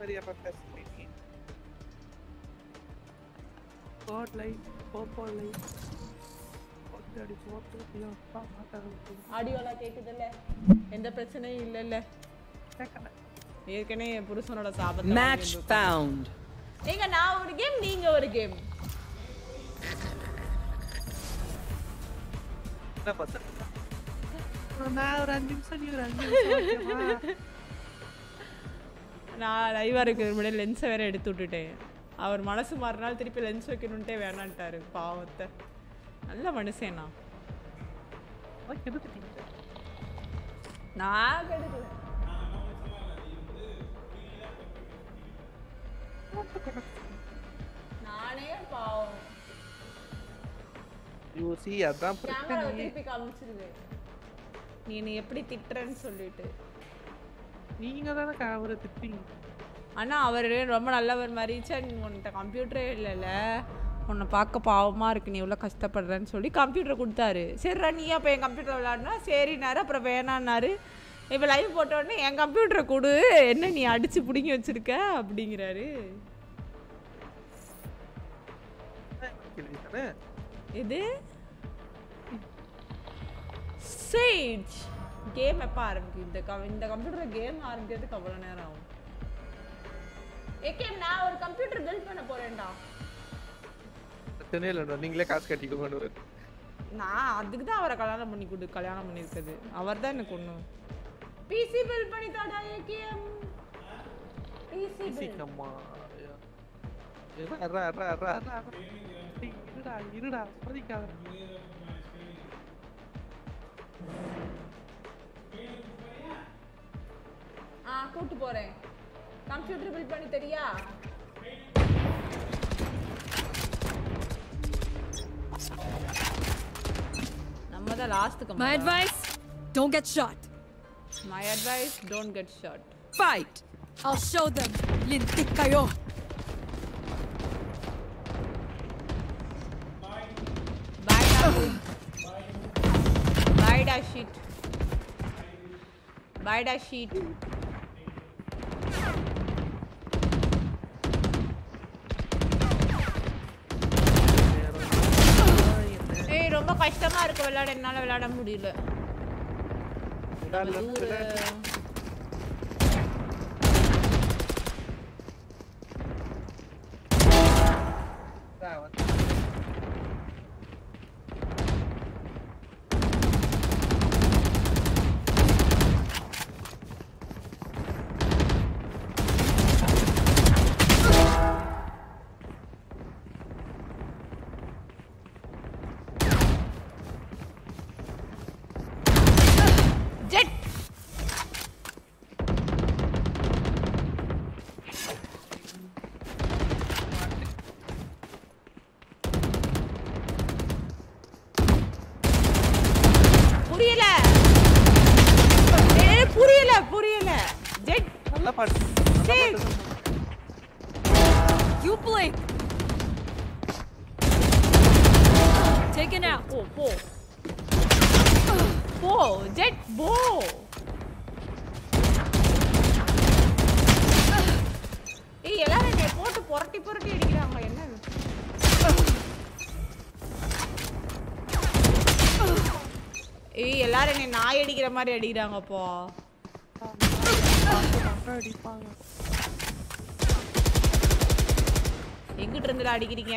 பெரிய ஃபெசிலிட்டி கோட் லைட் போப்போ லைட் அடி ஆடியோலாம் கேக்குதுல்ல? எந்த பிரச்சனையும் இல்லைல்ல. ஏற்கனவே என் புருஷனோட சாபத்தை Match found. ஏங்க நான் ஒரு கேம் நீங்க ஒரு கேம் நான் ஒரு அஞ்சு நிமிஷம் நீ ஒரு அஞ்சு நிமிஷம்? நான் லைவா இருக்கிற முன்னாடி லென்ஸை வேற எடுத்து விட்டுட்டேன். அவர் மனசு மாறினால் திருப்பி லென்ஸ் வைக்கணுன்ட்டே வேணான்ட்டாரு பாவத்தை. நல்ல மனுஷன் நான் பாவம். You see, அதான் பிரச்சனை நீ என்னை எப்படி திட்டுறன்னு சொல்லிட்டு. நீங்க தானே கேமரா திட்டீங்க ஆனா அவர் ரொம்ப நல்லவர் மாதிரி. சார் உன்கிட்ட கம்ப்யூட்டரே இல்லைல்ல. உன்னை பார்க்க பாவமா இருக்கு. நீ எவ்வளோ கஷ்டப்படுறேன்னு சொல்லி கம்ப்யூட்டர் கொடுத்தாரு. சரிடா நீ அப்போ என் கம்ப்யூட்டர் விளாட்னா சரினாரு. அப்புறம் வேணான்னாரு. இப்போ லைவ் போட்ட உடனே என் கம்ப்யூட்டரை கொடு. என்ன நீ அடிச்சு பிடிங்கி வச்சிருக்க? அப்படிங்கிறாரு. இது? சேஜ் கேம் எப்போ ஆரம்பிக்கும்? இந்த கம் இந்த கம்ப்யூட்டர் கேம் ஆரம்பிக்கிறதுக்கு அவ்வளோ நேரம் ஆகும். ஏகே நான் ஒரு கம்ப்யூட்டர் பில்ட் பண்ண போறேன்டா. பிரச்சனையே நீங்களே காசு கட்டிக்கோங்க நான் அதுக்கு தான் அவரை கல்யாணம் பண்ணி கொடு கல்யாணம் பண்ணியிருக்குது அவர் தான் எனக்கு ஒன்று பிசி பில்ட் பண்ணி தாடா ஏகேஎம் பிசி பில்ட் சீக்கிரமா இருடா, இருடா, இருடா, இருடா, இருடா. இருடா ஆ கூட்டு போறேன் கம்ப்யூட்டர் பில்ட் பண்ணி தெரியா நம்ம தான் லாஸ்ட்டுக்கு My advice don't get shot. My advice don't get shot Fight! I'll show them. Lintik kayo. Bye da shit. Bye da shit. கஷ்டமா இருக்கு விளையாட என்னால விளையாட முடியல நம்ம தூர- ஜெட் புரியல ஏய், புரியல புரியல ஜெட் நல்ல பாட்டு சரி You blink. Taken out. போ போ போ ஜெட் போ ஏய் எல்லாரும் என்னை போட்டு புரட்டி புரட்டி அடிக்கிறாங்க என்ன ஏய் எல்லாரும் என்னை நாய் அடிக்கிற மாதிரி அடிக்கிறாங்க அப்போ எங்கிட்ட இருந்துடா அடிக்கிறீங்க?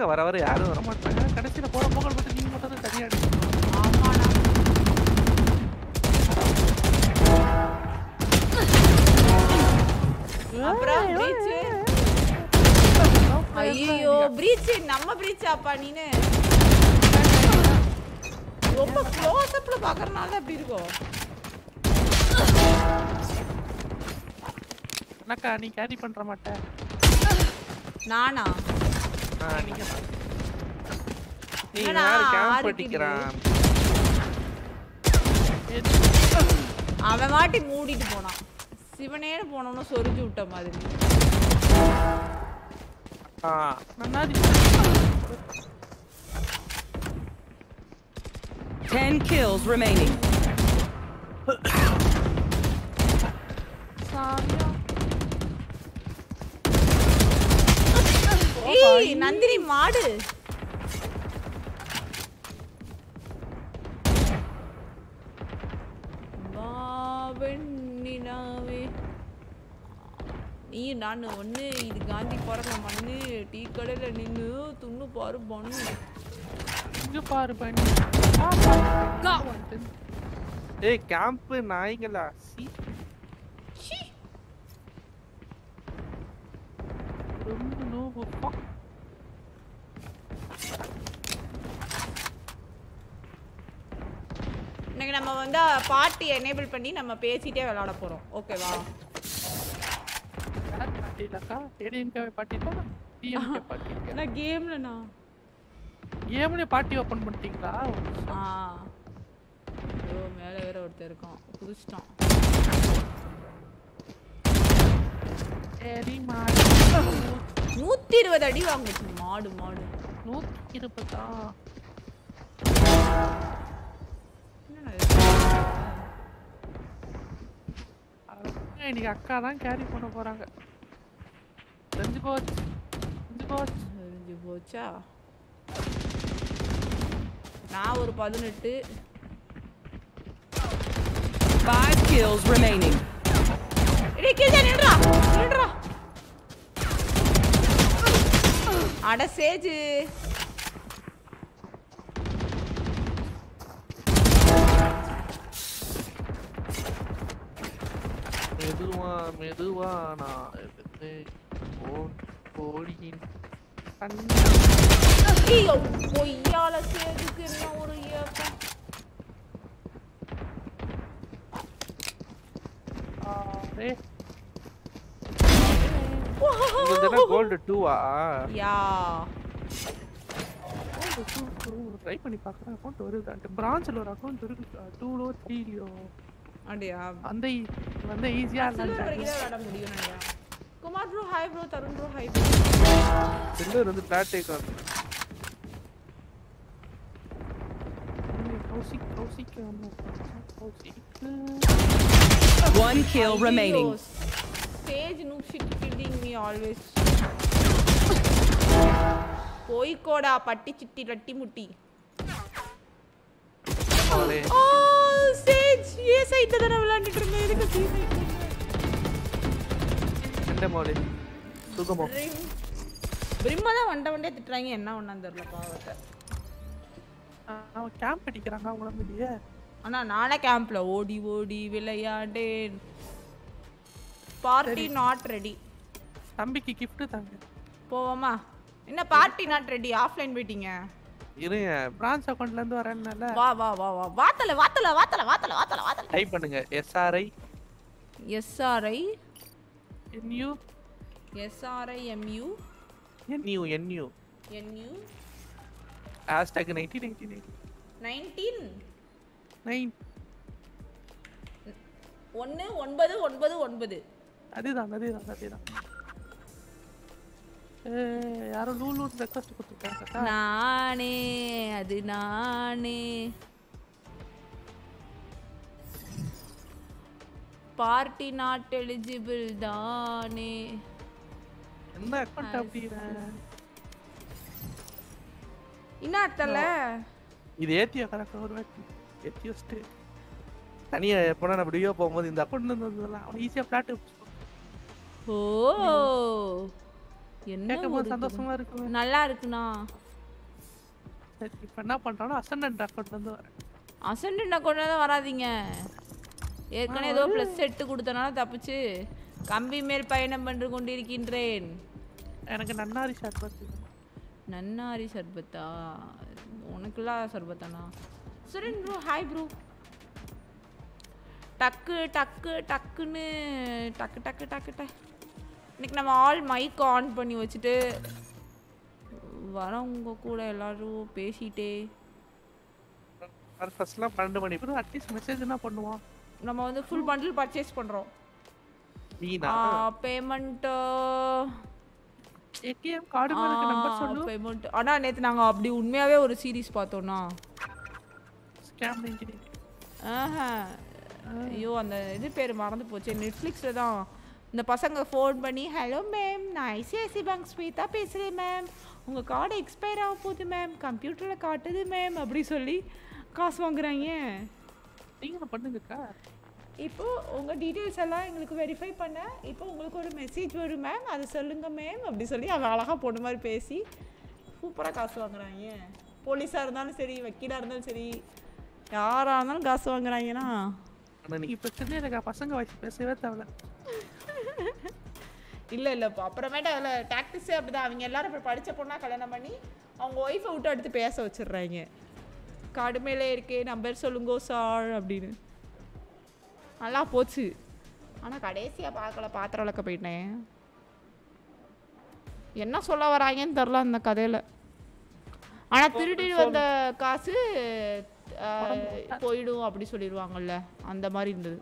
எங்க வர வர யாரும் வர மாட்டாங்க. கடைசியில போற பொங்கல் மட்டும் நீங்க மட்டும் தான் தனியா ஐயோ பிரீச் நம்ம பிரீச் அப்பா நீனு. ரொம்ப க்ளோஸ் அப்ல பாக்குறனால அப்படி இருக்கும். அண்ணாக்கா நீ கேரி பண்ற மாட்ட? நானா. நீ என்னடா, யாரு கேம்ப் ஆறு அடிக்கிறான். அவன் மாட்டி மூடிட்டு போனான். சிவனேன்னு போனோம்னா சொரிஞ்சு விட்ட மாதிரி. 10 kills remaining. ஏய் நந்தினி மாடு. பாவெண்ணினாவே நீ நான் ஒன்று இது காந்தி பிறந்த மண்ணு டீ கடையில் நின்று துண்ணு பாரு பண்ணு. இங்க பாரு பண்ணி. ஏய் கேம்ப் நாய்ங்களா? சீ. ரொம்ப நோவு fuck. இன்னைக்கு நம்ம வந்து பார்ட்டி எனேபிள் பண்ணி நம்ம பேசிட்டே விளையாட போகிறோம் ஓகேவா நான் கேம்லண்ணா. கேம்லயே பாட்டி ஓபன் பண்ணிட்டீங்களா? ஆ. ஐயோ மேலே வேற ஒருத்தர் இருக்கான். குதிச்சிட்டான். சரி மாடு. நூற்றி இருபது அடி வாங்குச்சு. மாடு மாடு. நூத்தி இருபதா இன்னைக்கு அக்கா தான் கேரி பண்ண போறாங்க. தெரிஞ்சு போச்சு. தெரிஞ்சு போச்சு. தெரிஞ்சு போச்சா? நான் ஒரு பதினெட்டு. 5 kills remaining. இடி கீழே நின்றா நின்றா அட சேஜு. மெதுவா மெதுவா நான் இருந்து ஓ- கோழியின் கண்ணு ஐயோ பொய்யால சேஜுக்கு என்ன ஒரு. உங்களுது கோல்டு டூவா யா. ட்ரை பண்ணி பார்க்குறேன் அக்கௌண்ட் வருதான்ட்டு. பிரான்ச்சில் ஒரு அக்கௌண்ட் இருக்கு டூலோ த்ரீலையோ அப்படியா அந்த e- வந்து ஈஸியாக சில்வர் இருந்தாங்க வரைக்கும் தான் விளையாட முடியும் நினைக்கிறேன் Kumar bro hi bro Tarun bro hi bro சில்லர் வந்து பிளாட் டேக் வந்து Kaushik Kaushik Kaushik One kill remaining. Sage noob shit kidding me always. போய்க்கோடா பட்டி சிட்டி ரட்டி முட்டி அவளே ஓ சேஜ் ஏ சைடுல தான விளையாண்டுட்டு இருந்தேன் இதுக்கு சி சைடு எந்த மோலே சுகமோ பிரிம்மா தான் வண்ட வண்டே திட்டுறாங்க. என்ன ஒண்ணான்னு தெரியல பாவத்தை. அவன் கேம்ப் அடிக்கிறாங்க அவங்கள முடியே ஆனா நானே கேம்ப்ல ஓடி ஓடி விளையாண்டேன். பார்ட்டி நாட் ரெடி தம்பிக்கு gift தாங்க. போவோமா? என்ன பார்ட்டி நாட் ரெடி ஆஃப்லைன் போயிட்டீங்க? இருங்க பிரான்ச் அக்கௌண்ட்ல இருந்து வரேன்னால. வா வா வா வா. வாத்தல வாத்தல வாத்தல வாத்தல வாத்தல வாத்தல. டைப் பண்ணுங்க. SRI SRI NU SRI MU NU NU NU hashtag nineteen ninety nine nineteen nine ஒன்று ஒன்பது ஒன்பது ஒன்பது. அதேதான் அதேதான் அதேதான். யாரோ லூலூர் ரெக்வஸ்ட் கொடுத்துருக்காங்க நானே அது நானே பார்ட்டி நாட் எலிஜிபிள் தானே என்ன அக்கௌண்ட் அப்படின்னா என்ன அத்தல இது ஏத்தியோ கரெக்டா ஒரு வாட்டி ஏத்தி வச்சுட்டு தனியா எப்போனா நம்ம டியோ போகும்போது இந்த இருந்ததுலாம் அவன் ஈஸியா பிளாட் ஓ என்ன சந்தோஷமா இருக்குமே. நல்லா இருக்குண்ணா இப்போ என்ன பண்றானோ அசண்டன்ட் அக்கௌண்ட் வந்து வரேன் அசண்டா கொண்டு வந்து வராதீங்க. ஏற்கனவே ஏதோ ப்ளஸ் எட்டு கொடுத்தனால தப்பிச்சு கம்பி மேல் பயணம் பண்ணி கொண்டிருக்கின்றேன். எனக்கு நன்னாரி பார்த்து நன்னாரி சர்பத்தா? உனக்குலாம் சர்பத்தானா? சுரன் ப்ரோ ஹாய் ப்ரோ டக்கு டக்கு டக்குன்னு டக்கு டக்கு டக்கு டக் இன்னைக்கு நம்ம ஆல் மைக் ஆன் பண்ணி வச்சுட்டு வரவங்க கூட எல்லாரும் பேசிட்டே. ஃபர்ஸ்ட்லாம் பன்னெண்டு மணி அப்புறம் அட்லீஸ்ட் மெசேஜ் என்ன பண்ணுவான் நம்ம வந்து ஃபுல் பண்டில் பர்ச்சேஸ் பண்ணுறோம் பேமெண்ட்டு ஏடிஎம் கார்டு நம்பர் சொல்லு. பேமெண்ட் ஆனால் நேற்று நாங்கள் அப்படி உண்மையாகவே ஒரு சீரிஸ் பார்த்தோன்னா ஸ்கேம் இன்ஜினியர் ஆஹா. ஐயோ அந்த இது பேர் மறந்து போச்சு. நெட்ஃப்ளிக்ஸில் தான் இந்த பசங்க ஃபோன் பண்ணி ஹலோ மேம் நான் ஐசிஐசி பேங்க் ஸ்வீதா பேசுகிறேன் மேம் உங்கள் கார்டு எக்ஸ்பயர் ஆக போகுது மேம் கம்ப்யூட்டரில் காட்டுது மேம் அப்படி சொல்லி காசு வாங்குறாங்க. நீங்க பண்ணுங்கக்கா? இப்போ உங்கள் டீட்டெயில்ஸ் எல்லாம் எங்களுக்கு வெரிஃபை பண்ண. இப்போ உங்களுக்கு ஒரு மெசேஜ் வரும் மேம் அதை சொல்லுங்கள் மேம் அப்படி சொல்லி அவன் அழகாக பொண்ணு மாதிரி பேசி சூப்பராக காசு வாங்குறாங்க. போலீஸாக இருந்தாலும் சரி வக்கீலாக இருந்தாலும் சரி யாராக இருந்தாலும் காசு வாங்குறாங்கன்னா. ஆனா நீங்க பிரச்சனை எனக்கு பசங்க வச்சு பேசவே தேவையில்ல. இல்லை இல்லை இப்போ அப்புறமேட்டு அதில் டாக்டிஸே அப்படி தான் அவங்க எல்லாரும் இப்போ படித்த பொண்ணா கல்யாணம் பண்ணி அவங்க ஒய்ஃபை விட்டு எடுத்து பேச வச்சிடுறாங்க. கடுமையிலே இருக்கே நம்பர் சொல்லுங்கோ சார் அப்படின்னு. நல்லா போச்சு. ஆனால் கடைசியாக பார்க்கல பாத்திரம் விளக்க போயிட்டேன். என்ன சொல்ல வராங்கன்னு தெரில அந்த கதையில். ஆனால் திருடி வந்த காசு போயிடும் அப்படி சொல்லிடுவாங்கல்ல. அந்த மாதிரி இருந்தது.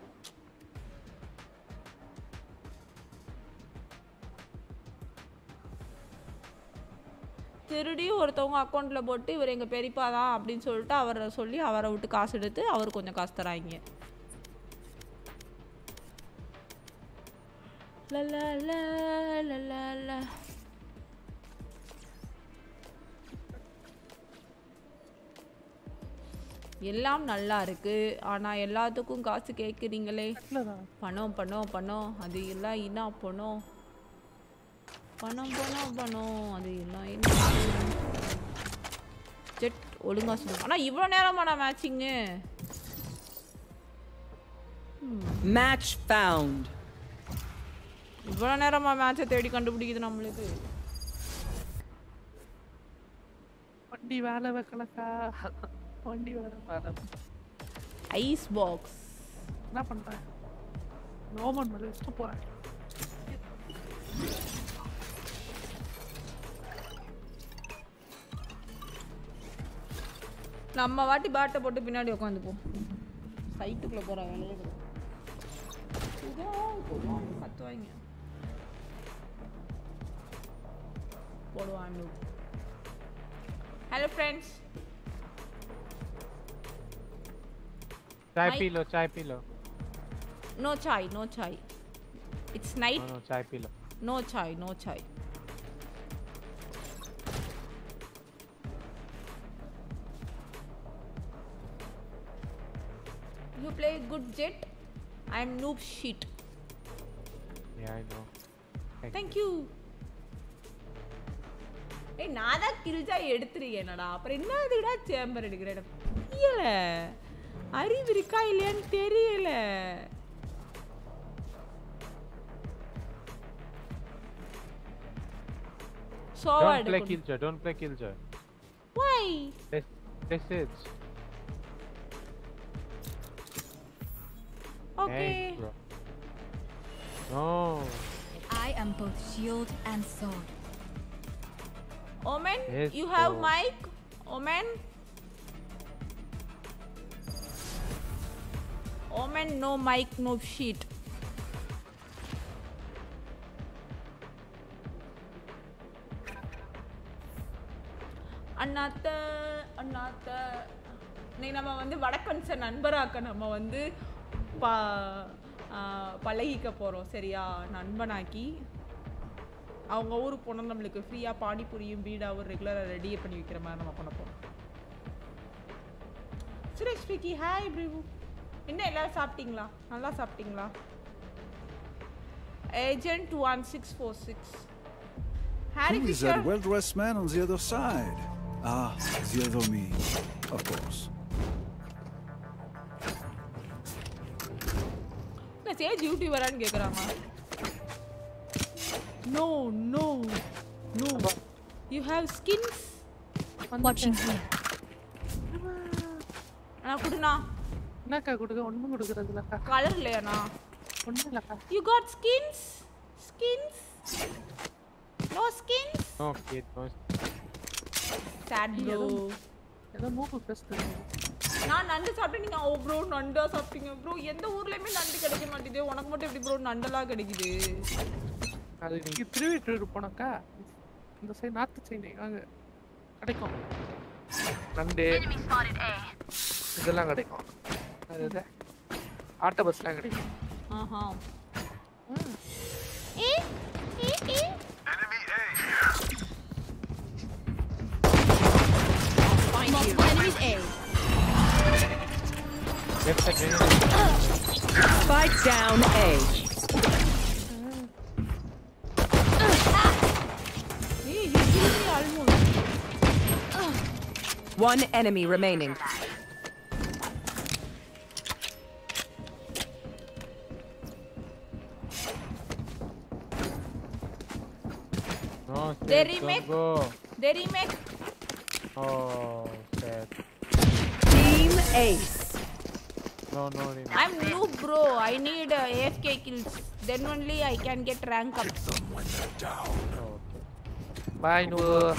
திருடி ஒருத்தவங்க அக்கௌண்ட்டில் போட்டு இவர் எங்கள் பெரியப்பா தான் அப்படின்னு சொல்லிட்டு அவரை சொல்லி அவரை விட்டு காசு எடுத்து அவர் கொஞ்சம் காசு தராங்க. எல்லாம் நல்லா இருக்கு. ஆனா எல்லாத்துக்கும் காசு கேட்குறீங்களே இல்லதான் பணம் பணம் பணம். அது எல்லாம் என்ன பணம்? பணம் பணம் பணம். அது எல்லாம் என்ன ஜெட் ஒழுங்கா சொல்லுங்க ஆனா இவ்வளோ நேரமாடா மேட்சிங்கு Match found. இவ்வளோ நேரமா மேட்சை தேடி கண்டுபிடிக்குது நம்மளுக்கு. வண்டி வேலை வைக்கலக்கா வண்டி வேலை வேலை ஐஸ் பாக்ஸ் என்ன பண்றேன் ரோமன் மேல வச்சுட்டு போறேன். நம்ம வாட்டி பேட்டை போட்டு பின்னாடி உட்காந்துப்போம் சைட்டுக்குள்ளே போகிற வேலையே கிடையாது. சுகம், சுகம், கத்துவாங்க போடுவான் ஹலோ ஃப்ரெண்ட்ஸ் चाय Mike- पी लो चाय पी लो no Sai no Sai it's no night no चाय पी लो no Sai no Sai you play good jet and noob shit. Yeah, I know. Thank, Thank you. ஏய் நான் தான் கில்ஜா எடுத்துருக்கேனடா அப்புறம் என்ன இதுடா சேம்பர் chamber, தெரியல அறிவு இருக்கா இல்லையான்னு don't play killjoy don't play killjoy why This is. okay Hey, bro no I am both shield and sword. Omen Yes, you have bro. mic Omen Omen no mic no shit அண்ணாத்த அண்ணாத்த இன்னைக்கு நம்ம வந்து வடக்கன்ச நண்பராக்க நம்ம வந்து ப பழகிக்க போகிறோம் சரியா? நண்பனாக்கி. அவங்க ஊருக்கு போனால் நம்மளுக்கு ஃப்ரீயாக பானிபூரியும் பீடாவும் ரெகுலராக ரெடி பண்ணி வைக்கிற மாதிரி நம்ம பண்ண போகிறோம் சுரேஷ் விக்கி ஹாய் பிரிவு என்ன எல்லாரும் சாப்பிட்டீங்களா? நல்லா சாப்பிட்டீங்களா? Agent one six four six Harry that Fisher well-dressed man on the other side? Ah, the other me, of course. Sage யூடியூபரான்னு கேக்குறாங்க no no no you have skins Watching here. அண்ணா குடுண்ணா என்னக்கா கொடுக்க ஒண்ணும் கொடுக்கறது இல்லக்கா கலர் இல்லையாண்ணா ஒண்ணும் இல்லக்கா you got skins skins no skins No, kid, no. Chat bro ஏதோ மூக்கு பேசுது நான் நண்டு சாப்பிட்டேன் நீங்க ஓ ப்ரோ நண்டா சாப்பிட்டீங்க ப்ரோ எந்த ஊர்லயுமே நண்டு கிடைக்க மாட்டேங்குது. உனக்கு மட்டும் எப்படி ப்ரோ நண்டெல்லாம் கிடைக்குது? அது நீங்க திருவிட்டூர் போனாக்கா இந்த சைடு நார்த்து சைடு அங்க கிடைக்கும். நண்டு இதெல்லாம் கிடைக்கும். அது இது ஆட்டோ பஸ்லாம் கிடைக்கும். ஆஹா. Multiple enemies A. Left. Spike down A. ஏய் you killed me almost One enemy remaining. No, They remake- they remake Oh, Seth ace. No, no, no. I'm new, bro. I need uh, AFK kills. Then only I can get rank up. Down. Okay. Bye, noob.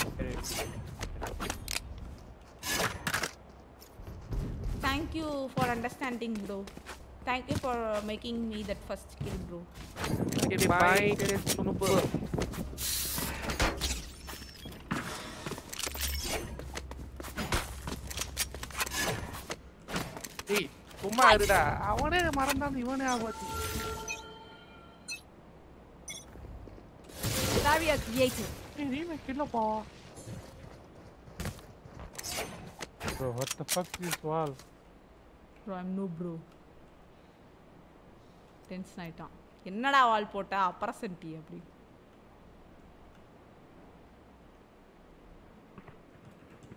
Thank you for understanding, bro. Thank you for uh, making me that first kill, bro. Bye. bye. சும்மா இருடா அவனே மறந்தான் இவனே ஆகாச்சு Barrier created. ஏய் remake இல்லப்பா Bro, what the fuck is this wall? bro I'm noob bro tension ஆயிட்டான் என்னடா வால் போட்டா அப்பரசன்டி அப்படி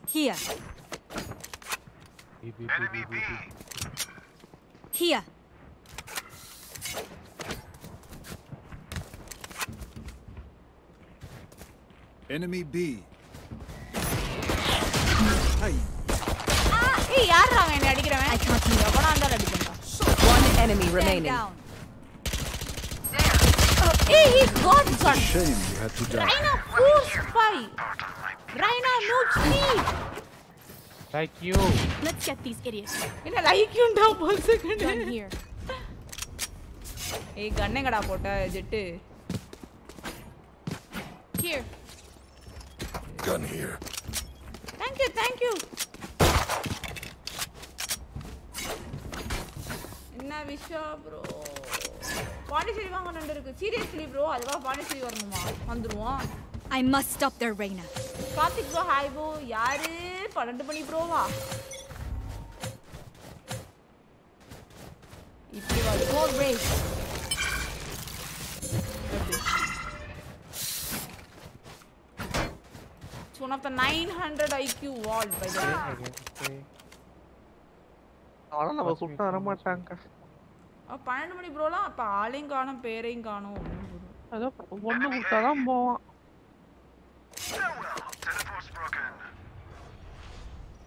Here. B, B, B, B, B, B. Here. Enemy B. Hey. I can't see. One enemy Stand remaining. Down. Hey, he got shot. Shame you had to die. Rhino, poor spy. Rhino, noob speed. Like you. Let's get these idiots. என்ன like யூண்டா ஒரு second Gun here. ஏய் கன் எங்கடா போட்ட jet Here. Gun here. Thank you thank you என்ன விஷயம் bro Pondicherry வாங்க நண்டு இருக்கு சீரியஸ்லி ப்ரோ அதுவா பாண்டிச்சேரி வரணுமா வந்துருவோம் I must stop their Reina. Karthik bro hi bro யாரு பன்னெண்டு மணி ப்ரோவா இப்படி வா War race. It's one of the 900 IQ wall by the way. Again, okay. அவனா நம்ம கூப்பிட்டு வர மாட்டாங்க அப்ப பன்னெண்டு மணி ப்ரோலாம் அப்ப ஆளையும் காணும் பேரையும் காணும் ஒண்ணும் bro. ஏதோ ஒண்ணு கூப்பிட்டாதான் போவான்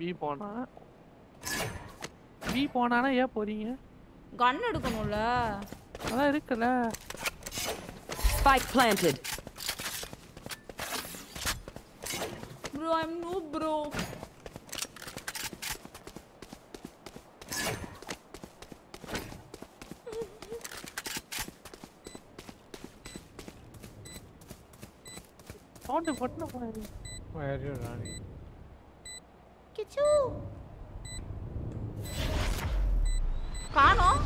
பி போனா பி போனானா ஏன் போறீங்க கன் எடுக்கணும்ல அதான் இருக்குல்ல spike planted bro i'm noob bro sound potna poyari where you running அச்சோ. காணோம்.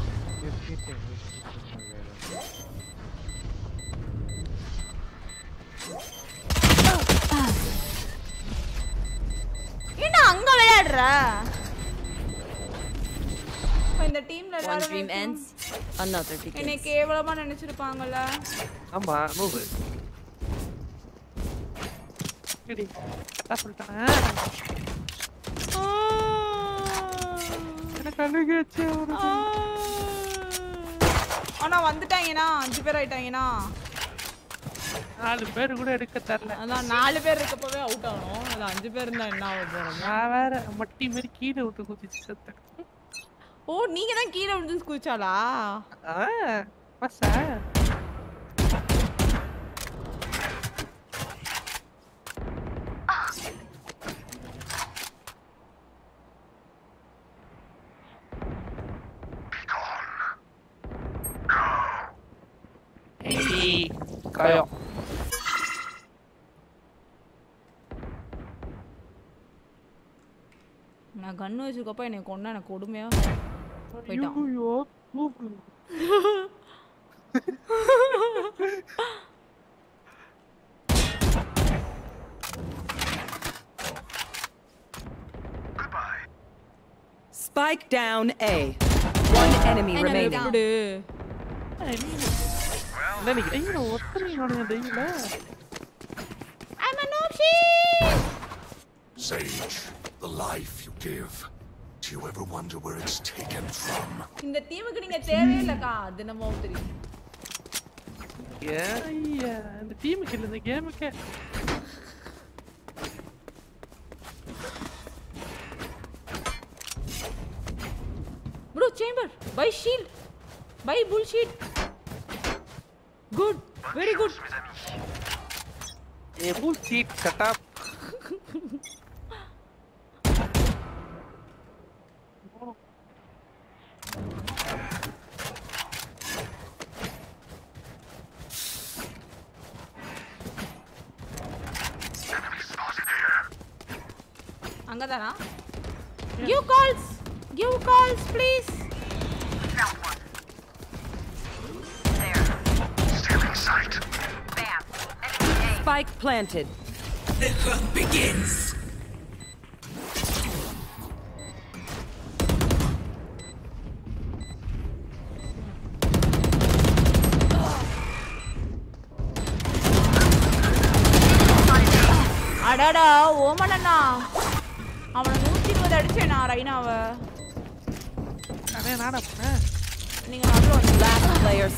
என்ன அங்க விளையாடுற? இந்த டீம்ல எல்லாரும் ட்ரீம் எண்ட்ஸ் another big என்ன கேவலமா நினைச்சிருப்பாங்கல ஆமா மூவ். கிடி தப்பு பண்ணிட்டேன் எனக்கு அழுகு வச்சு ஆ. ஆனா வந்துட்டாங்கன்னா அஞ்சு பேர் ஆயிட்டாங்கன்னா நாலு பேர் கூட எடுக்க தரல. அதான் நாலு பேர் இருக்கப்பவே அவுட் ஆகணும். அது அஞ்சு பேர் இருந்தா என்ன ஆக போறோம். நான் வேற மட்டி மாரி கீழே விட்டு குதிச்சு செத்தேன். ஓ நீங்க தான் கீழே விழுந்து குதிச்சாளா? ஆ பசா. காயம் நான் கண்ணு வச்சுக்கப்ப என்னை கொண்டா எனக்கு கொடுமையா போயிட்டான் ஐயோ தூக்கு Spike down A. One enemy remaining. எப்படி என்ன நீ கையில ஒத்தனை தையில I'm a Noopsy! Sage, the life you give. Do you ever wonder where it's taken from? இந்த டீமுக்கு நீங்க தேவையே இல்லக்கா தினமும் தெரியும் ஏன் ஐயா இந்த டீமுக்கு இல்லை இந்த கேமுக்கே bro chamber by shield by Good, very good. A good cheap setup. Spike planted. அடாடா ஓமனண்ணா அவனை நூற்றி இருபது அடிச்சேனா ரைனாவை அதே நாடா பண்ணேன் நீங்க நடுவில் வந்து Last player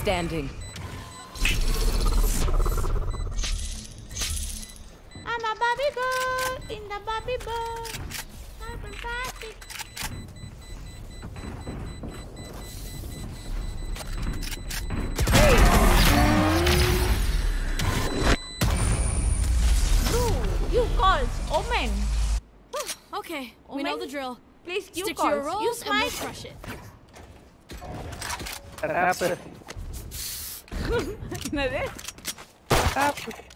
I'm a Barbie girl in the Barbie ball. I'm a You Omen. Oh, okay, Omen, we know the drill. Please, you Stick calls. To your roles, Use my crush it. That happened.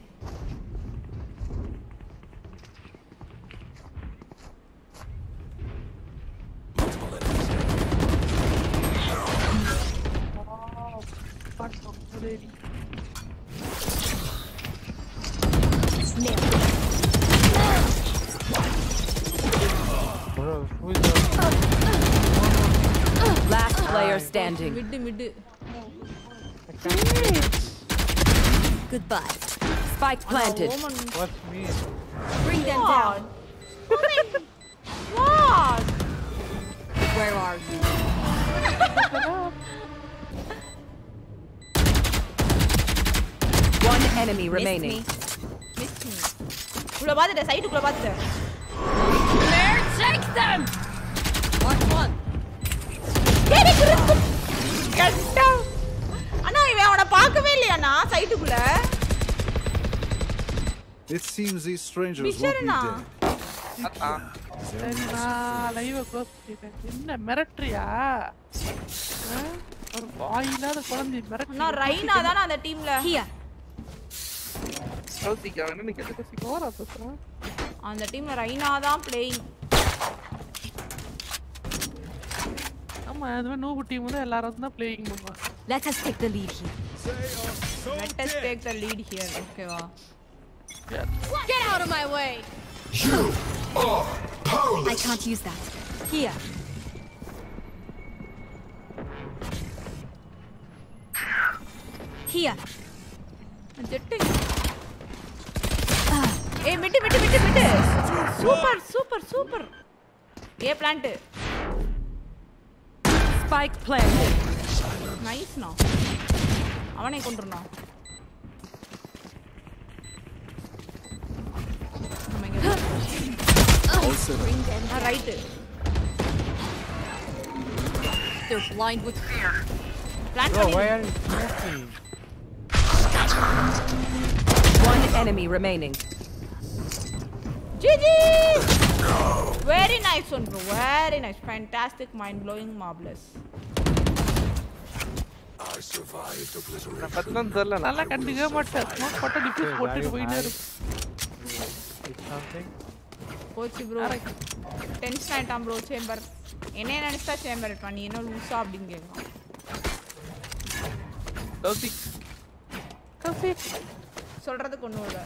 baby. Bro, who is that? Last player standing. Mid, mid. Goodbye. Spike planted. What's me? Bring them down. What? Where are you? One enemy Missed remaining. me. Miss me உள்ள பாத்துட்டேன் சைட்டுக்குள்ள பாத்துட்டேன் There, take them! Watch one. கட்டா அண்ணா இவன் அவனை பார்க்கவே இல்லையாண்ணா சைட்டுக்குள்ள It seems these strangers won't be Michelle-னா? dead. அதான் சரி நான் லைவை க்ளோஸ் பண்ணிட்டேன் என்ன மிரட்டுறியா ஆ? ஒரு வாயில்லாத குழந்தை அண்ணா மிரட்டு ரைனா தானே அந்த டீம்ல அந்த டீம்ல ரைனா தான் பிளேயிங் ஆமா அதுவே நூபு டீம் வந்து எல்லாரும் தான் பிளேயிங் பண்ணுவாங்க Let us take the lead here. Let us take the lead here ஓகேவா Get out of my way! You are powerless. I can't use that. Here. Here. Jet ஏய் Mittu Mittu Mittu Mittu super super super ஏ plant Spike planted. நைஸ்ண்ணா அவனை கொண்டுருண்ணா நம்ம இங்க All set up. Right They're blind with fear. Plan Bro, பண்ணி why are you smoking? One enemy remaining. GG! Very nice one, bro. Very nice. Fantastic, mind-blowing, marvelous. I survived obliteration. ಪತ್ನಂದಲ್ಲ ನಲ್ಲ ಕಂಡಿಗೆ ಮತ್ತೆ smoke ಕೊಟ್ಟ diffuse ಕೊಟ್ಟಿರ Viner something ಕೋಚಿ bro tension ಆಯ್ತಾಂ bro chamber ಏನೇ ನಡೆಸ್ತಾ chamber ಇಟ್ವಾ ನೀ ಏನೋ ಲೂಸಾ ಅಬ್ಬಿಂಗ್ ಹೇಗೋ ಟಾಕ್ಸಿಕ್ சொல்றதுக்கு ஒன்றும் இல்லை.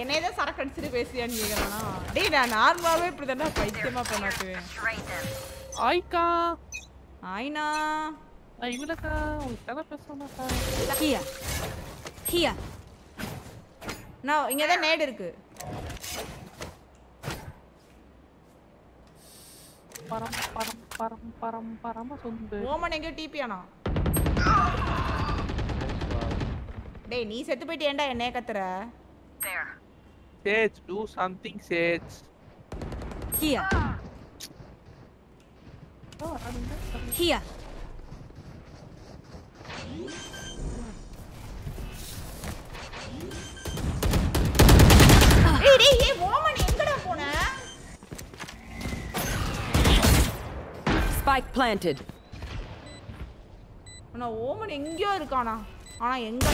என்னைய தான் சரக்கு அடிச்சுட்டு பேசியான்னு கேட்குறானா டேய் நான் நார்மலாகவே இப்படி தானே பைத்தியமா பண்ணாக்குவேன். ஆய்க்கா. ஆயினா? நான் இவளுக்கா உங்களுக்கு தானே பேசணும் Here. Here. நான் இங்கே தான் நேடு இருக்கு. பரம் பரம் பரம் பரம் பரம சொந்து ஓமன் எங்கேயோ டிபி ஆனா. டேய் நீ செத்து போயிட்டு ஏன்டா என்னைய கத்துற Sage do something Sage Here. Here. ஏய் டேய் ஏய் ஓமன் எங்கடா போன Spike planted. ஆனா ஓமன் எங்கேயோ இருக்கானா ஆனா எங்க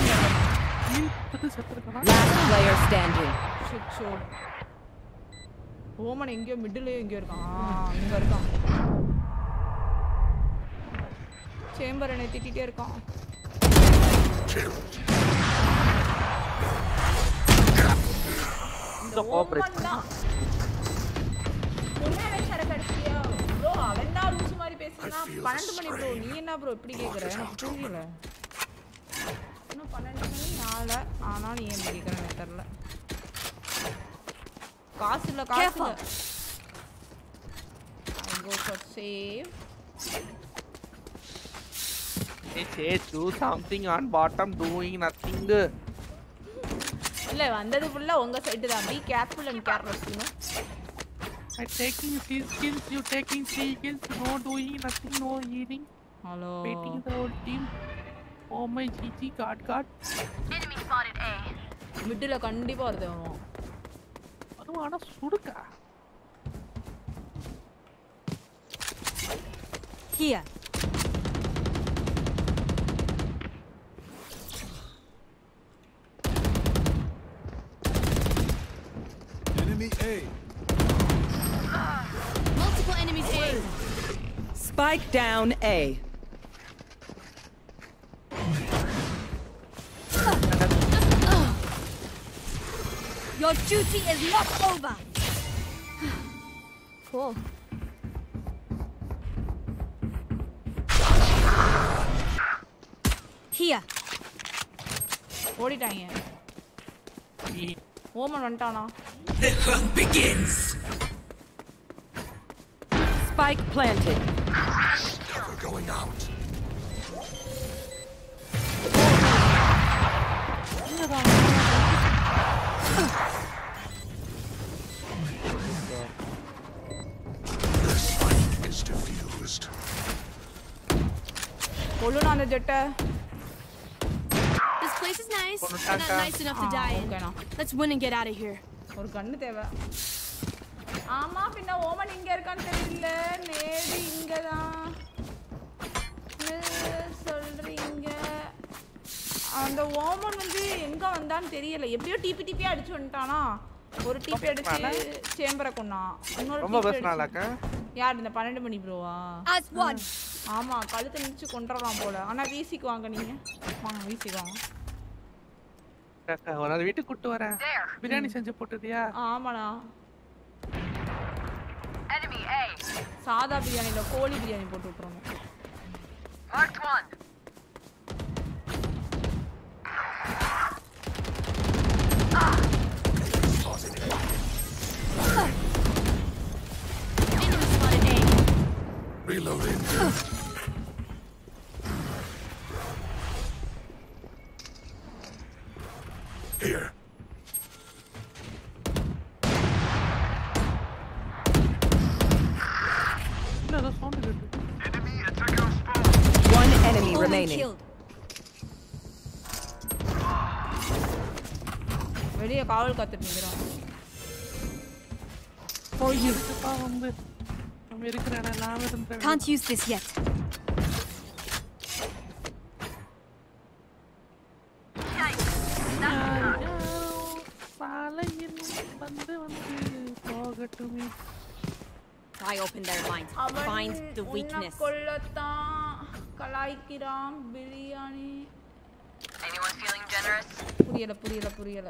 Last player standing shitshow Omen எங்கேயோ மிடில்லையோ எங்கேயோ இருக்கான். அங்கே இருக்கான். சேம்பர் என்னை திட்டிகிட்டே இருக்கான். இந்த கோஆபரேட் அவன் தான் ரூசு மாதிரி பேசுனா பன்னெண்டு மணி ப்ரோ நீ என்ன ப்ரோ இப்படி கேக்குற? புரியல. பன்னெண்டு மணி நாலு ஆனா நீ ஏன் இப்படி கேக்குற எனக்கு தெரியல காசு இல்ல காசு Careful. இல்ல I go for save Hey, Sage, do something on bottom, doing nothing. இல்ல வந்தது ஃபுல்லா உங்க சைடு தான் be careful and careless you know I'm taking six kills, you taking three kills, no doing nothing, no healing, hello waiting the whole team. Oh my GG, God, God. Middle கண்டிப்பா ஒருத்தன் வருவான் அதுவும் ஆனா சுடுக்கா Here. Enemy A. Multiple enemies A. Spike down A. Your duty is not over. Cool. Here. ஓடிட்டாங்க Omen வந்துட்டானா Spike planted. Cover going out. கொள்ளுனா அந்த ஜெட்டை this place is nice, but not nice enough to die in. Let's win and get out of here. ஒரு கண்ணு தேவை ஆமா பின்ன Oman இங்க இருக்கான்னு தெரியல நேரு இங்கதான் சொல்றீங்க அந்த ஓமன் வந்து எங்க வந்தான்னு தெரியல. எப்படியோ டிபி டிபி அடிச்சு வந்துட்டானா. ஒரு டிபி அடிச்சு சேம்பரை கொண்டான் இன்னொரு ரொம்ப பேசினாலாக்கா யார் இந்த பன்னெண்டு மணி ப்ரோவா? As one. ஆமா கழுத்து நிச்சு கொண்டுறலாம் போல. ஆனா வீசிக்கு வாங்க நீங்க. வாங்க வீசிக்கு வாங்க. ஒரு நாள் வீட்டுக்கு கூட்டு வரேன். பிரியாணி செஞ்சு போட்டுதியா ஆமாண்ணா. சாதா பிரியாணில கோழி பிரியாணி போட்டு விட்டுருவோம் Reloading. Here. Enemy attacker spawn. வெளியே காவல் காத்துட்டு நிக்கிறோம் For you. அப்பா வந்து நம்ம இருக்கிற இடம் எல்லாம் இருந்தேன் Can't use this yet. சாலையில் வந்து வந்து போகட்டுமே I open their minds. அவன் Find the உன்னை weakness. கொல்லத்தான் கலாய்க்கிறான் பிரியாணி புரியல புரியல புரியல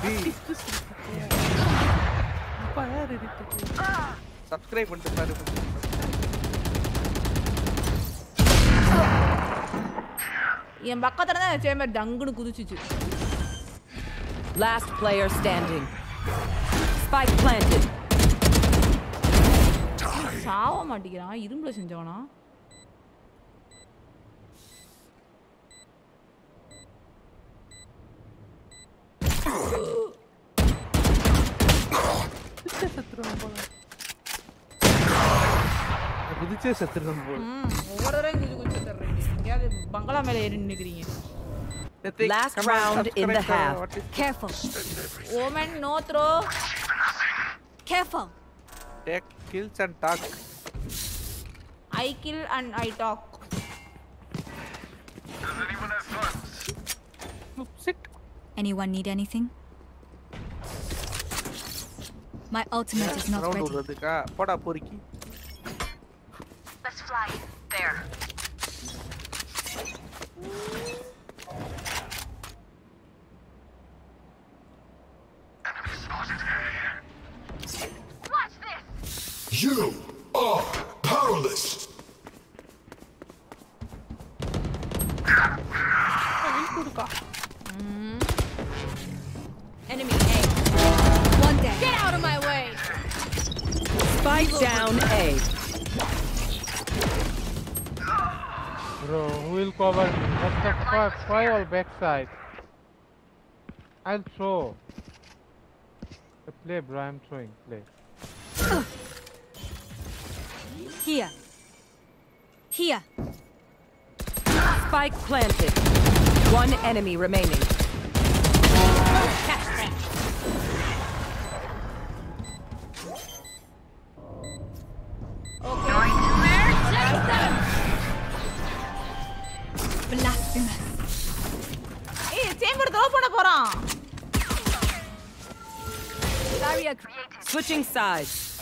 B. அப்பா, யார் editor? Subscribe பண்ணிட்டு பாரு என் பக்கத்துல தான் chamber டங்குன்னு குதிச்சுச்சு Last player standing. Spike planted. சாவ மாட்டேங்கிறான் இரும்புல செஞ்சவனா Puteți Last round in the half. Careful. Omen, no throw. Careful. Take kills and talk. I kill and I talk. Does anyone have guns? Oops, it. Anyone need anything? My ultimate is not ready. Let's fly. There. You are powerless. Enemy A. One dead. Get out of my way. Spike down A. Bro, who will cover me? What the fuck? Why all backside? I'll throw. Play, bro. I'm throwing. Play. Here. Here. Spike planted. One enemy remaining. Switching sides.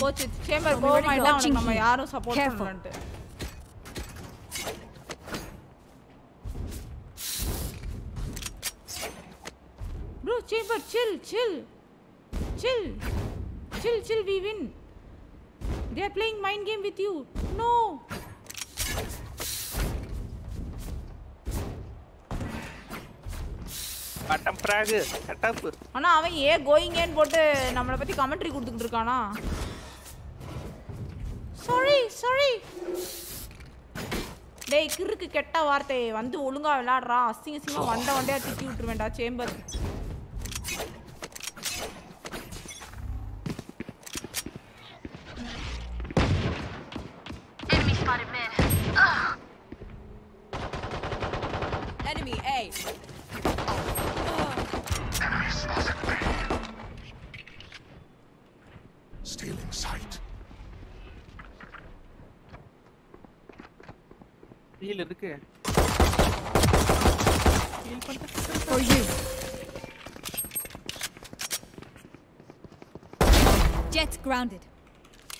Watch it. chamber go my down. நம்ம யாரும் support Careful. Bro, chamber chill, chill. Chill. Chill, chill, we win. They are playing mind game with you no பட்டம் பிராகு கட்டப் ஆனா அவன் ஏ கோயிங்கேன்னு போட்டு நம்மளை பத்தி கமெண்ட்ரி கொடுத்துக்கிட்டு இருக்கானா? சாரி சாரி டேய் கிறுக்கு கெட்ட வார்த்தை. வந்து ஒழுங்கா விளையாடுறா. அசிங்க அசிங்கமா வண்ட வண்டையா திட்டி விட்டுருவேன்டா Chamber ஹீல் இருக்கு For you. Jet grounded.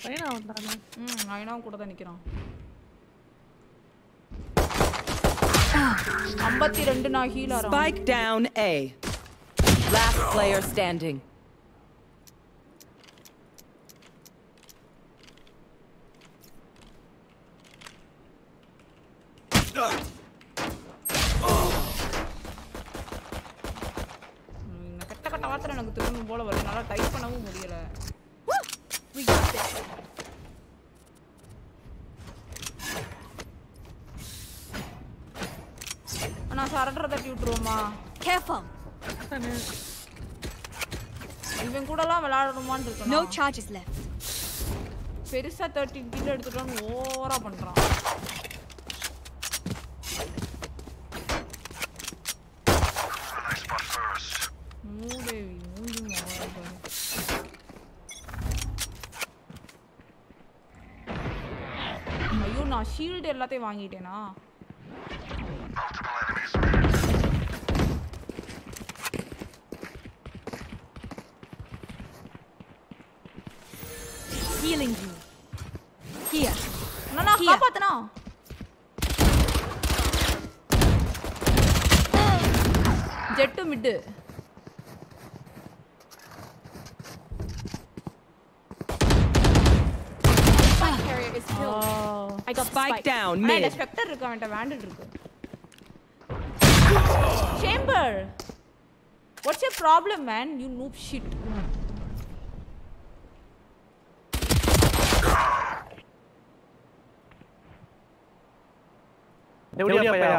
பையனா வந்தானே ம் நயனாவும் கூட தான் நிக்கிறான் ஐம்பத்தி ரெண்டு நான் heel ஆறோம் Spike down A. Last player standing. No charges left. பெருசா 30 கில் எடுத்துட்டோம் ஓவரா பண்றான். ஷீல்டு எல்லாத்தையும் வாங்கிட்டேனா Oh. I got spike down mid. Chamber. What's your problem, man? You noob shit. എവിടെയാ പോയാ?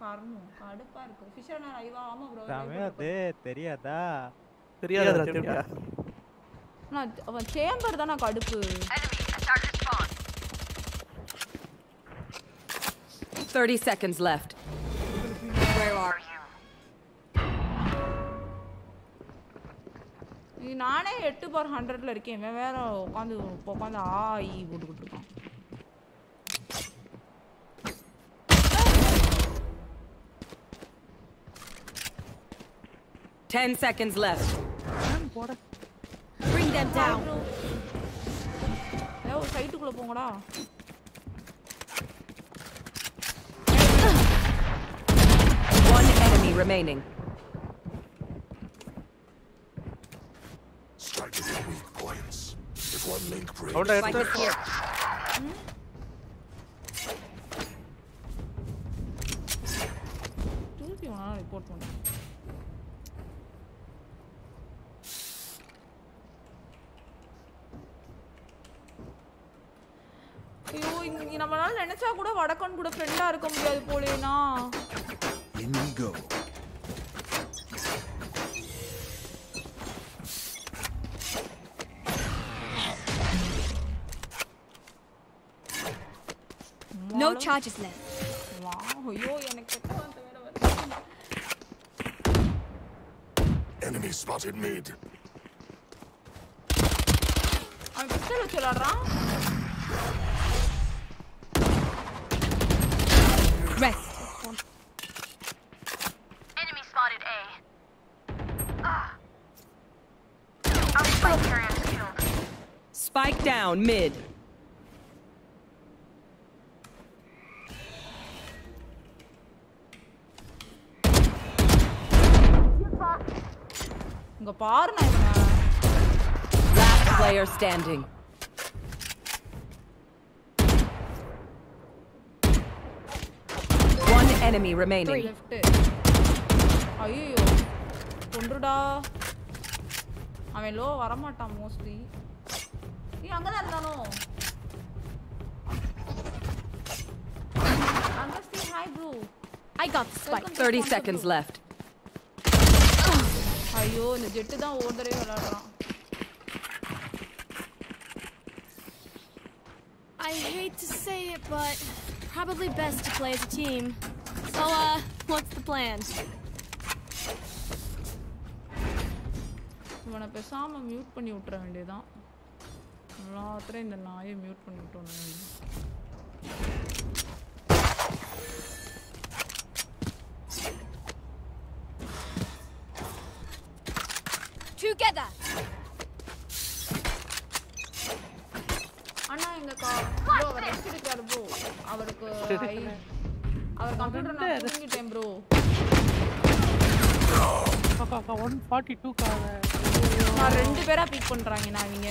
காரணம். கடுப்பா இருக்கு. ஃபிஷர் நான் ஐவா ஆமா ப்ரோ தமிழது தெரியாதா? தெரியாதுடா தெரியா நான் அவன் சேம்பர் தான கடுப்பு. 30 seconds left. Where are you? நானே எட்டு பார் ஹண்ட்ரட்ல இருக்கேன். வேற உட்காந்து உட்காந்து ஆ ஈ போட்டுக்கிட்டு இருக்கான். Ten seconds left. Bring them down. ஏ ஒரு சைட்டுக்குள்ள போங்கடா One enemy remaining. Strike at your weak points. If one link breaks, அவட Spike எடுத்து is here. திருப்பி வேணா ரிப்போர்ட் பண்ணு ஐயோ நினைச்சா கூட வடக்கன் கூட ஃப்ரெண்டா இருக்க முடியாது போலேனா In we go. No charges left. வா ஐயோ எனக்கு கெட்ட வார்த்தை வேற வருது enemy spotted mid. அவன் பிஸ்டல் வச்சு விளாடுறான் down mid. Last player standing. One enemy remaining. ஐயோ கொன்றுடா அவன் லோ வரமாட்டான் mostly நீ அங்கதான் இருந்தானோ அங்கஸ்தி hi bro I got the spike. 30 seconds left. ஐயோ இந்த ஜெட்டு தான் ஒவ்வொரு தடவையும் விளையாடுறான் I hate to say it, but probably best to play as a team. So, uh, what's the plan? இவனை பேசாம மியூட் பண்ணி விட்டுற வேண்டியதுதான் எல்லாத்திலையும் இந்த நாயை மியூட் பண்ணி விட்டோம் Together! அண்ணா எங்க கா ப்ரோ அவர் ப்ரோ அவருக்கு அவர் கம்ப்யூட்டர் நான் தூங்கிட்டேன் ப்ரோ ஒன் ஃபார்ட்டி டூக்காக நான் ரெண்டு பேரா பிக் பண்றாங்க நான் இவங்க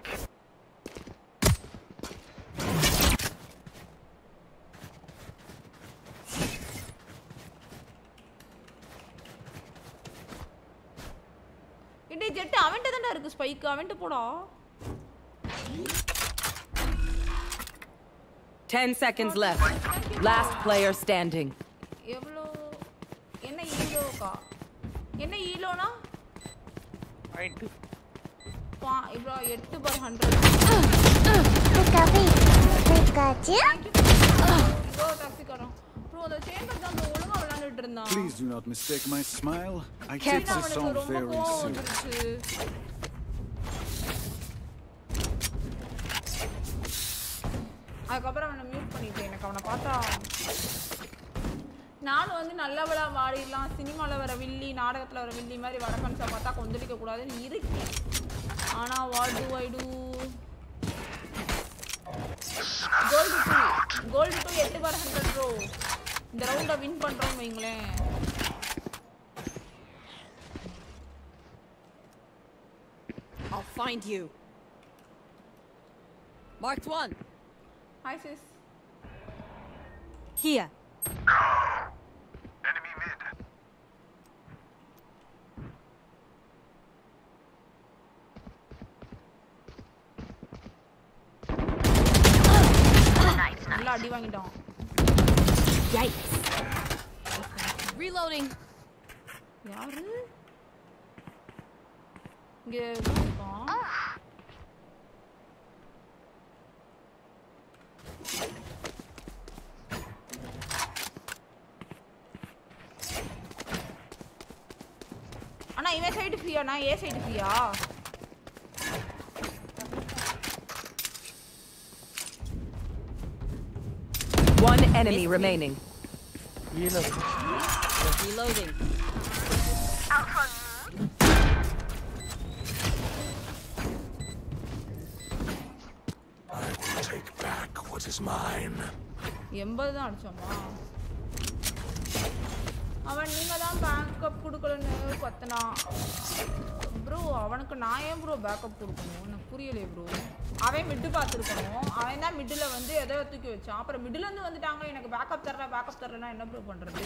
தான்டா இருக்கு ஸ்பைக் அவன்கிட்ட போடா 10 seconds left. Last player standing. எவ்வளோ என்ன ஈலோக்கா என்ன ஈலோனா பாயிண்ட் பா இவ்வளோ எட்டு பர் ஹண்ட்ரட் இவ்வளோ டாக்ஸிக்காரன் ப்ரோ அந்த சேம்பர் தான் bro ஒழுங்கா விளையாண்டுட்டு இருந்தான் Please do not mistake my smile. I Careful. take this அவனுக்கு on அதுக்கப்புறம் அவனை மியூட் பண்ணிட்டேன். எனக்கு அவனை பார்த்தா நானும் வந்து நல்லவளா வாடிடலாம் சினிமாவில் வர வில்லி நாடகத்தில் வர வில்லி மாதிரி வடக்கன்ஸை பார்த்தா கொந்தளிக்க கூடாதுன்னு இருக்கேன் ஆனால் what do I do gold two gold two எட்டு வர ஹண்ட்ரட் ப்ரோ இந்த ரவுண்டை வின் பண்ணுறோம்னு வைங்களேன். I'll find you. Marked one. Hi sis Here. Enemy mid. நல்லா அடி வாங்கிட்டோம் Yikes. Reloading. யாரு இங்க இருக்கான் அண்ணா இவன் சைடு ஃப்ரீயாண்ணா ஏ சைடு ஃப்ரீயா One enemy remaining. Reloading. I Is mine. எண்பது தான் அடிச்சோமா? அவன் நீங்க தான் பேக்கப் கொடுக்கலன்னு கத்துனான் ப்ரோ அவனுக்கு நான் ஏன் ப்ரோ பேக்கப் கொடுக்கணும்? எனக்கு புரியலையே ப்ரோ அவன் மிட்டு பார்த்துருக்கணும். அவன் தான் மிட்டில் வந்து எதோ தூக்கி வச்சான்? அப்புறம் மிடிலேருந்து வந்துட்டாங்க. எனக்கு பேக்கப் தர்ற பேக்கப் தர்றனா என்ன ப்ரோ பண்ணுறது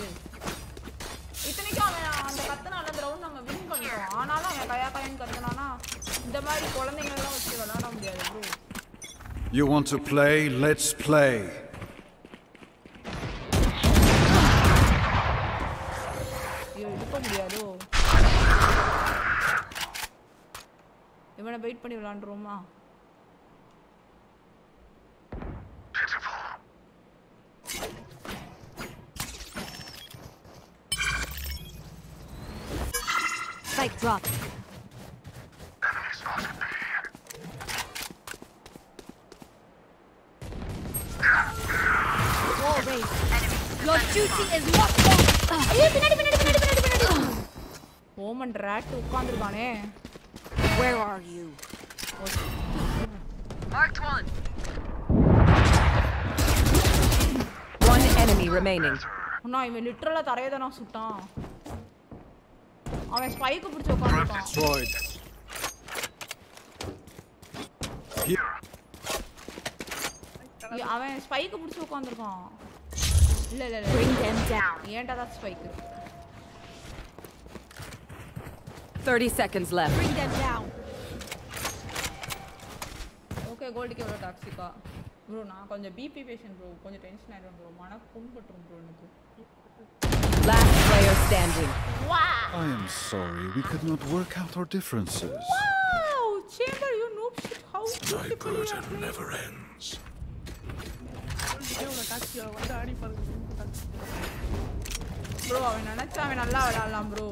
இத்தனைக்கும் அவன் அந்த கத்தனால அந்த ரவுண்ட் நம்ம வின் பண்ணுறோம் ஆனாலும் அவன் கயா கயன்னு கத்துனானா இந்த மாதிரி குழந்தைங்கள்லாம் வச்சு விளாட முடியாது bro You want to play? Let's play. ஐயோ எடுக்க முடியாதோ இவனை வெயிட் பண்ணி விளாண்டுருவோமா Spike drop. Your duty is not over. ஐயோ, பின்னாடி, பின்னாடி, பின்னாடி, பின்னாடி, பின்னாடி. Oman rate உட்காந்துருக்கானே Where are you? Marked one. One enemy remaining. அண்ணா இவன் லிட்டரலா தரையை தானே சுட்டான் அவன் ஸ்பைக்கு பிடிச்சி உட்காந்துருக்கான் Destroyed. Here. அவன் ஸ்பைக்கு பிடிச்சி உட்காந்துருக்கான் இல்ல இல்ல இல்ல Bring them down. ஏன்டா தான் spike 30 seconds left. Bring them down. Okay கோல்டுக்கு எவ்வளோ டாக்ஸிக்கா ப்ரோ நான் கொஞ்சம் பிபி பேஷண்ட் ப்ரோ கொஞ்சம் டென்ஷன் ஆயிடும் ப்ரோ மன புண்பட்டுரும் ப்ரோ எனக்கு Last player standing. I am sorry, we could not work out our differences. Wow, Chamber, you noob shit. How My beautifully you are burden playing. never ends. Bro அவன் நினைச்சா அவன் நல்லா விளையாடலாம் bro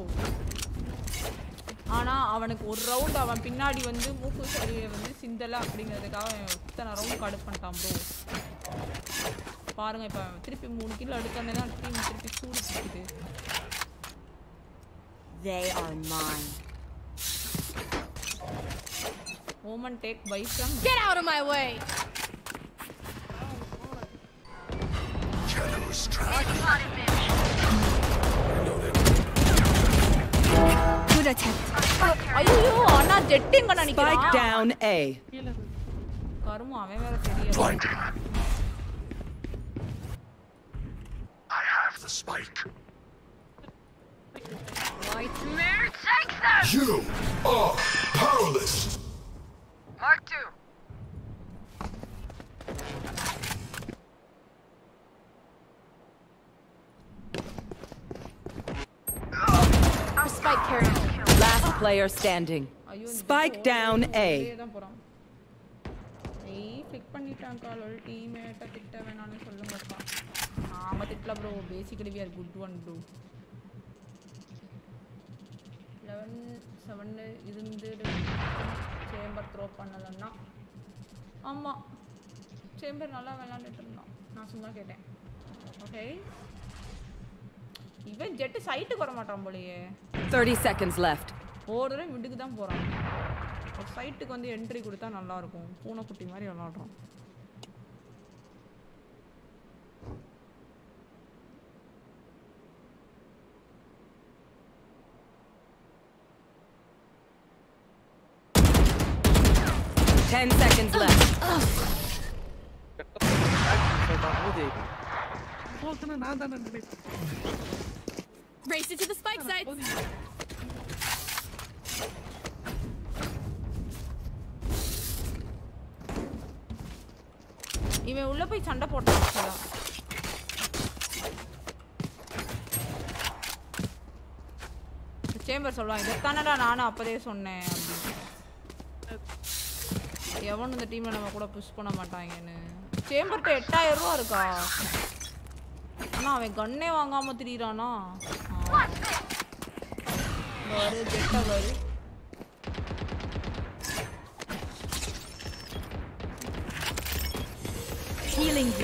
ஆனா அவனுக்கு ஒரு ரவுண்ட் அவன் பின்னாடி வந்து மூக்கு சரியை வந்து சிந்தலை அப்படிங்கிறதுக்காக அவன் இத்தனை ரவுண்ட் கடுப்பு பண்ணிட்டான் ப்ரோ பாருங்க இப்போ திருப்பி மூணு கிலோ எடுத்தோடனே தான் டீம் திருப்பி சூடு பிடிக்குது They are mine. Take by from Get out of my way. Shadows traveling. Good attempt. ஐயோ அண்ணா ஜெட்டிங்க Spike நினைக்கிறான் down A. கருமம் அவன் வேற தெரியாது Blinding. I have the spike. Nightmare, take that! You are powerless. Mark Two. Spike carrier. Last player standing. Spike down A. காலோல் டீம்மேட்ட திட்ட வேணாம்னு சொல்லுங்கப்பா நாம திட்டல bro basically we are good one bro eleven seven இருந்து சேம்பர் த்ரோ பண்ணலன்னா? ஆமாம் chamber நல்லா விளாண்டுட்டு இருந்தான். நான் சும்மா கேட்டேன். ஓகே இவன் ஜெட்டு சைட்டுக்கு வர மாட்டான் போலயே 30 seconds left. ஒரு தடவை மிட்டுக்கு தான் போகிறான் ஒரு சைட்டுக்கு வந்து என்ட்ரி கொடுத்தா நல்லா இருக்கும் பூனைக்குட்டி மாதிரி விளாட்றோம் Ten seconds left. நான் தானே நினைப்பேன் Race it to the spike site. இவன் உள்ள போய் சண்டை போட்டான். சேம்பர் சொல்லுவான் இதைத்தானடா நானும் அப்போதே சொன்னேன். அப்படின்னு எவனும் இந்த டீம்ல நம்ம கூட புஷ் பண்ண மாட்டாங்கன்னு. சேம்பர்கிட்ட எட்டாயிரம் ரூபா இருக்கா? ஆனா அவன் கண்ணே வாங்காமல் திரியறானா? பாரு கெட்ட பாரு ஹீலிங்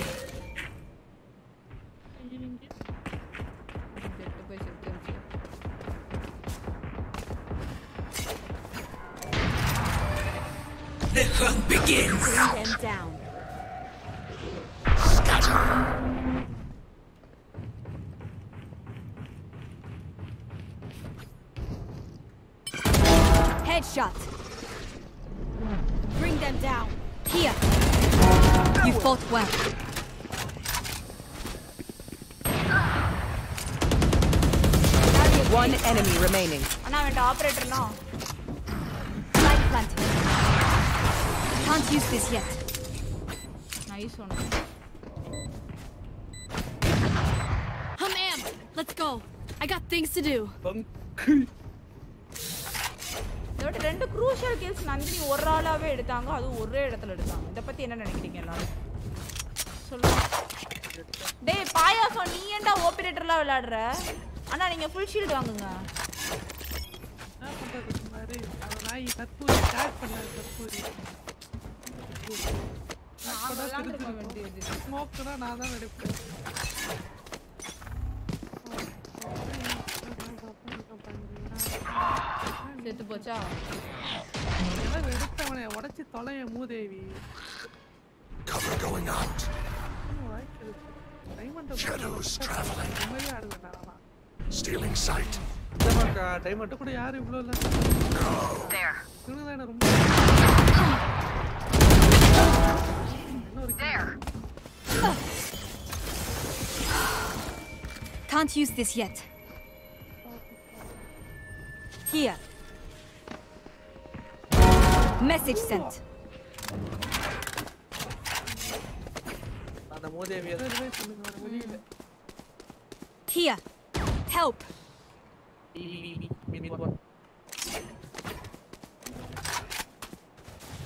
to do. இதோட ரெண்டு க்ரூஷியல் கில்ஸ் நந்தினி ஒரு ஆளாவே எடுத்தாங்க. அதுவும் ஒரே இடத்துல எடுத்தாங்க. இதை பத்தி என்ன நினைக்கிறீங்க எல்லாரும்? சொல்லுங்க. டேய் பாயாசம் நீ ஏன்டா ஆபரேட்டர்லாம் விளையாடுற? அண்ணா நீங்க ஃபுல் ஷீல்ட் வாங்குங்க. என்ன பண்றது பாரு செத்து போச்சா எல்லாம் எடுத்தவனை உடைச்சு தொலைய மூதேவி Cover going out. Diamond Shadows traveling. உண்மையே ஆடுவேன் நான் Stealing sight. டைமண்ட் கூட யாரும் இவ்வளோ இல்லை There. இவனு தான் ரொம்ப இன்னொரு There. Can't use this yet. Here. Message sent. Here. Help.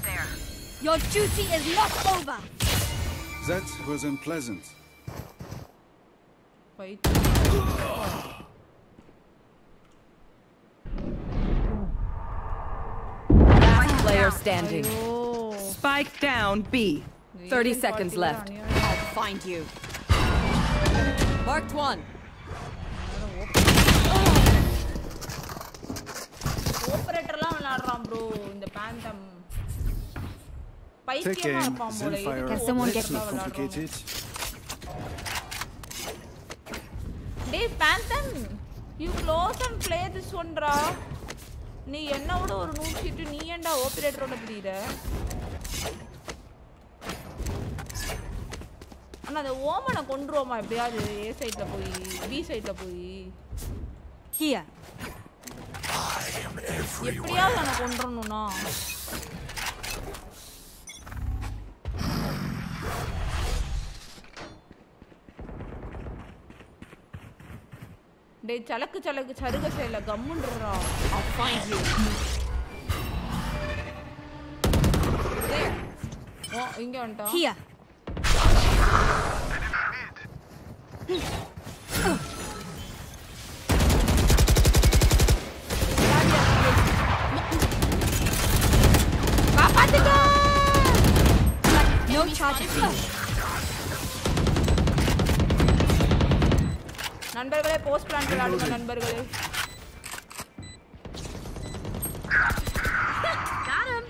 There. Your duty is not over. That was unpleasant. Wait. player standing. ஐயோ Spike down B. 30 seconds left. I'll find you. Marked one. ஆபரேட்டர்லாம் விளையாடுறான் bro இந்த phantom Take பைத்தியமா aim. இருப்பான் போல Zenfire. Can someone get It's me? not complicated. டேய் phantom you close and play this ஒன்ரா நீ என்ன விட ஒரு நூறு சீட்டு நீ ஏன்டா ஆபரேட்டரோட பிடிக்கிற? அண்ணா அந்த ஓமனை கொண்டுருவோமா எப்படியாவது ஏ சைடில் போய் பி சைடில் போய். எப்படியாவது அவனை கொண்டுறணும்னா டே சலக்கு சலக்கு சருக செய்யல கம்முன்றா அப்பா ஓ இங்க வந்துட்டோம் ஹியா No. நண்பர்களே போஸ்ட் பிளான் விளையாடுங்க நண்பர்களே Got him.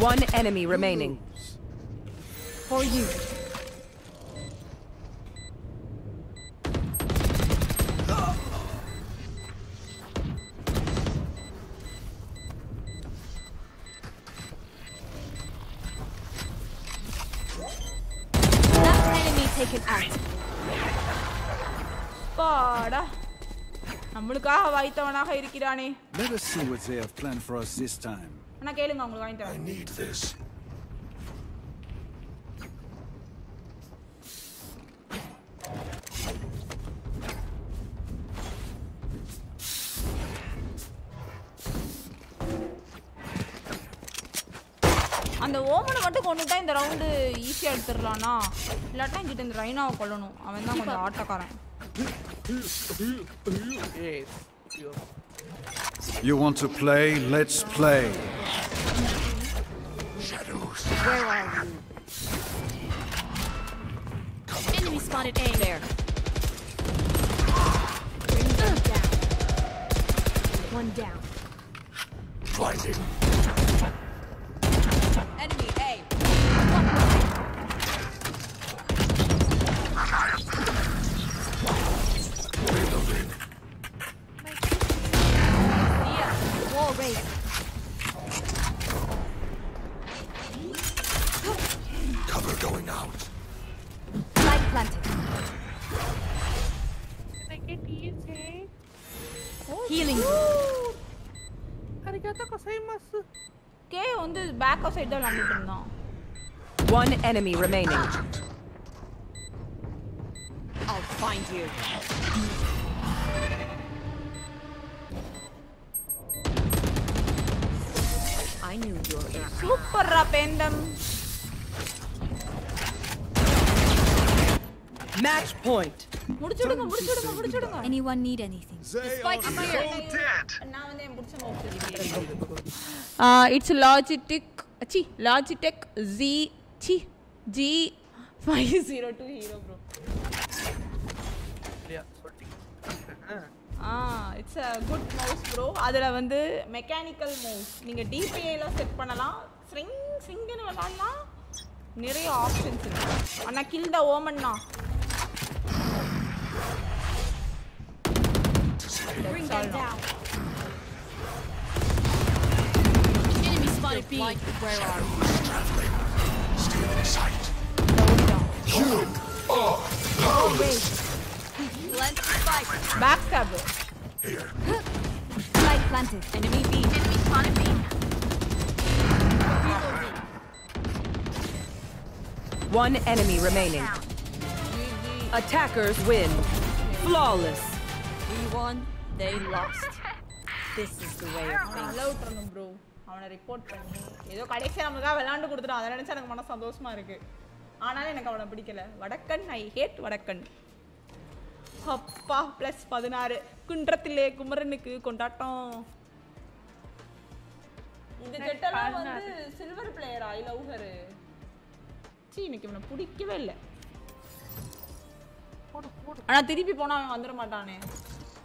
One enemy remaining. For you. வாய்த்தவனாக இருக்கிறானே Let us see what they have planned for us this time. அண்ணா கேளுங்க உங்களுக்கு வாங்கி I தரேன் need this. அந்த ஓமனை மட்டும் கொண்டுட்டா இந்த ரவுண்டு ஈஸியாக எடுத்துடலாம்னா இல்லாட்டா இங்கிட்ட இந்த ரைனாவை கொல்லணும் அவன் தான் கொஞ்சம் ஆட்டக்காரன் ஏய் ஐயோ you want to play? Let's play. Shadows. Where are you? Enemy spotted A. There. One down. Blinding. One enemy remaining. I'll find you. I knew you were Super random. Match point. anyone need anything spike is here நான் uh, it's Logitech C Logitech G C G five zero two hero bro ah it's a good mouse bro அதில் வந்து mechanical mouse நீங்கள் டிபிஐலாம் set பண்ணலாம். Swing ஸ்விங்குன்னு விளாட்லாம். நிறைய options இருக்கு. ஆனால் kill the ஓமன்னா Bring them down. spotted B. Where are you? traveling. Still in sight. No, we don't. You are powerless. Let's fight. Here. Light planted. Enemy B. Enemy spotted B. One enemy remaining. Attackers win. Flawless. We won, they lost. This is the way of things. அவனை report பண்ணி ஏதோ கடைசியாக நமக்காக விளாண்டு கொடுத்துட்டான். அதை நினச்சா எனக்கு மன சந்தோஷமா இருக்கு. ஆனாலும் எனக்கு அவனை பிடிக்கல. வடக்கன் ஐ ஹேட் வடக்கன். அப்பா ப்ளஸ் பதினாறு. குன்றத்திலே குமரனுக்கு கொண்டாட்டம். இந்த செட்டெல்லாம் வந்து சில்வர் பிளேயரா ஐ லவ் ஹர் சீ எனக்கு இவனை பிடிக்கவே இல்லை. ஆனா திருப்பி போனா அவன் வந்துட மாட்டானே.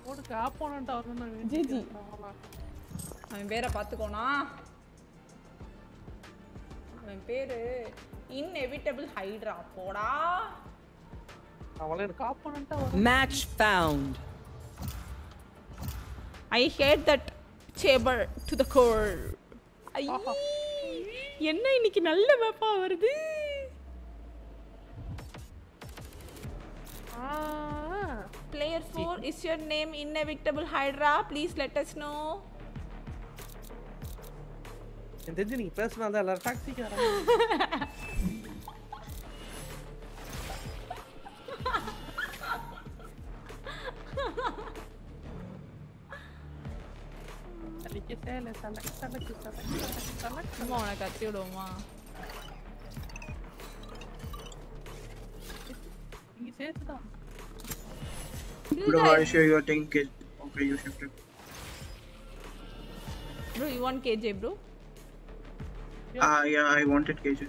போடுக்கு ஆப்போனண்டா வரணும் ஜிஜி. அவன் பேரை பார்த்துக்கோனா. அவன் பேரு இன்எவிட்டபிள் ஹைட்ரா போடா. அவளை எனக்கு ஆப்போனண்டா வரும் Match found. I hate that sabre to the core என்ன இன்னைக்கு நல்ல மேப்பா வருது? Player four is your name inevitable Hydra please let us know எனக்கு தெரிஞ்சு நீங்க பேசினா தான் எல்லாரும் டாக்ஸிக்கு வராங்க சலிக்கு சேலை சலக்கு சலக்கு சலக்கு சலக்கு சலக்கு சும்மா உனக்கு கத்தி விடுவோமா நீங்க சேர்த்துதான் Bro, I sure you're taking kids. Okay, you shifted. Bro you want K J bro Ah, yeah, I wanted KJ.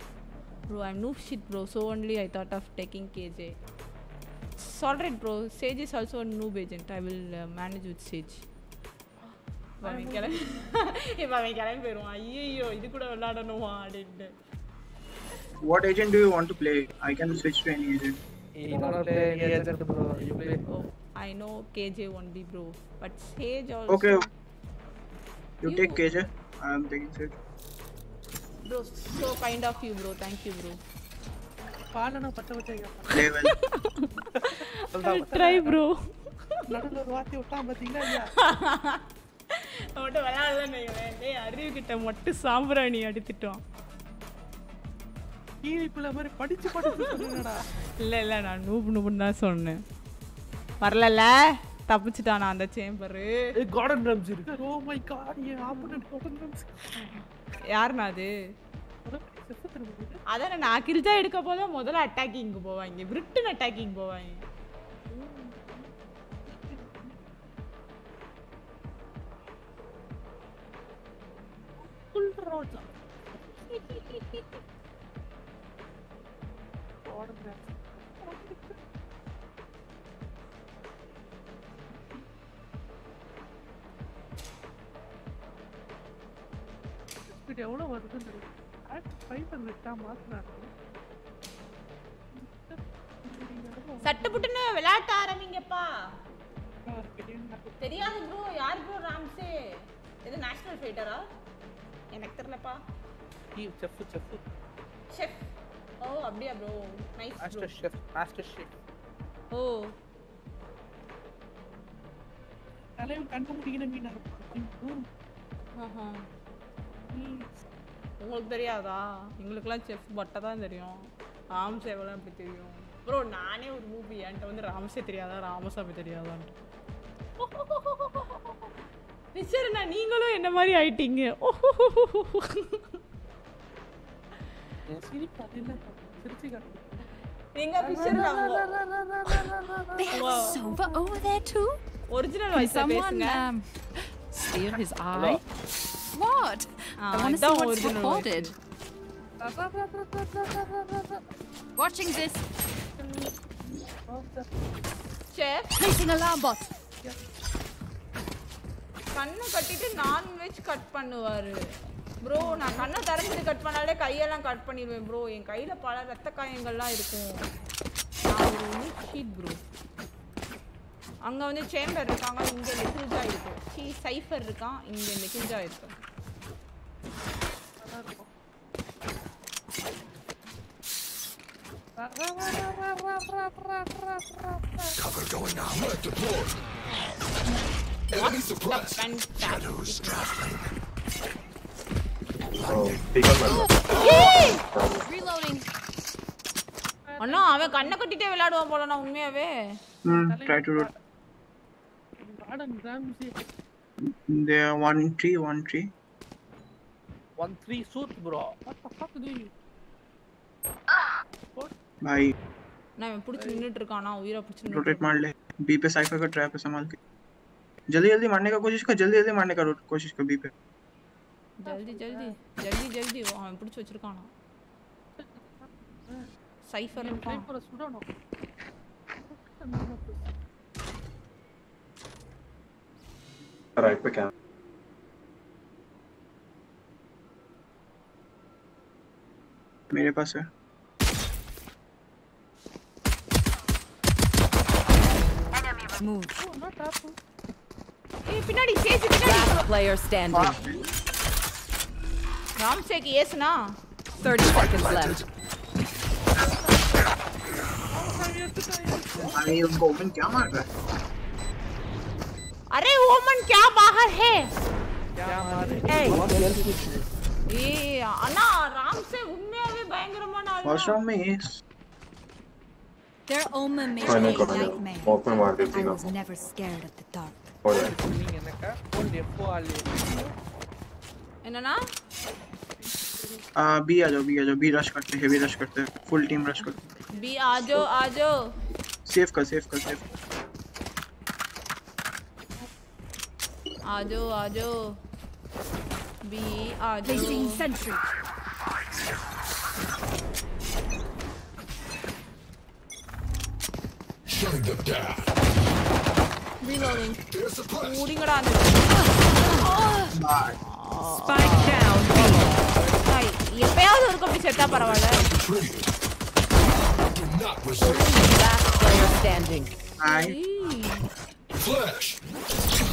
Bro, I'm noob shit, bro. So only I thought of taking KJ. It's alright, bro. Sage is also a noob agent. I will uh, manage with Sage. இப்ப அவன் கிளம்பி இப்போ அவன் கிளம்பி போயிடுவான் ஐயோ இது கூட விளையாடணுமா அப்படின்ட்டு What agent do you want to play? I can switch to any agent. You wanna play any agent, bro? You play. Oh, I know KJ only, bro. But Sage also. Okay. You You. take KJ. I'm taking Switch. Bro so kind of you bro thank you bro பாலனா பத்த வச்சேங்க try bro நடுல ஒரு வாத்தி விட்டா பாத்தீங்களா அவட்ட விளையாடலன்னு டேய் அறிவு கிட்ட மட்டும் சாம்பிராணி அடித்துட்டோம். கீழிப்புல மாதிரி படிச்சு படிச்சு சொன்னடா இல்ல இல்ல நான் நூப் நூபுன்னு தான் சொன்னேன். வரலல தப்பிச்சிட்டானா அந்த சேம்பரு கார்டன் ரம்ஸ் இருக்கு. Oh my god a opponent garden rooms யாருண்ணா அது? அதானே நான் கிரிஜா எடுக்க போதா முதல்ல அட்டாக்கிங் போவாங்க. பிரிட்டன் அட்டாக்கிங் போவாங்க. ஃபுல் ஸ்பீட் எவ்வளோ வருதுன்னு ஆக்ட் ஃபைவ் ஹண்ட்ரட் தான் மாற்றினாரு சட்டு புட்டுன்னு விளையாட்ட ஆரம்பிங்கப்பா. தெரியாது ப்ரோ யார் ப்ரோ ராம்ஸே? இது நேஷனல் ஃபைட்டரா எனக்கு தெரியலப்பா. செஃப் செஃப் ஷெஃப் ஓ அப்படியா bro? Nice master chef master chef oh. தலைவன் கண்டுபிடிக்கிற மீனா இருக்கும் ஆஹா. உங்களுக்கு தெரியாதா? எங்களுக்குலாம் செஃப் பட்டை தான் தெரியும். ராம் சேவலாம் எப்படி தெரியும்? அப்புறம் நானே ஒரு மூவி என்கிட்ட வந்து ராமசே தெரியாதா? ராமசாமி தெரியாதான்ட்டு. நிச்சயண்ணா நீங்களும் என்ன மாதிரி ஆயிட்டீங்க? ஒரிஜினல் வாய்ஸ் பேசுங்க. Um, steal his eye. What? I want to see what's recorded. Watching this. Chef Placing alarm bot. கண்ணை கட்டிட்டு நான்வெஜ் கட் பண்ணுவாரு ப்ரோ நான் கண்ணை திறந்துட்டு கட் பண்ணாலே கையெல்லாம் கட் பண்ணிடுவேன் ப்ரோ என் கையில பல ரத்த காயங்கள்லாம் இருக்கும் நான் ஒரு ப்ரோ அங்க வந்து சேம்பர் இருக்காங்க இங்க லிக்கில்ஜா இருக்கும் சி சைஃபர் இருக்கான் இங்க லிக்கில்ஜா இருக்கு Cover going out. Deployed. Enemy suppressed. Shadows traveling. Reloading. அண்ணா அவன் கண்ணை கட்டிட்டே விளையாடுவான் போல நான் உண்மையாவே Hmm, try Adam, Ram is There, one tree, one tree. One tree suit, bro. What the fuck do you? What? Bye. ना मैं पुड़ी निन्नट रखा ना वीरा पुड़ी निन्नट रोटेट मार ले बी पे साइफर का ट्रैप है संभाल के जल्दी जल्दी मारने का कोशिश कर जल्दी जल्दी मारने का कोशिश कर बी पे जल्दी जल्दी जल्दी जल्दी वो हमें पुड़ी सोच रखा ना साइफर रखा Right, we can. मेरे पास है Move. ஏய் பின்னாடி சேசி பின்னாடி Last player standing. ராம்சேக்கு ஏசுனா 30 seconds left. भाई उनको ओपन क्या मार रहा है अरे वोमन क्या बाहर है? ये आराम से घूमने अभी वॉशरूम में Their omen made me nightmare. I was never scared of the dark. Oh yeah. इन्हना आ बी आ जाओ बी आ जाओ। बी रश करते हैं बी रश करते हैं। फुल टीम रश करते हैं। बी आ जाओ आ जाओ। सेव कर सेव कर सेव आजो आजो बी आजो placing sentry Shutting them down. Reloading. Reloading around. Spike down. Hi. ये पैर उनको पिछड़ता Parwada. Do not resist. Last player standing. Hi. Flash.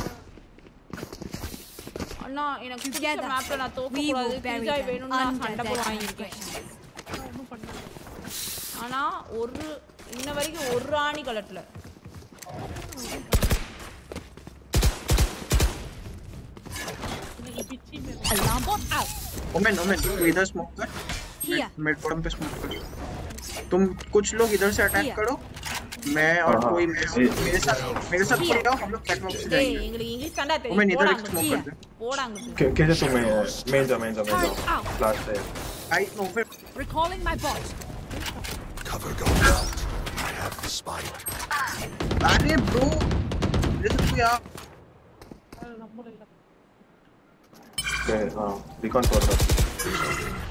எனக்கு பிடிச்ச மேப்ல நான் தோக்க கூடாது. பிஜாய் வேணும்னு சண்டை போட வாங்கியிருக்கேன். ஆனா ஒரு இன்ன வரைக்கும் ஒரு ராணி கலட்டல One man, one man. Wait, there's more. Mid पे स्मोक करो। तुम कुछ लोग इधर से अटैक करो। मैं और हाँ, कोई हाँ, मैं मेरे साथ मेरे साथ पड़ हम लोग कैटवॉक मैं इधर स्मोक कर कैसे तुम मेन मैं जा मैं जा मैं जा। आई नो फिर recalling my bot cover going out. I have the अरे ब्रो ये तो क्या Okay, uh, recon for that.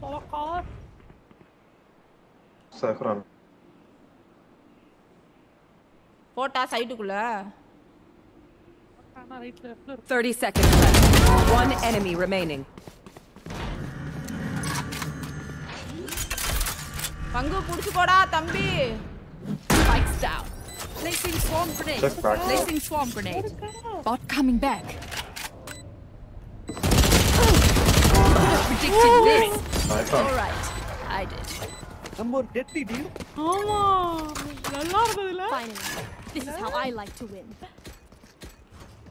சொல்லக்கா Saffron. போட்டா சைட்டுக்குள்ள ஆனா ரைட்ல லெஃப்ட்ல 30 seconds left. One enemy remaining. பங்கு புடிச்சு போடா தம்பி Spikes down. Placing swarm grenade. Check back. Placing swarm grenade. Bot coming back. Predicted this. Nice one. All right. I did. ஆமா நல்லா இருந்ததுல Finally. This is how I like to win.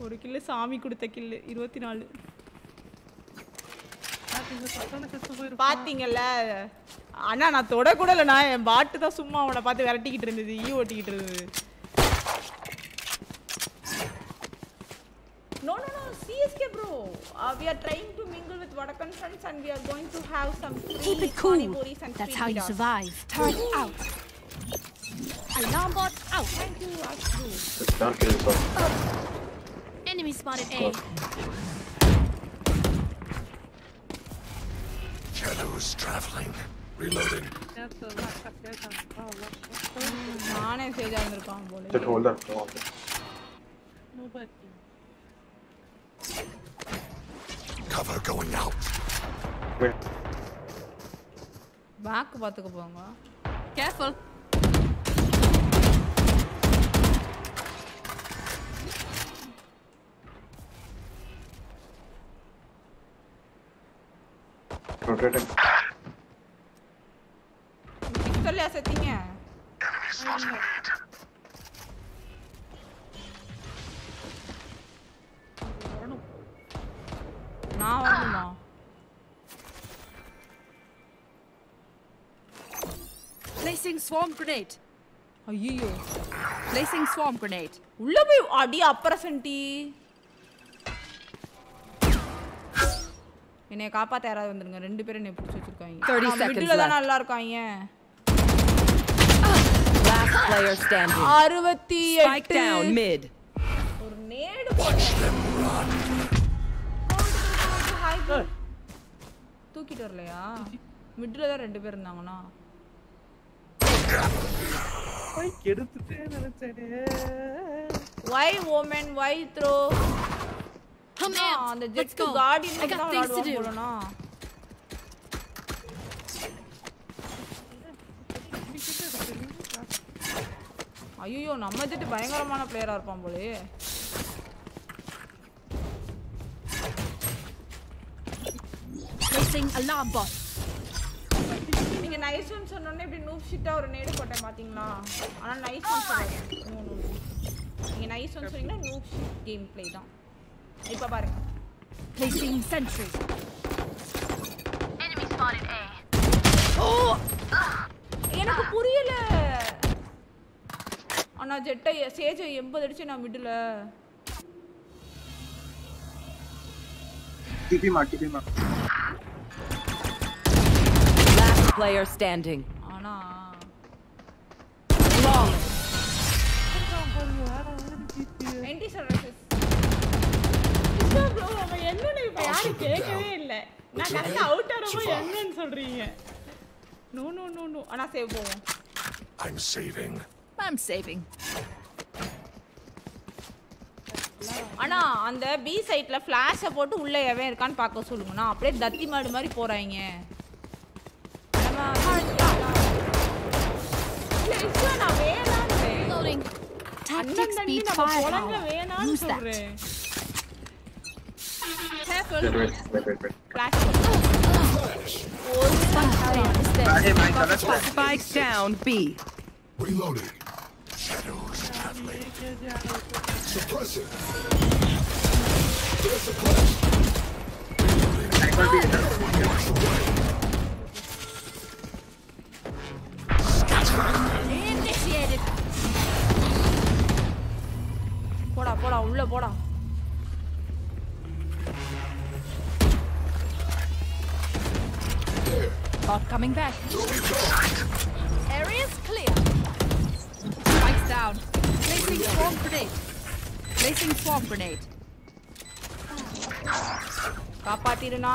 ஒரு கில்லு சாமி கொடுத்த கில்லு இருபத்தி நாலு பாத்தீங்கல்ல அண்ணா நான் தொட கூட இல்லைண்ணா என் பாட்டு தான் சும்மா அவனை பார்த்து விரட்டிக்கிட்டு இருந்தது ஈ ஓட்டிக்கிட்டு இருந்தது No, no, no, CSK bro. Uh, we are trying to mingle with water concerns and we are going to have some Keep it cool. That's how you survive. Turn out. Alarm bot out. Thank you, Ashbu. Don't kill yourself. Oh. Enemy spotted A. Shadows traveling. Reloading. Just hold up. Nobody Cover going out. Mid. Back பாத்துக்க போங்க Careful. Rotating. சொல்லியா செத்தீங்க நான் வரணுமா Placing swarm grenade. ஐயோ Placing swarm grenade. உள்ள போய் அடி அப்ரசன்டி என்னைய காப்பாத்த யாராவது வந்துருங்க ரெண்டு பேரும் என்னை பிடிச்சி வச்சிருக்காங்க 30 ஆனா, seconds left. நல்லா இருக்காங்க Last player standing. down mid. ஒரு நேடு போட்டேன் தூக்கிட்டு வரலையா? மிடில் தான் ரெண்டு பேர் இருந்தாங்கண்ணா. எடுத்துட்டே நினைச்சேனே. Why Omen why throw Come அந்த ஜெட் go. கார்டியன் தான் do. போலனா ஐயோ நம்ம ஜெட் பயங்கரமான பிளேயரா இருப்பான் போலே Using alarm bot. நீங்க நைஸ் ஒன் சொன்னோனே இப்படி நூப் ஷிட்டா ஒரு நேடு போட்டேன் பாத்தீங்களா? ஆனா நைஸ் ஒன் சொன்னீங்க நீங்க நைஸ் ஒன் சொன்னீங்கன்னா நூப் ஷிட் கேம் ப்ளே தான். இப்போ பாருங்க. Placing sentry. Enemy spotted A. ஓ! எனக்கு புரியல. ஆனா ஜெட்டை சேஜ் 80 அடிச்சு நான் மிடில் டிபி மா டிபி மா. இப்ப யாரும் கேட்கவே இல்ல. நான் கரெக்டா அவுட் ஆறப்போ என்னன்னு சொல்றீங்க. நோ நோ நோ நோ ஆனா சேவ் போவோம். I'm saving. I'm saving. ஆனா அந்த பி சைட்ல ஃபிளாஷ போட்டு உள்ள எவன் இருக்கான்னு பார்க்க சொல்லுங்க. நான் அப்படியே தத்தி மாடு மாதிரி போறாங்க Tactics beat firepower. Use that. Spike down, B. Reloading. Shadows traveling. Suppressing. There's Initiated. போடா போடா உள்ள போடா Bot coming back. Area's clear. Spikes down. Placing swarm grenade. Placing swarm grenade. காப்பாத்திருனா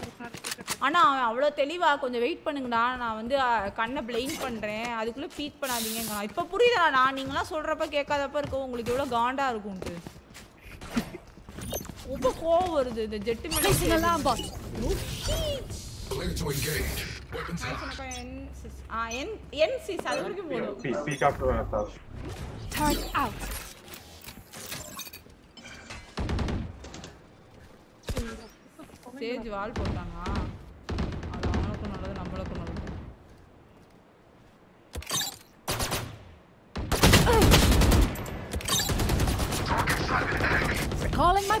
ஆனால் அவன் அவ்வளோ தெளிவாக கொஞ்சம் வெயிட் பண்ணுங்கண்ணா நான் வந்து கண்ணை பிளைன் பண்ணுறேன் அதுக்குள்ளே ஃபீட் பண்ணாதீங்கங்கண்ணா இப்போ புரியுதா நான் நீங்களாம் சொல்கிறப்ப கேட்காதப்ப இருக்கும் உங்களுக்கு எவ்வளோ காண்டாக இருக்கும்ட்டு ரொம்ப கோவம் வருது இந்த ஜெட்டு மேலாம் என் சிஸ் அது வரைக்கும் போதும். சேஜ் வால் போட்டாங்க Recalling my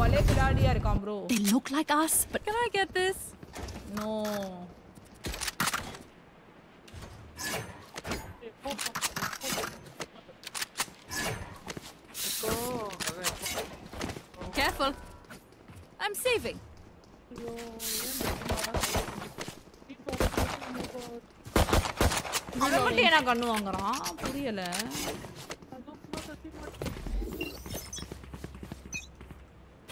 பலே கிடாடியா இருக்கான் bro They look like us, but can I get this? No Careful. I'm saving. அவன் மட்டும் என்ன கண்ணு வாங்குறான் புரியல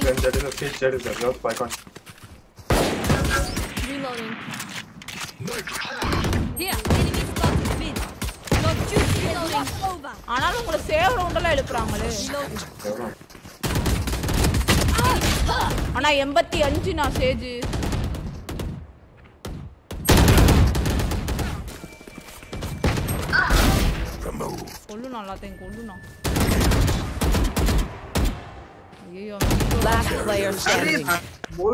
Reloading. Then Jet is a speed, Jet is a no spike on. Reloading. Here. Enemy spotted mid. Your duty reloading not over. ஆனாலும் உங்களை save ரவுண்டெல்லாம் எழுப்புறாங்களே Never ஆனா எண்பத்தி அஞ்சு நான் சேஜ் Remove. கொல்லுனா எல்லாத்தையும் கொல்லுனா ஐயோ Last player standing.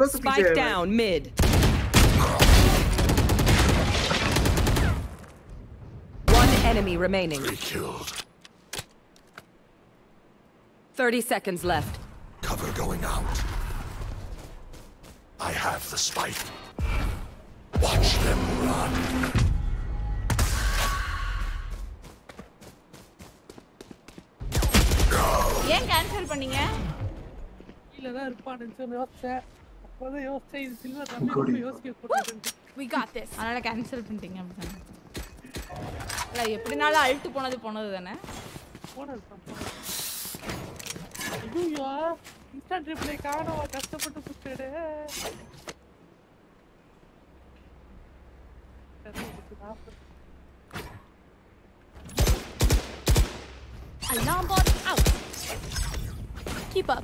Spike down mid. One enemy remaining. Three killed. 30 seconds left. Cover going out. I have the spike. Watch them run. ஏன் cancel பண்ணீங்க கீழே தான் இருப்பானுன்னு சொல்லி யோசிச்சேன் அப்போதான் யோசிச்சேன் இது சில்வர் தம்பி யோசிக்க கூடாதுன்னு We got this. அதனால கேன்சல் பண்ணிட்டீங்க அப்படிதானே இல்ல எப்படினாலும் அழுட்டு போனது போனது தானே போனது ஐயோ இன்ஸ்டன்ட் ரிப்ளை காணோம் கஷ்டப்பட்டு புடிச்சடு Alarm bot out. Keep up.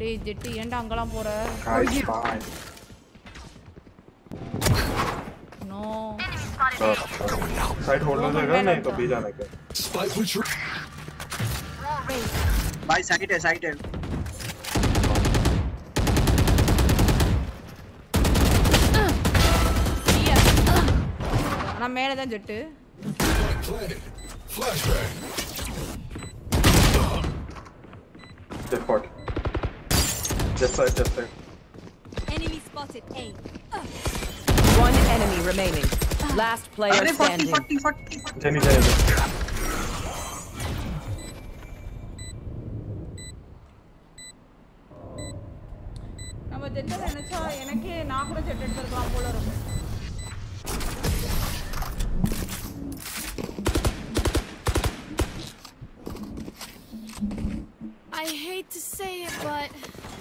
டேய் ஜெட்டு ஏன்டா அங்கெல்லாம் போற Guys, fine. No So, side hold हो जाएगा नहीं तो बी जाने के Spike retreat. भाई साइड है साइड है நான் மேலே தான் jet Planted. Flashbang. Jet fort. Jett side, jet side. Enemy spotted. A. One enemy remaining. Last player अरे 40 standing.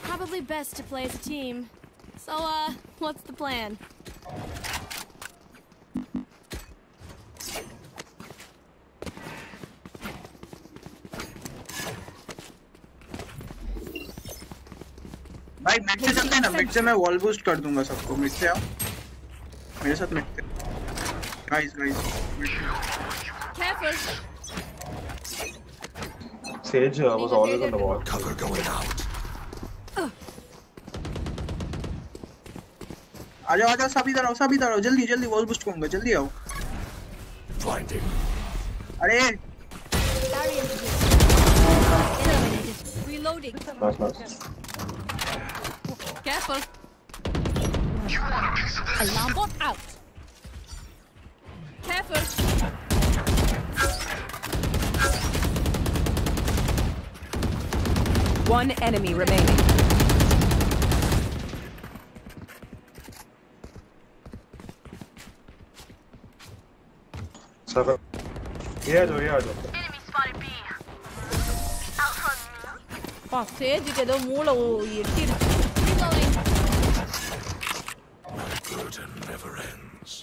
probably best to play as a team. So, uh, what's the plan? भाई mid से चलते हैं ना mid से मैं wall boost कर दूंगा सबको मिड से आओ मेरे साथ मिड से guys guys Careful. Sage uh, was always on the wall. Cover going out. आ जाओ आ जाओ सब इधर आओ सब इधर आओ जल्दी जल्दी वॉल बूस्ट करूंगा जल्दी आओ Blinding. अरे Reloading. Nice, nice. Careful. Alarm bot out. Careful. One enemy remaining. Seven. Jadą, jadą. பா சேஜுக்கு ஏதோ மூளை எட்டி இருக்கு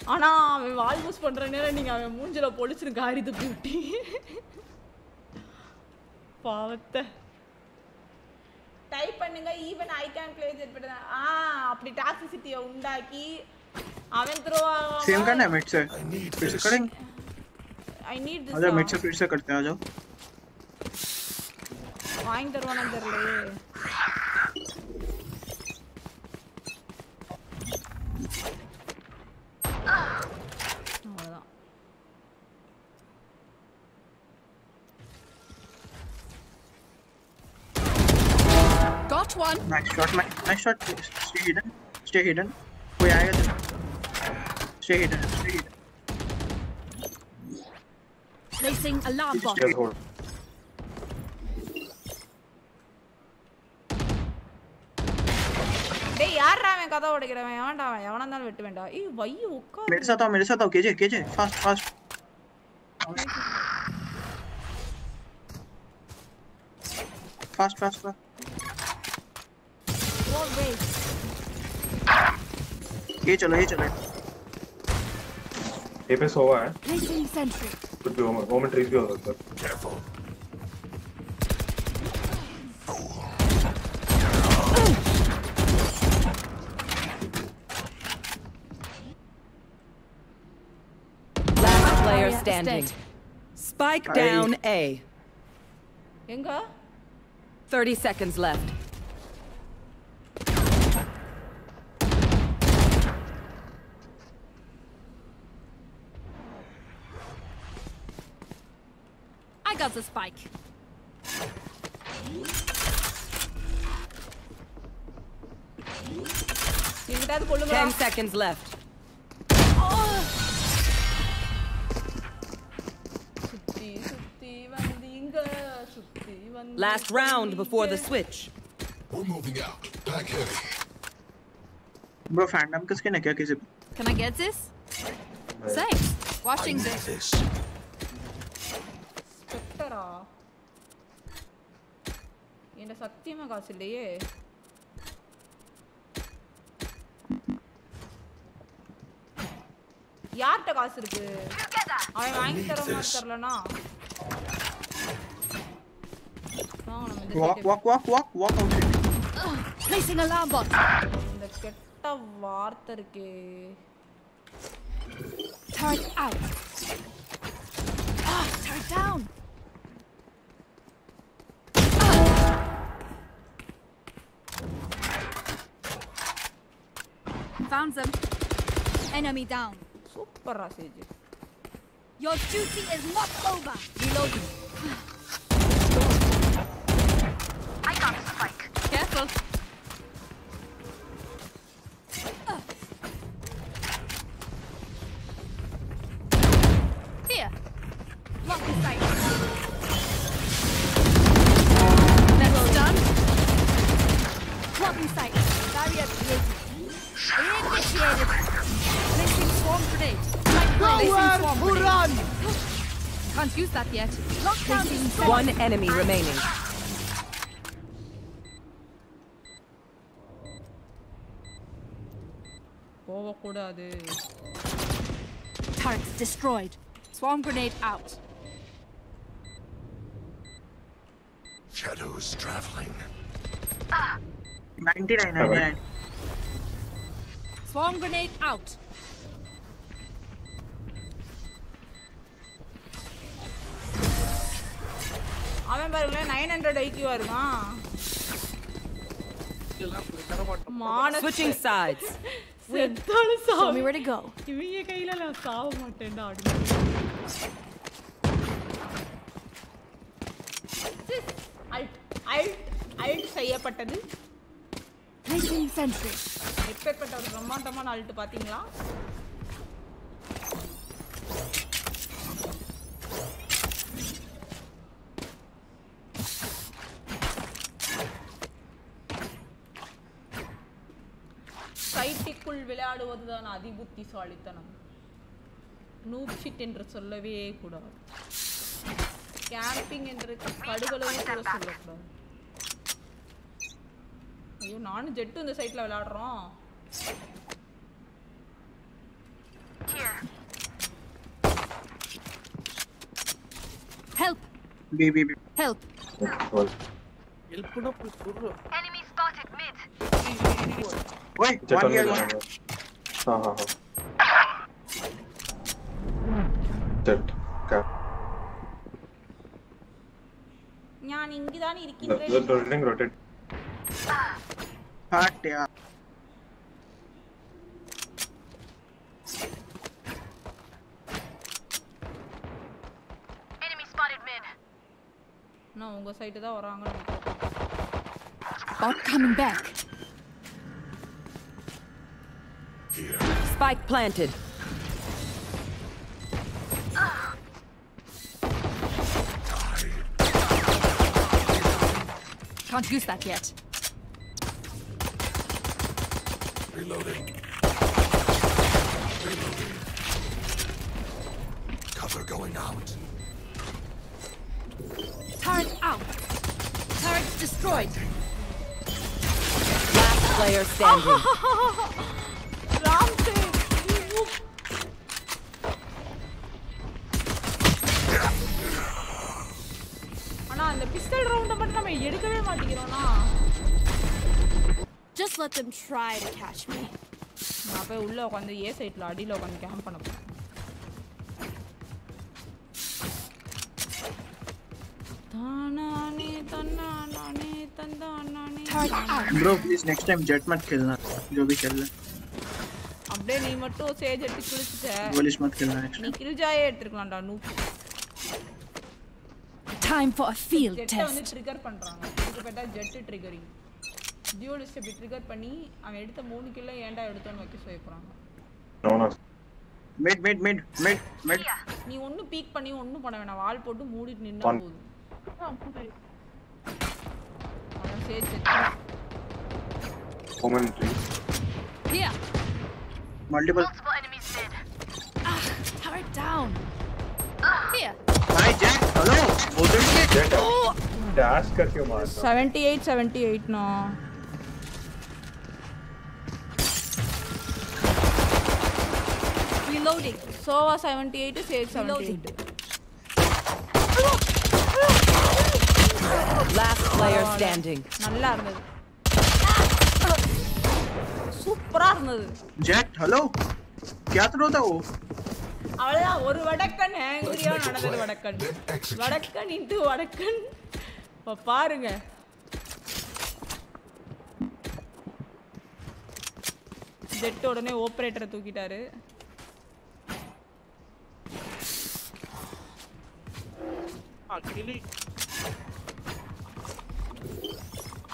ஆனா அவன் வால் பூஸ் பண்ற நேரம் நீங்க அவன் மூஞ்சில பொழிச்சிருக்க ஆரிது பூட்டி பாவத்தை. டைப் பண்ணுங்க even I can play it but ah அப்படி டாக்ஸிசிட்டியை உண்டாக்கி அவன் I need this. आजा मिड से फिर से करते हैं आजा. Find the one अंदर ले. Got one. Nice shot, man. Nice shot. Stay hidden. Stay hidden. कोई आएगा तो. Stay hidden. Stay hidden. Placing alarm bot. Jet hold. டேய் யாரா அவன் கதை உடைக்கிறவன் எவன்டா அவன் எவனா இருந்தாலும் வெட்டு வேண்டாம் ஏய் வைய உட்கார் मेरे साथ आओ मेरे साथ आओ KJ KJ fast fast fast fast fast ये चलो ये चलो ये पे सोवा है Placing sentry. कुछ भी standing. Spike down A. Inga? 30 seconds left. a spike. Ten seconds left. Last round before the switch. We're moving out. Back heavy. Bro, fandom ka skin hai kya kisi? Can I get this? Thanks. Watching this. this. காசா என்கிட்ட சத்தியமாக காசு இல்லையே. யார்கிட்ட காசு இருக்கு? அவன் வாங்கி தர மாதிரி தரலனா இந்த கெட்ட வார்த்தை இருக்கே. Turn out turn down Found them. Enemy down. Super Your duty is not over. Reloading. One enemy remaining. Turrets destroyed. Swarm grenade out. Shadows traveling. Ah. 99, 99. Swarm grenade out. அவன் பாருங்களேன் நைன் ஹண்ட்ரட் ஐக்கியூவா இருக்கான் மான Switching sides. செத்தாலும் me where to go. இவங்க கையில நான் சாவ மாட்டேன்டா அப்படின்னு அல்ட் அல்ட் அல்ட் செய்யப்பட்டது. எப்பேற்பட்ட ஒரு பிரம்மாண்டமான அல்ட் பாத்தீங்களா புத்திக்குள் விளையாடுவதுதான் அதிபுத்திசாலித்தனம் நூப்ஷிட் என்று சொல்லவே கூடாது கேம்பிங் என்று படுகளவும் கூட சொல்லக்கூடாது ஐயோ நானும் ஜெட்டு இந்த சைட்ல விளையாடுறோம் Help! Baby, baby. Help! Help! Help! Help! Help! Help! Help! Help! Help! Help! Help! Wait, Jet one on here, mid, one. हाँ हाँ हाँ Jet. Cap. ഞാൻ ഇങ്ങുതാണ് The, ഇരിക്കുന്നത് the, the ring rotate. Heart, yeah. Enemy spotted mid. நான் உங்க side தான் வராங்க Bot coming back. Spike planted. Can't use that yet. Reloading. Reloading. Cover going out. Turret out. Turret destroyed. Last player standing. எடுக்கவே மாட்டேங்கிறோம்னா Just let them try to catch me. நான் போய் உள்ள உட்காந்து ஏ சைட்ல அடியில உட்காந்து கேம்ப் பண்ண போறேன் தானானே தன்னானே தந்தானானே Bro, please next time jet मत खेलना जो भी खेल रहे அப்படியே நீ மட்டும் சேஜ் எடுத்து குளிச்சுட்ட गोलिश मत खेलना next நீ கில்ஜாயே எடுத்துக்கலாம்டா நூ Time for a field ஜெட்டை வந்து test. ட்ரிகர் பண்றாங்க எனக்கு பார்த்தா ஜெட்டு ட்ரிகரிங் ஜியோ லிஸ்ட் இப்படி ட்ரிகர் பண்ணி அவன் எடுத்த மூணு கிலோ ஏன்டா எடுத்தோன்னு வைக்க சொல்லி போறாங்க. Mid mid mid mid mid நீ ஒண்ணு பீக் பண்ணி ஒண்ணு பண்ண வேணாம். வால் போட்டு மூடிட்டு நின்னா போதும். அவன் சே set commentary ஹியா multiple enemies dead hour down ஹியா hi Jack hello oh Jett oh उधर से Jet. Dash करके मारता. Seventy eight seventy எயிட்னா Reloading. Sova seventy eight save seventy eight Last player standing. நல்லா இருந்தது சூப்பரா இருந்தது जेट हेलो क्या थ्रो था वो அவ்வளவுதான் ஒரு வடக்கன் ஆங்கிரியா நடந்தது வடக்கன் வடக்கன் இன்ட்டு வடக்கன் இப்ப பாருங்க ஜெட் உடனே ஓப்பரேட்டரை தூக்கிட்டாரு ஆ, கிளி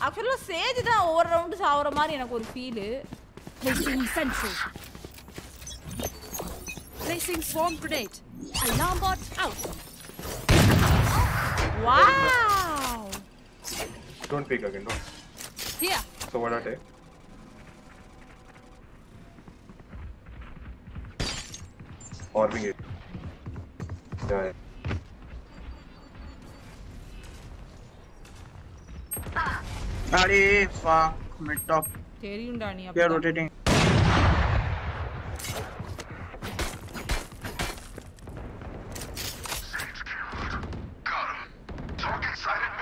ஆக்சுவலா சேஜ் தான் ஒவ்வொரு ரவுண்டு சாவற மாதிரி எனக்கு ஒரு feel Placing sentry. Placing swarm grenade. Alarm bot out. Wow Don't peek again, don't. Here. So what I take? Orving it. Yeah. Daddy, fuck, mid top. They're rotating. Got him. Target sighted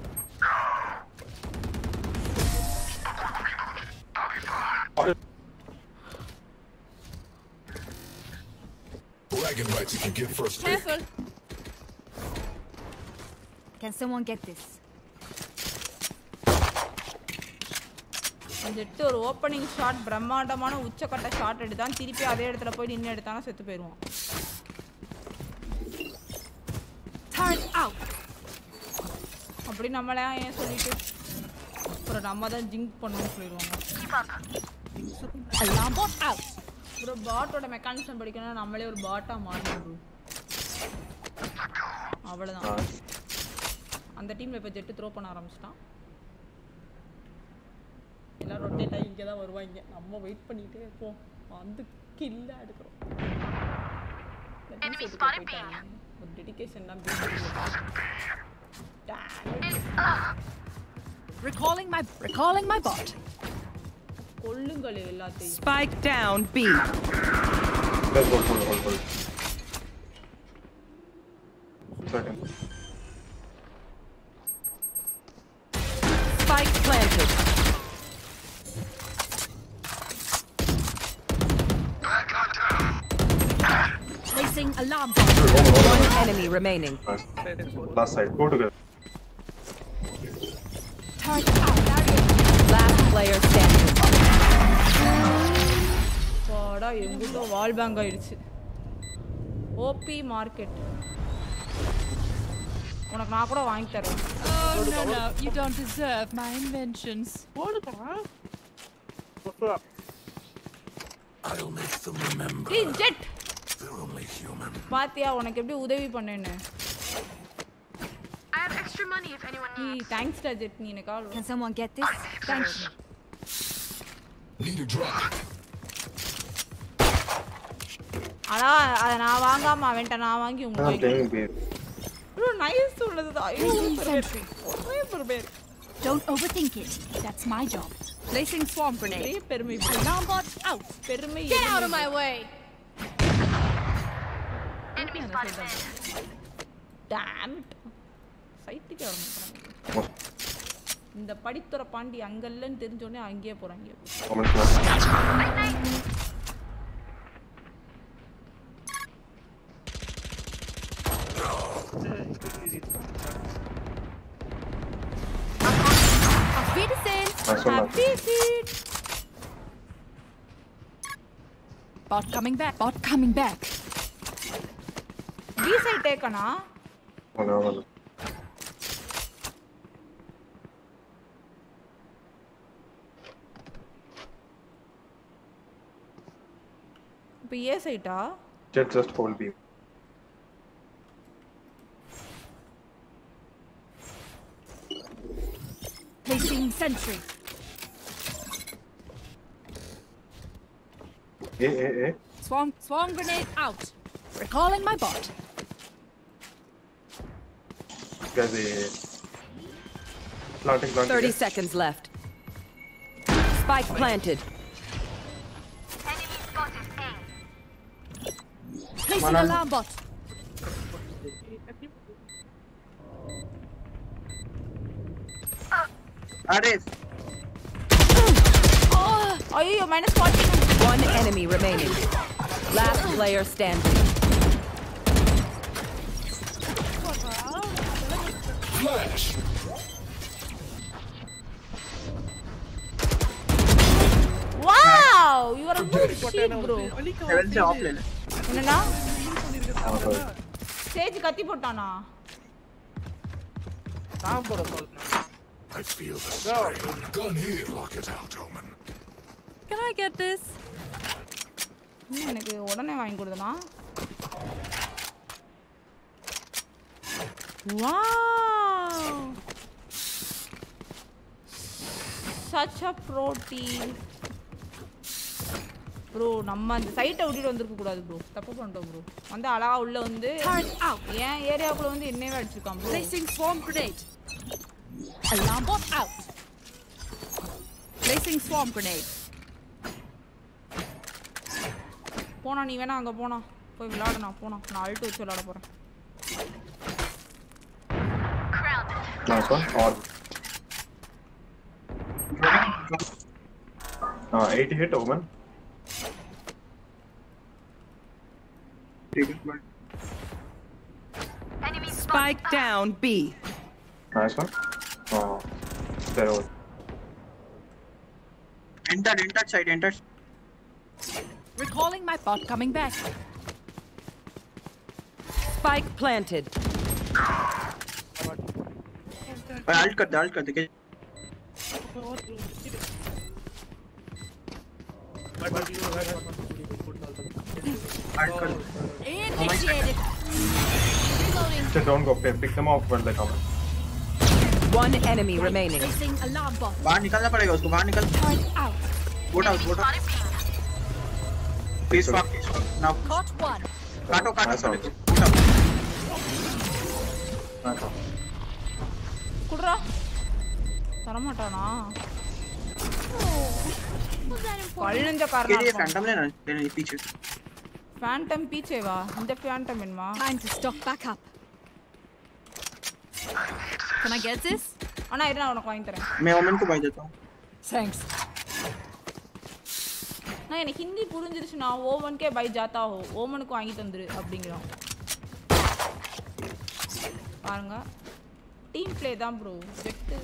Bragging rights, you can get first pick. Careful. Can someone get this? Jet ஒரு opening shot பிரம்மாண்டமான உச்சக்கட்ட shot எடுத்தான் திருப்பி அதே இடத்துல போய் நின்று எடுத்தானா செத்து போயிடுவான் Turn out. அப்படி நம்மளே ஏன் சொல்லிட்டு? அப்புறம் நம்ம தான் ஜிங்க் பண்ணணும்னு சொல்லிடுவாங்க. ஒரு பாட்டோட மெக்கானிசம் படிக்கணும்னா நம்மளே ஒரு பாட்டா மாறணும் அவ்வளவுதான். அந்த டீம்ல இப்ப ஜெட்டு த்ரோ பண்ண ஆரம்பிச்சிட்டான். எல்லாம் ரொட்டேட் ஆகி இங்கே தான் வருவாங்க. நம்ம வெயிட் பண்ணிட்டே இருப்போம். வந்து கில்லா எடுக்கிறோம். ஒரு டெடிகேஷன் தான் Recalling my recalling my bot. Spike down B. Second. Alarm. One enemy remaining. Last side. Go together. Turret. Last player standing. வாடா எங்கிட்ட வால் பேங்க் ஆயிடுச்சு ஓபி மார்க்கெட் உனக்கு நான் கூட வாங்கி தரேன் Oh no no, you don't deserve my inventions. Pada. What's up? I'll make them remember. Jett. I have extra money if anyone needs. Thanks, the Nina Carlo. Can someone get this? Thank you. Need a drop. அதான் அதை நான் வாங்காம அவன்கிட்ட நான் வாங்கி உங்களுக்கு bro nice சொன்னது தான் ஐயோ super Don't overthink it. That's my job. Placing swarm grenade. Get out of my way. Dam it சைட்டுக்கு வர மாட்டாங்க இந்த படித்துற பாண்டி அங்கல்லன்னு தெரிஞ்ச உடனே அங்கேயே போறாங்க Comment class. Auf Wiedersehen. Nice one, happy feet Bot coming back. Bot coming back. B side டேக்கனா Oh, no, no. இப்போ ஏ சைட்டா Jet just hold B. Placing sentry. A, A, A. Swarm, swarm grenade out. Recalling my bot. Guys, planting, planting. 30 seconds left. Spike planted. Enemy spotted A. Placing alarm bot. Ares. Ah! minus One. One enemy remaining. Last player standing. Flash! Wow! You are a good shit, bro. Off I feel the strain. Gun here. Lock it out, Omen. Can I get this? Wow such a protein. Bro நம்ம அந்த சைட்டை விட்டுட்டு வந்திருக்க கூடாது bro தப்பு பண்ணிட்டோம் bro வந்து அழகா உள்ள வந்து ஏன் ஏரியாவுக்குள்ள வந்து என்னவே அடிச்சிருக்கான் bro Placing swarm grenade. Alarm bot out. Placing swarm grenade. போனா நீ வேணா அங்க போனா. போய் விளையாடணும் போனா. நான் அல்ட்டு வச்சு விளையாட போறேன். Nice one. Or. Uh, 80 hit, Omen. Spike down B. Nice one. Uh, there was. Enter enter side enter Recalling my bot coming back. Spike planted. और अल्ट कर दे अल्ट कर दे Just don't go pay. Pick them off when they come. One enemy remaining. बाहर निकलना पड़ेगा उसको बाहर निकल. Go down, go down. Please fuck. Now. Caught one. काटो काटो सब. Go down. குடுறா தரமாட்டானா கழுஞ்ச के लिए காரணம் फैंटम लेना लेना पीछे ஃபேண்டம் பீச்சேவா இந்த ஃபேண்டம் என்னமா Time to stock back up. Can I get this? அண்ணா இரு நான் உனக்கு வாங்கி தரேன் मैं ओमन को भाई देता हूँ Thanks. நான் எனக்கு ஹிந்தி புரிஞ்சிருச்சுண்ணா ஓவனுக்கே பை ஜாத்தா ஹோ ஓமனுக்கு வாங்கி தந்துரு அப்படிங்கிறோம் பாருங்க டீம் ப்ளே தான் ப்ரோ வெட்டு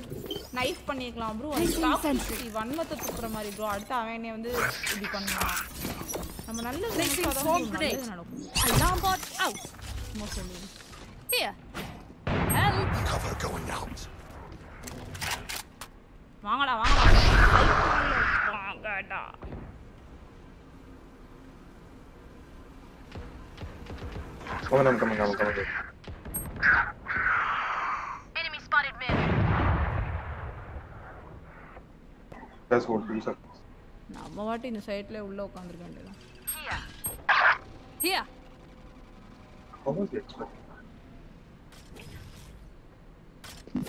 நைஃப் பண்ணிக்கலாம் ப்ரோ வன்மத்தை துப்புற மாதிரி ப்ரோ அடுத்து அவன் வந்து இப்படி பண்ணான் நம்ம நல்ல நடக்கும். சும்மா சொல்லு Here. Help. Cover going out. வாங்கடா வாங்கடா வாங்கடா Omen, I'm coming, I'm coming. Enemy spotted mid. Let's hold two seconds. நம்ம வாட்டி இந்த சைட்ல உள்ள உட்காந்துருக்க வேண்டியதான் Here. Here. How was the expect?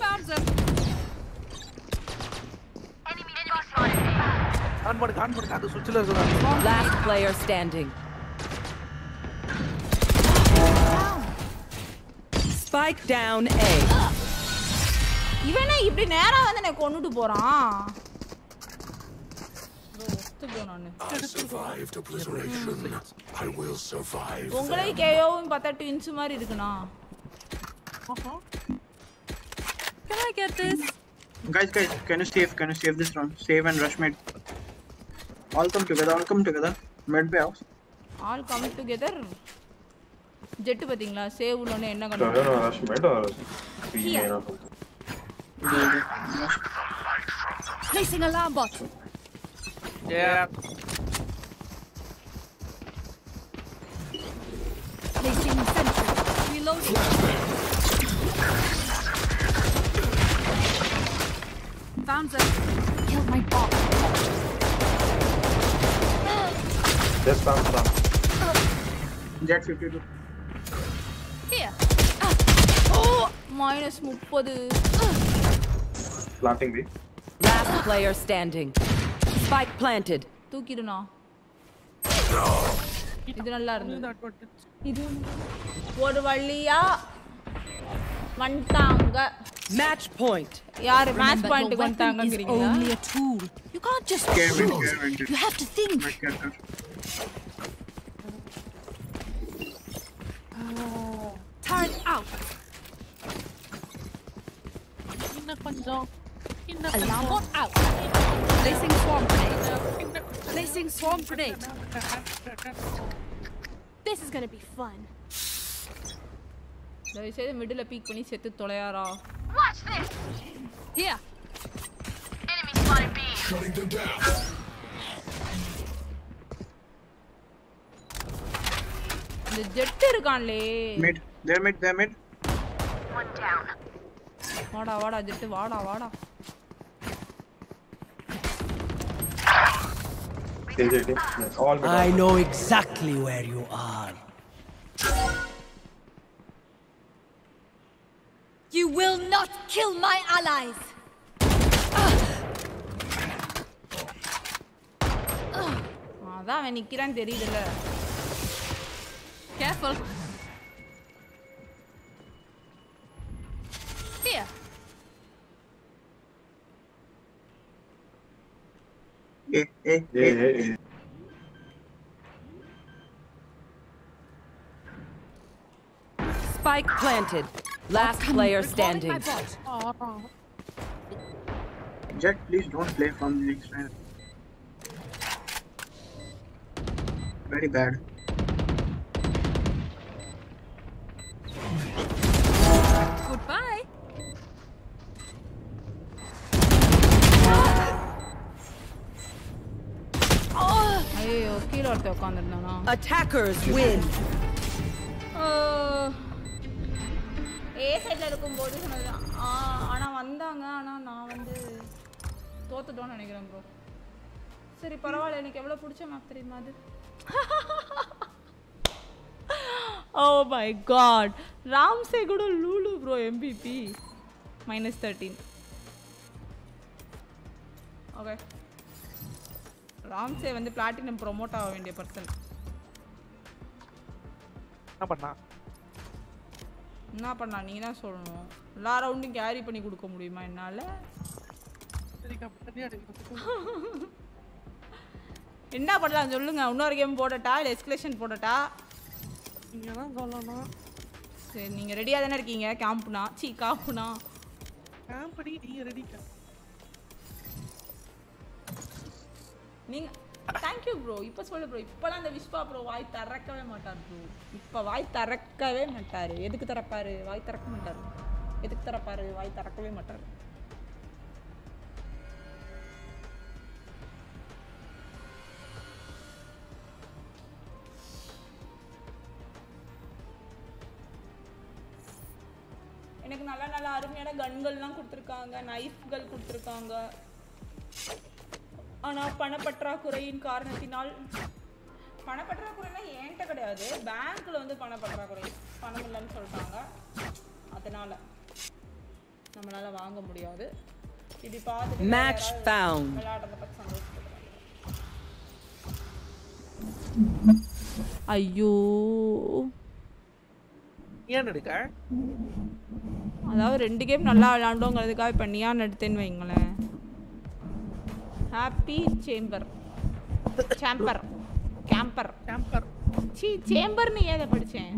Found them. Enemy spotted mid. On பண்ணுங்க ஆன் பண்ணுங்க அது சுவிட்சில் இருக்குதா Last player standing. Spike down A. இவனே இப்படி நேரா வந்து என்ன கொன்னுட்டு போறான் உங்களே கேயோவும் பார்த்தா ட்வின்ஸ் மாதிரி இருக்குனா Can I get this? Guys, guys, can you save? Can you save this round? Save and rush mid. All come together. All come together. Mid be house. All come together. Jett பாத்தீங்களா save உள்ள என்ன கண்டு rush mat rush பீ மேனா போகுது Placing alarm bot. Yeah. Placing sentry. Reloading. Found them. Killed my bot. Just found them. Jack 52. Here. Ah. Oh! Minus 30. Planting B. Last player standing. Spike planted. தூக்கிடுனா இது நல்லா இருந்தது இது ஒரு வழியா வந்துட்டாங்க Match point. யாரு match Remember, பாயிண்ட்டுக்கு your weapon is வந்துட்டாங்கிறீங்களா only a tool. You can't just Care shoot. care care. You have to think. Mid character. Turn out. Alarm bot out. Placing swarm grenade. Placing swarm grenade. This is gonna be fun. தயவு செய்து middle peek பண்ணி செத்து தொலையாரா Here. Shutting them down. இந்த Jett இருக்கான்லே Mid. They're mid. They're mid. வாடா வாடா jet வாடா வாடா KJT. Yes, all mid. I know exactly where you are. You will not kill my allies. அதான் அவன் நிக்கிறான்னு தெரியுதுல்ல Careful. A. A. Yeah, A. yeah, yeah. Spike planted. Last player standing. Jett, please don't play from the next round. Very bad. ஒருத்தர் உட்காந்துருந்தானா Attackers win. ஏ சைடில் இருக்கும்போது சொன்னதுதான். ஆனால் வந்தாங்க. ஆனால் நான் வந்து தோத்துட்டோன்னு நினைக்கிறேன் ப்ரோ சரி பரவாயில்ல. எனக்கு எவ்வளோ பிடிச்ச மேப் தெரியுமா அது? ஓ மை காட் ராம்சே கூட Lulu bro MBP minus thirteen okay Ramsay வந்து பிளாட்டினம் ப்ரொமோட் ஆக வேண்டிய பர்சன் என்ன பண்ணா? என்ன பண்ணா? நீங்க தான் சொல்லணும். எல்லா ரவுண்டும் கேரி பண்ணி கொடுக்க முடியுமா என்னால? என்ன பண்ணலாம் சொல்லுங்க. இன்னொரு கேம் போடட்டா? இல்லை எஸ்கலேஷன் போடட்டா? நீங்க தான் சொல்லணும். சரி நீங்கள் ரெடியாக தானே இருக்கீங்க? கேம்ப்னா சி காப்புனா கேம்படி நீங்க ரெடி நீங்கள் தேங்க்யூ ப்ரோ இப்போ சொல்லு ப்ரோ இப்போலாம் அந்த விஸ்வா ப்ரோ வாய் திறக்கவே மாட்டார் ப்ரோ இப்போ வாய் திறக்கவே மாட்டார். எதுக்கு திறப்பாரு? வாய் திறக்க மாட்டார். எதுக்கு திறப்பாரு? வாய் திறக்கவே மாட்டார். எனக்கு நல்ல நல்ல அருமையான கன்கள்லாம் கொடுத்துருக்காங்க. நைஃப்கள் கொடுத்துருக்காங்க. ஆனால் பணப்பற்றாக்குறையின் காரணத்தினால் பணப்பற்றாக்குறைனா என்கிட்ட கிடையாது. பேங்க்ல வந்து பணப்பற்றாக்குறை பணம் இல்லைன்னு சொல்லிட்டாங்க அதனால நம்மளால வாங்க முடியாது. இப்படி பார்த்து Match found. விளையாடுறத பற்றி சந்தோஷப்படுறாங்க ஐயோ. ஏன் எடுக்க அதாவது ரெண்டு கேம் நல்லா விளையாண்டோங்கிறதுக்காக இப்போ நியான் எடுத்தேன்னு வைங்களேன். happy chamber chamber camper camper C சேம்பர்னு ஏதை படித்தேன்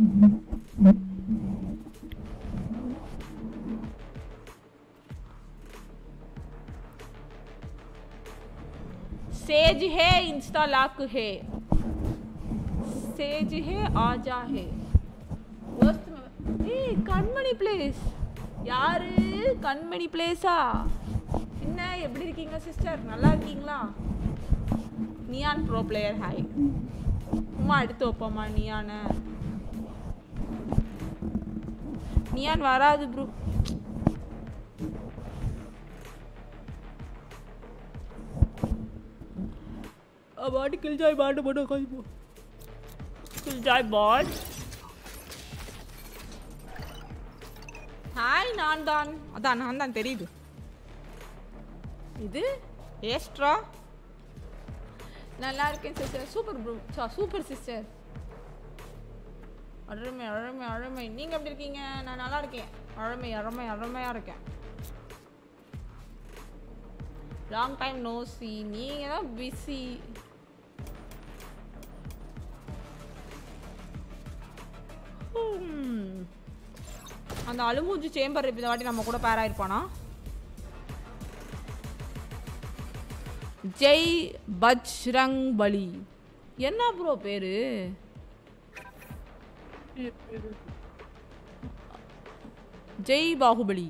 सेज है इंस्टा लाक है सेज है आजा है दोस्त में ஏய் கண்மணி பிளேஸ் யாரு கண்மணி பிளேஸா என்ன எப்படி இருக்கீங்க சிஸ்டர் நல்லா இருக்கீங்களா? Neon bro player hi Uma எடுத்து வைப்போம்மா நியானை நியான் வராது ப்ரோ பாட்டு கில் ஜாய் பாட்டு போட்டு உட்காந்து போ. கில் ஜாய் பாட் ஹாய் நான் தான் அதான் நான் தான் தெரியுது. இது? ஏஸ்ட்ரா நல்லா இருக்கேன் சிஸ்டர் சூப்பர் ப்ரூ சா சூப்பர் சிஸ்டர் அழமை அழமை அழமை நீங்கள் எப்படி இருக்கீங்க? நான் நல்லா இருக்கேன். அழமை அழமை அழமையாக இருக்கேன். லாங் டைம் நோ சி தான் பிஸி அந்த அலுமூஞ்சி சேம்பர் இந்த வாட்டி நம்ம கூட பேர் ஜெய் பஜ்ரங் பலி. என்ன ப்ரோ பேரு? Jai Baahubali.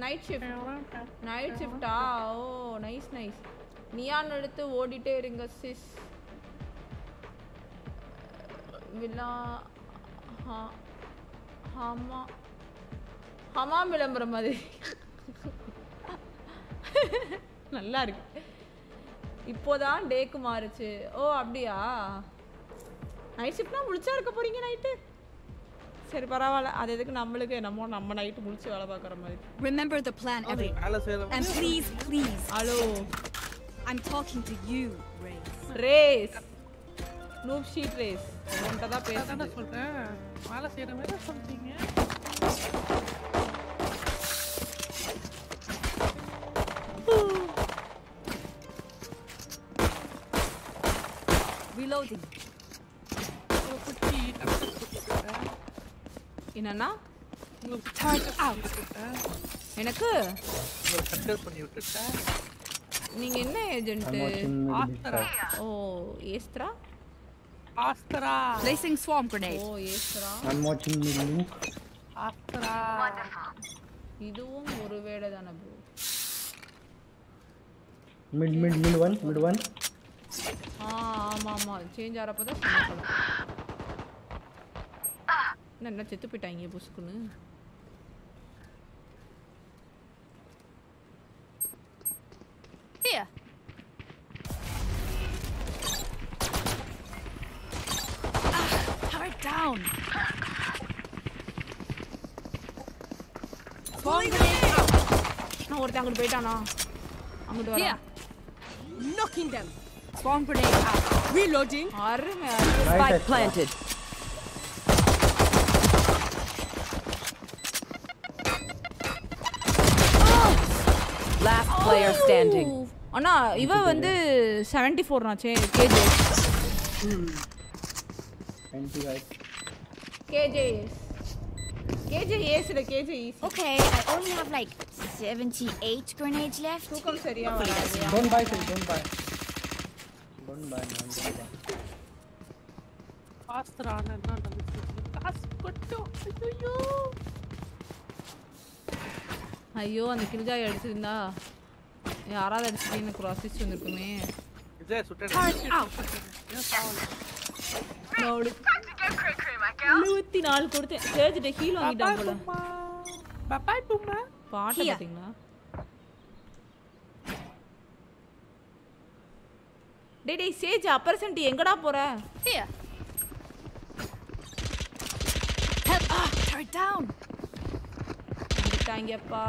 Night shift night ஷிஃப்டா ஓ நைஸ் நைஸ் நியான் எடுத்து ஓடிட்டே இருங்க சிஸ் விழா ஆமாம் ஹமாம் விளம்பரம் மாதிரி. நல்லா இருக்கு. இப்போதான் டேக்கு மாறுச்சு. ஓ அப்படியா? நைட் ஷிஃப்ட்னா முழிச்சா இருக்க போறீங்க நைட்டு சரி பரவாயில்ல. அது எதுக்கு நம்மளுக்கு நம்ம நம்ம நைட்டு முழிச்சு வேலை பார்க்குற மாதிரி. Remember the plan, செய்யற And please, please. Hello I'm talking to you. Raze noob sheet Raze உன்கிட்ட தான் அதானே பேசுறேன் சொல்றேன். வேலை செய்யற மாதிரி சொல்றீங்க. Reloading. என்னன்னா? எனக்கு. நீங்க என்ன ஏஜென்ட் ஓ ஏஸ்த்ரா ஆஸ்த்ரா ப்ளேசிங் ஓ ஏஸ்த்ரா ஆஸ்த்ரா இதுவும் ஒரு வேளை தான ஆ ஆமா ஆமா சேஞ்ச் ஆறப்ப தான் சமைக்கலாம் என்ன என்ன செத்து போயிட்டாங்க புசுக்குன்னு Here. Ah, power down. Swarm grenade out. நான் ஒருத்தன் அங்கிட்டு போயிட்டானா அங்கிட்டு Here. வரேன் Knocking them. Swarm grenade out. Reloading. அருமை அருமை Spike planted. Last player standing. அண்ணா இவ வந்து seventy four நாச்சே K J Twenty guys. KJS KJS இல்ல கேஜேஇஸ் Okay, I only have like 78 grenades left. தூக்கம் சரியா வராது Don't buy, Phil, don't buy. कौन बाय नाम ஐயோ அந்த கில்ஜாய் அடிச்சிருந்தா. யாராவது அடிச்சுட்டு எனக்கு ஒரு அசிஸ்ட் வந்திருக்குமே. எழுபத்தி நாலு கொடுத்தேன். சேர்த்துட்டு ஹீல் வாங்கிட்டான் போல. பாட்டு பாத்தீங்களா டேய் டேய் சேஜ் அப்பர்சன்ட் எங்கடா போற Here. Help. Ah, turret down. விட்டாங்கப்பா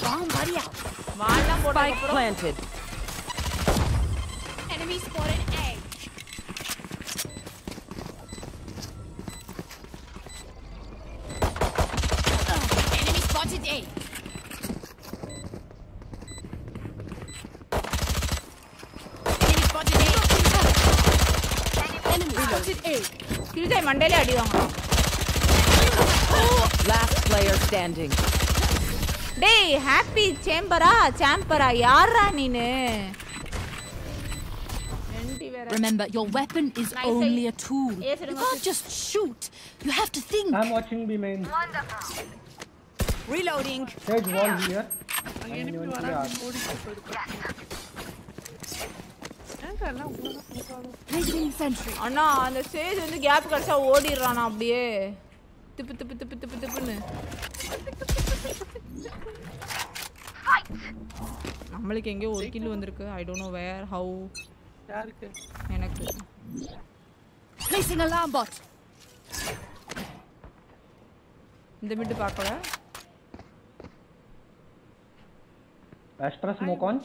Bomb buddy out. வாழலாம் போட Spike planted. Enemy spotted A. கிருஜாய் மண்டையில அடி வாங்கலாம் Last player standing. டேய் ஹாப்பி சேம்பரா சாம்பரா யாரா நீனு ரெண்டு வேற Remember, your weapon is Nice, only eh? a tool. Yes, You it can't was- just shoot. You have to think. I'm watching B main. Reloading. Sage wall here. அண்ணா அந்த stage வந்து gap கிடைச்சா ஓடிடுறானா அப்படியே திப்பு திப்பு திப்பு திப்பு திப்புன்னு நம்மளுக்கு எங்கேயோ ஒரு கில் வந்திருக்கு I don't know where how யாருக்கு எனக்கு Placing alarm bot. இந்த மிட்டு பார்க்கல Astra smoke on.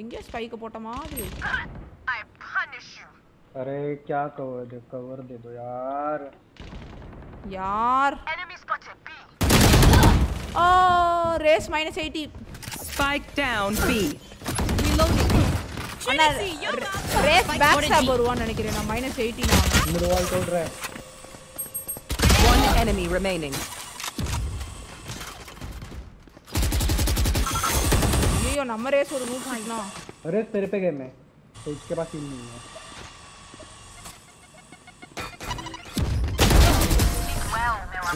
எங்கேயோ ஸ்பைக்க போட்ட மாதிரி अरे क्या कवर दे कवर दे दो यार யார் oh Raze minus eighty Spike down B. அண்ணா ரேஸ் பேக் ஸ்டாப் வருவான்னு நினைக்கிறேன் நான் மைனஸ் எயிட்டி நான் मिड वॉल तोड़ रहा है One enemy remaining. ஐயோ நம்ம ரேஸ் ஒரு நூறு ஆகிக்கலாம் अरे तेरे पे गेम है तो इसके पास heal नहीं है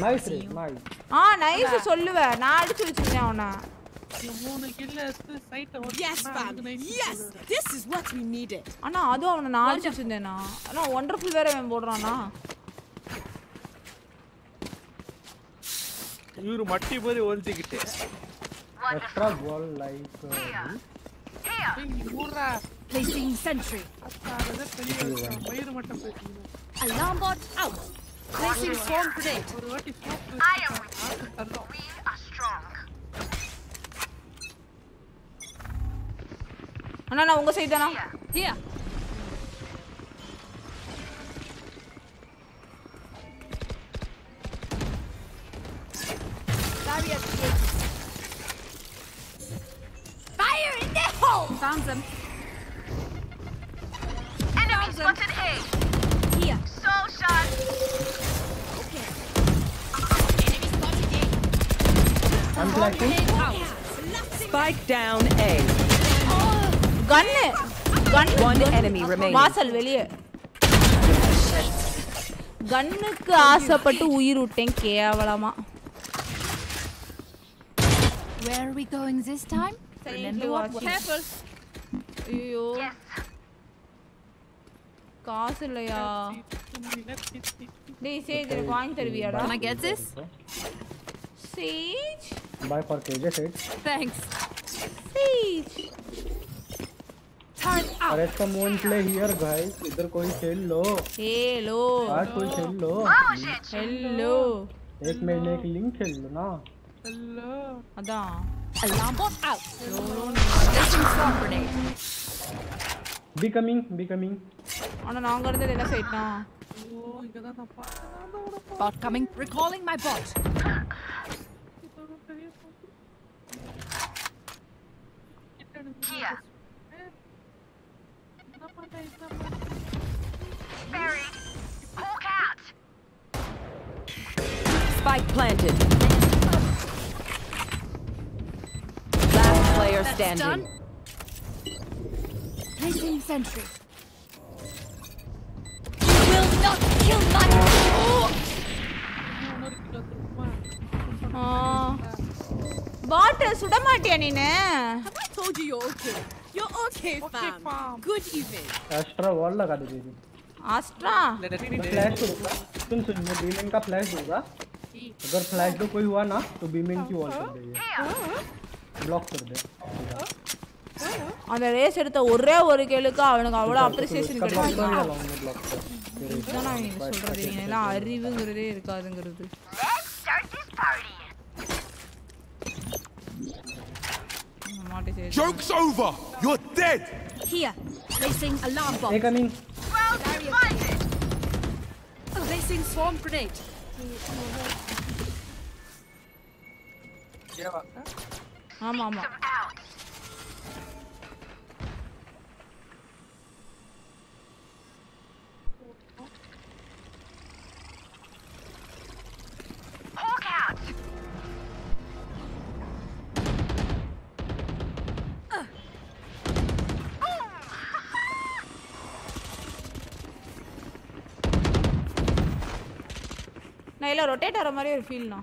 नाइस रे नाइस ஆ நைஸ் சொல்லுவேன் நான் அடிச்சு வச்சிருந்தேன் அவனை இந்த மூணு கில்ல எடுத்து சைட்டை Yes, fam. Yes, this is what we needed. அண்ணா அதுவும் அவனை நான் அடிச்சு வச்சிருந்தேனா அண்ணா ஒண்டர்ஃபுல் வேற அவன் போடுறானா இவரு மட்டி போய் ஒழிச்சுக்கிட்டு extra wall like uh, Placing sentry. Alarm bot out. Placing swarm grenade. I am with you. We are strong. Ano na, ungo sa'yo na. Here. Barrier created. Fire in the hole! Found them. Enemy spotted A. Here. So shot. Okay. Enemy spotted A. I'm flashing. Grenade out. Spike down A. Gun gun One enemy remaining. வாசல் வெளியே கன்னுக்கு ஆசைப்பட்டு உயிர் விட்டேன் கேவலமா Where are we going this time? Thank Remember you. what happened. You. कहाँ से ले आ? They say they're going to be around. Can I get this? Sage. Buy for KJ Sage. Thanks. Sage. अरे मोन प्ले हियर गाइस इधर कोई खेल लो hello आज कोई खेल लो हेलो एक महीने की लिंक खेल लो ना हेलो अदा Alarm bot out. Testing swarm grenade. Be coming, be coming. ஆனா நாங்க இருந்தது Bot coming. Recalling my bot. Here. Buried. Hawk out. Spike planted. player That's standing. done. Placing sentry. You will not kill my. பாட்டு சுட மாட்டியா நீனு Have I told you you're okay? You're okay, fam. Good evening. Extra wall लगा दे दीदी ஆஸ்ட்ரா flash दूंगा सुन सुन मैं बीमेन का flash दूंगा अगर फ्लैश दो कोई हुआ ना तो बीमेन की वॉल कर दे பிளாக் வருது அந்த ரேஸ் எடுத்த ஒரே ஒரு கேளுக்கு அவனுக்கு அவ்வளோ அப்ரிசியேஷன் கிடைக்கும் நான் நீங்கள் சொல்கிறது எல்லாம் அறிவுங்கிறதே இருக்காதுங்கிறது Joke's over! You're dead! Here! Placing alarm bomb. Hey, coming. Well spotted! Placing swarm grenade. Yeah. ஆமா ஆமா நான் எல்லாம் ரொட்டேட் ஆகிற மாதிரி ஒரு ஃபீல்ண்ணா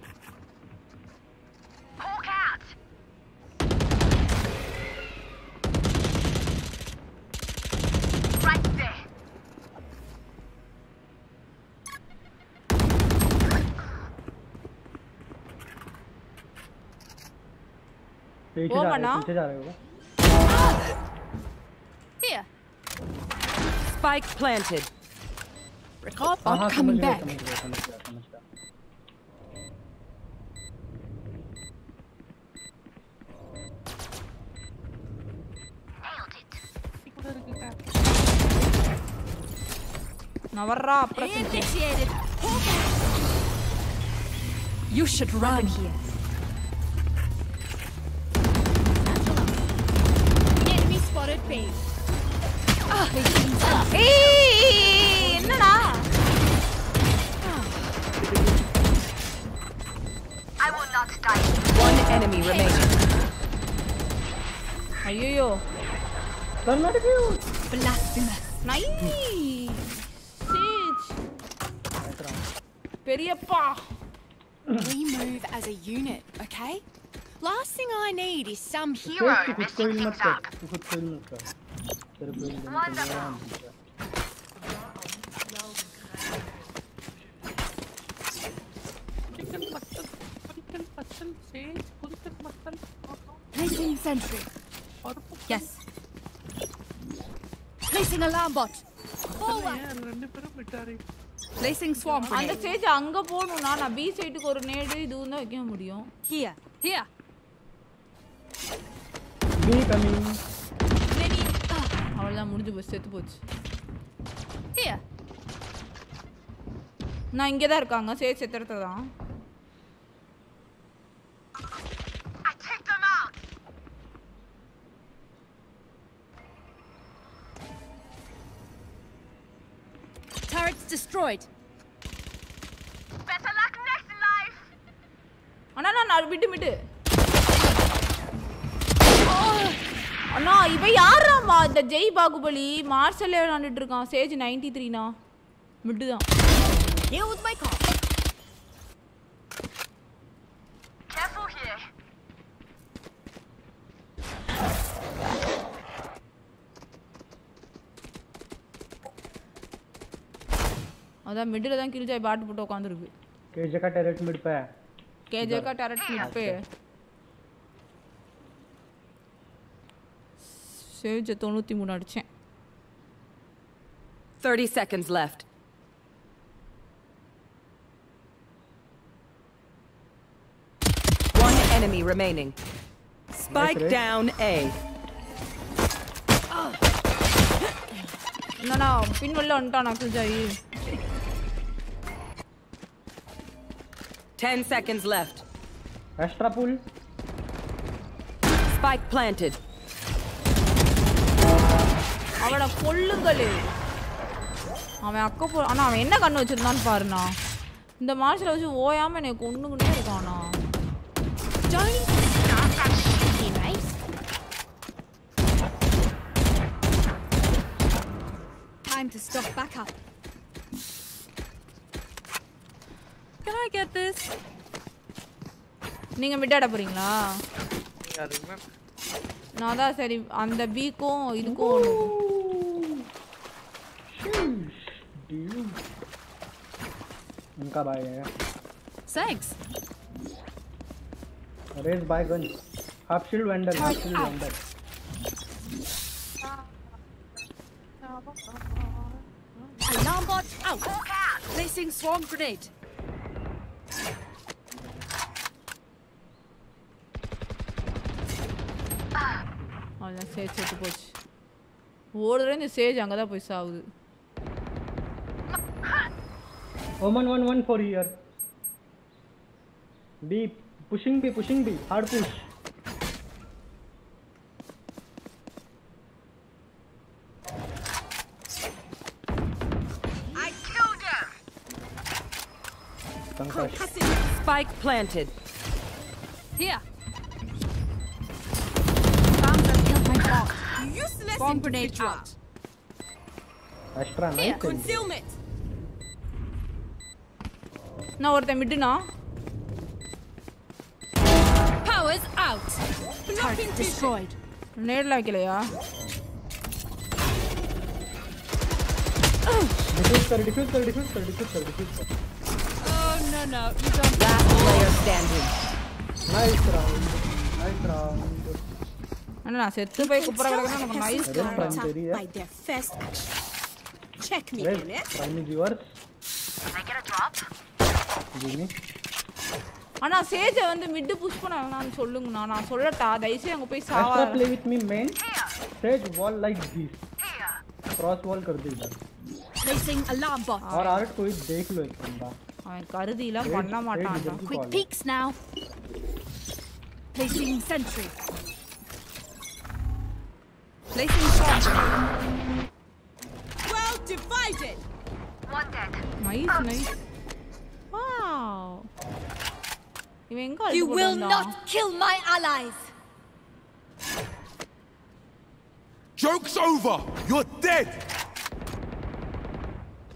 पीछे जा रहे पीछे जा रहे here. Spike planted. Recall bomb coming back. No You should run. Here. I will not die. One enemy remaining. Ayoyo. Don't let it Nice. We move as a unit, okay? Last thing I need is some hero messing things up. хоть поймут-то. Placing sentry. Yes. Placing alarm bot. Forward. Placing swarm. அந்த stage அங்க போணும்னா நான் B சைடுக்கு ஒரு நேடு இதுவும் தான் வைக்க முடியும். Here. Here. B coming. Ready. Avalla murdu bu set poch. Here. நான் இங்கே தான் இருக்காங்க சே செத்துறது தான் Turrets destroyed. Better luck next life. அண்ணா நான் விட்டு விட்டு அண்ணா இவ யாராம்மா இந்த ஜெய் பாகுபலி? மார்சல்ல விளாண்டுட்டு இருக்கான். சேஜ் நைன்டி த்ரீனா மிட்டு தான் ஏ வித் மை அதான் மிடில் தான் கில்ஜாய் பாட்டு போட்டு உட்காந்துருக்கு கேஜேகா டெரட் மிட் பே கேஜேகா டெரட் மிட் பே Thirty தொண்ணூற்றி மூணு அடித்தேன் thirty seconds left One enemy remaining. Spike down A. என்னடா பின்வெளில வந்துட்டான் அக்குல்ஜாயி 10 seconds left. Extra pull. Spike planted. அவனை கொல்லுங்களே. அவன் அக்க போ ஆனா அவன் என்ன கண்ணு வச்சிருந்தான்னு பாருண்ணா. இந்த மார்ஷில் வச்சு ஓயாம எனக்கு ஒண்ணுக்குன்னே இருக்கானா. Time to stock back up. Can I get this? நீங்க மிட்டாட போறீங்களா? நான் தான் சரி அந்த பீக்கும் இதுக்கும் कब आएगा Thanks. Raised by gun. Half shield vendor. Half shield vendor. Alarm bot out. Placing swarm grenade. ಅವನ ಸೇಜ್ ಸೆಟ್ಟು ಪೋಚ್ ಓಡಿದ್ರೆ ಸೇಜ್ ಹಂಗದ ಪೈಸ ಆಗುದು Omen 1 1 for here. B pushing B pushing B hard push. I killed him. Spike planted. Here. Bombs killed my boss. Useless Bomb grenade out. Astra, nice. Here, concealment. நான் ஒருத்தன் விட்டுனா powers out nothing destroyed நேர்ல வைக்கலையா Defuse sir, defuse sir, defuse sir, defuse sir. Oh no no, you don't. Last standing. Nice round, nice round. அண்ணா நான் செத்து போய் குப்புற கிடக்குறேன் நமக்கு nice card by their first action. Check me, Elliot. Prime viewers. yours. Give me. ஆனா சேஜ வந்து mid push பண்ண வேணாம்னு சொல்லுங்கண்ணா நான் சொல்லட்டா தயவுசெய்து அங்க போய் Astra சாவா play with me main. Stage wall like this. Cross wall कर दे इधर. Placing alarm bot. और आर्ट कोई देख लो एक बंदा. அவன் கருதிலாம் Red- பண்ண red மாட்டான் इधर की Quick wall. peeks now. Placing sentry. Placing swarm. Well divided. Nice nice wow You will not kill my allies! Joke's over! You're dead!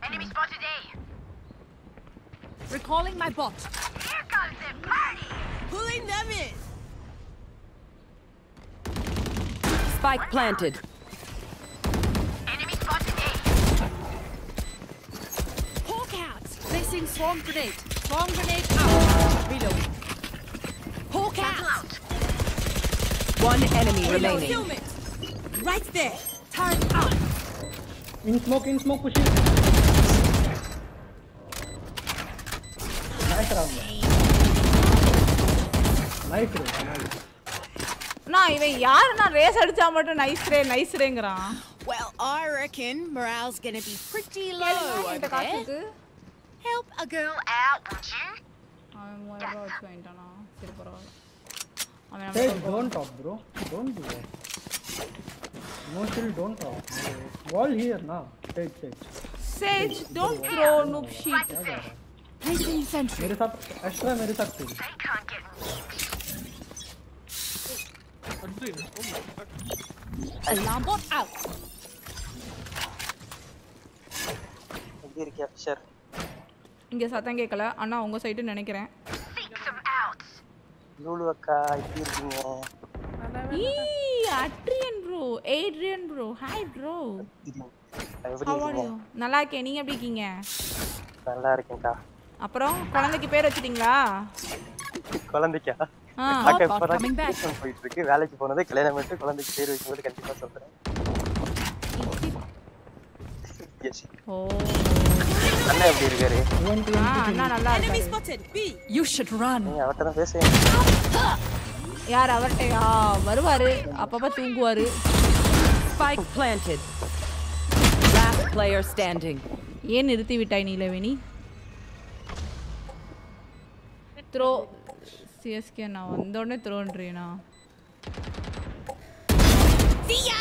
Enemy spotted A. Recalling my bot. Here comes the party! Pulling them in! Spike planted. Enemy spotted A. Out! Placing swarm grenade. Swarm grenade out. Reloading. Hawk out. One enemy Reload. remaining. Helmet. Right there. Turret out. In smoke, in smoke, pushing. Nice round. Nice round. Nice. நான் இவன் யாருன்னா Raze அடிச்சா மட்டும் nice ரே nice ரேங்கறான் Well, I reckon morale's gonna be pretty low கேளுங்க, இந்த over காசுக்கு there. Help a girl out, would you? அவன் மூவாயிரம் ரூபாய் வச்சு வாங்கிட்டானா சரி பரவாயில்ல அவன் Sage, நம்ம don't talk, bro. Don't do that. No chill, don't talk. Wall here, na. Sage, Sage. Sage don't throw noob shit क्या कर रहा है? Placing sentry. मेरे साथ एक्स्ट्रा मेरे साथ खेल Alarm bot out. எப்படி இருக்கியா ஃபிஷர் இங்க சத்தம் கேட்கல அண்ணா உங்க சைடு நினைக்கிறேன் லூலு அக்கா எப்படி இருக்கீங்க? ஈ Adrian bro Adrian bro hi bro எப்படி ஹவ் ஆர் இருக்கீங்க? யூ நல்லா இருக்கேன். நீங்க எப்படி இருக்கீங்க? நல்லா இருக்கேன்க்கா. அப்புறம் குழந்தைக்கு பேர் வச்சிட்டீங்களா? குழந்தைக்கா? போயிட்டு இருக்கு வேலைக்கு போனது. கல்யாணம் பண்ணிட்டு குழந்தைக்கு பேர் வைக்கும்போது கண்டிப்பா சொல்றேன். ஓ. அண்ணா எப்படி இருக்காரு? அண்ணா நல்லா இருக்காரு. யூ ஷட் ரன் நீ அவட்ட பேசு யார் அவர்ட்ட வருவாரு. அப்பப்ப தூங்குவாரு. Spike planted last player standing ஏன் நிறுத்தி விட்டாய் நீலவேணி? த்ரோ சிஎஸ்கே நான் வந்தோடனே த்ரோன்றீனா See ya!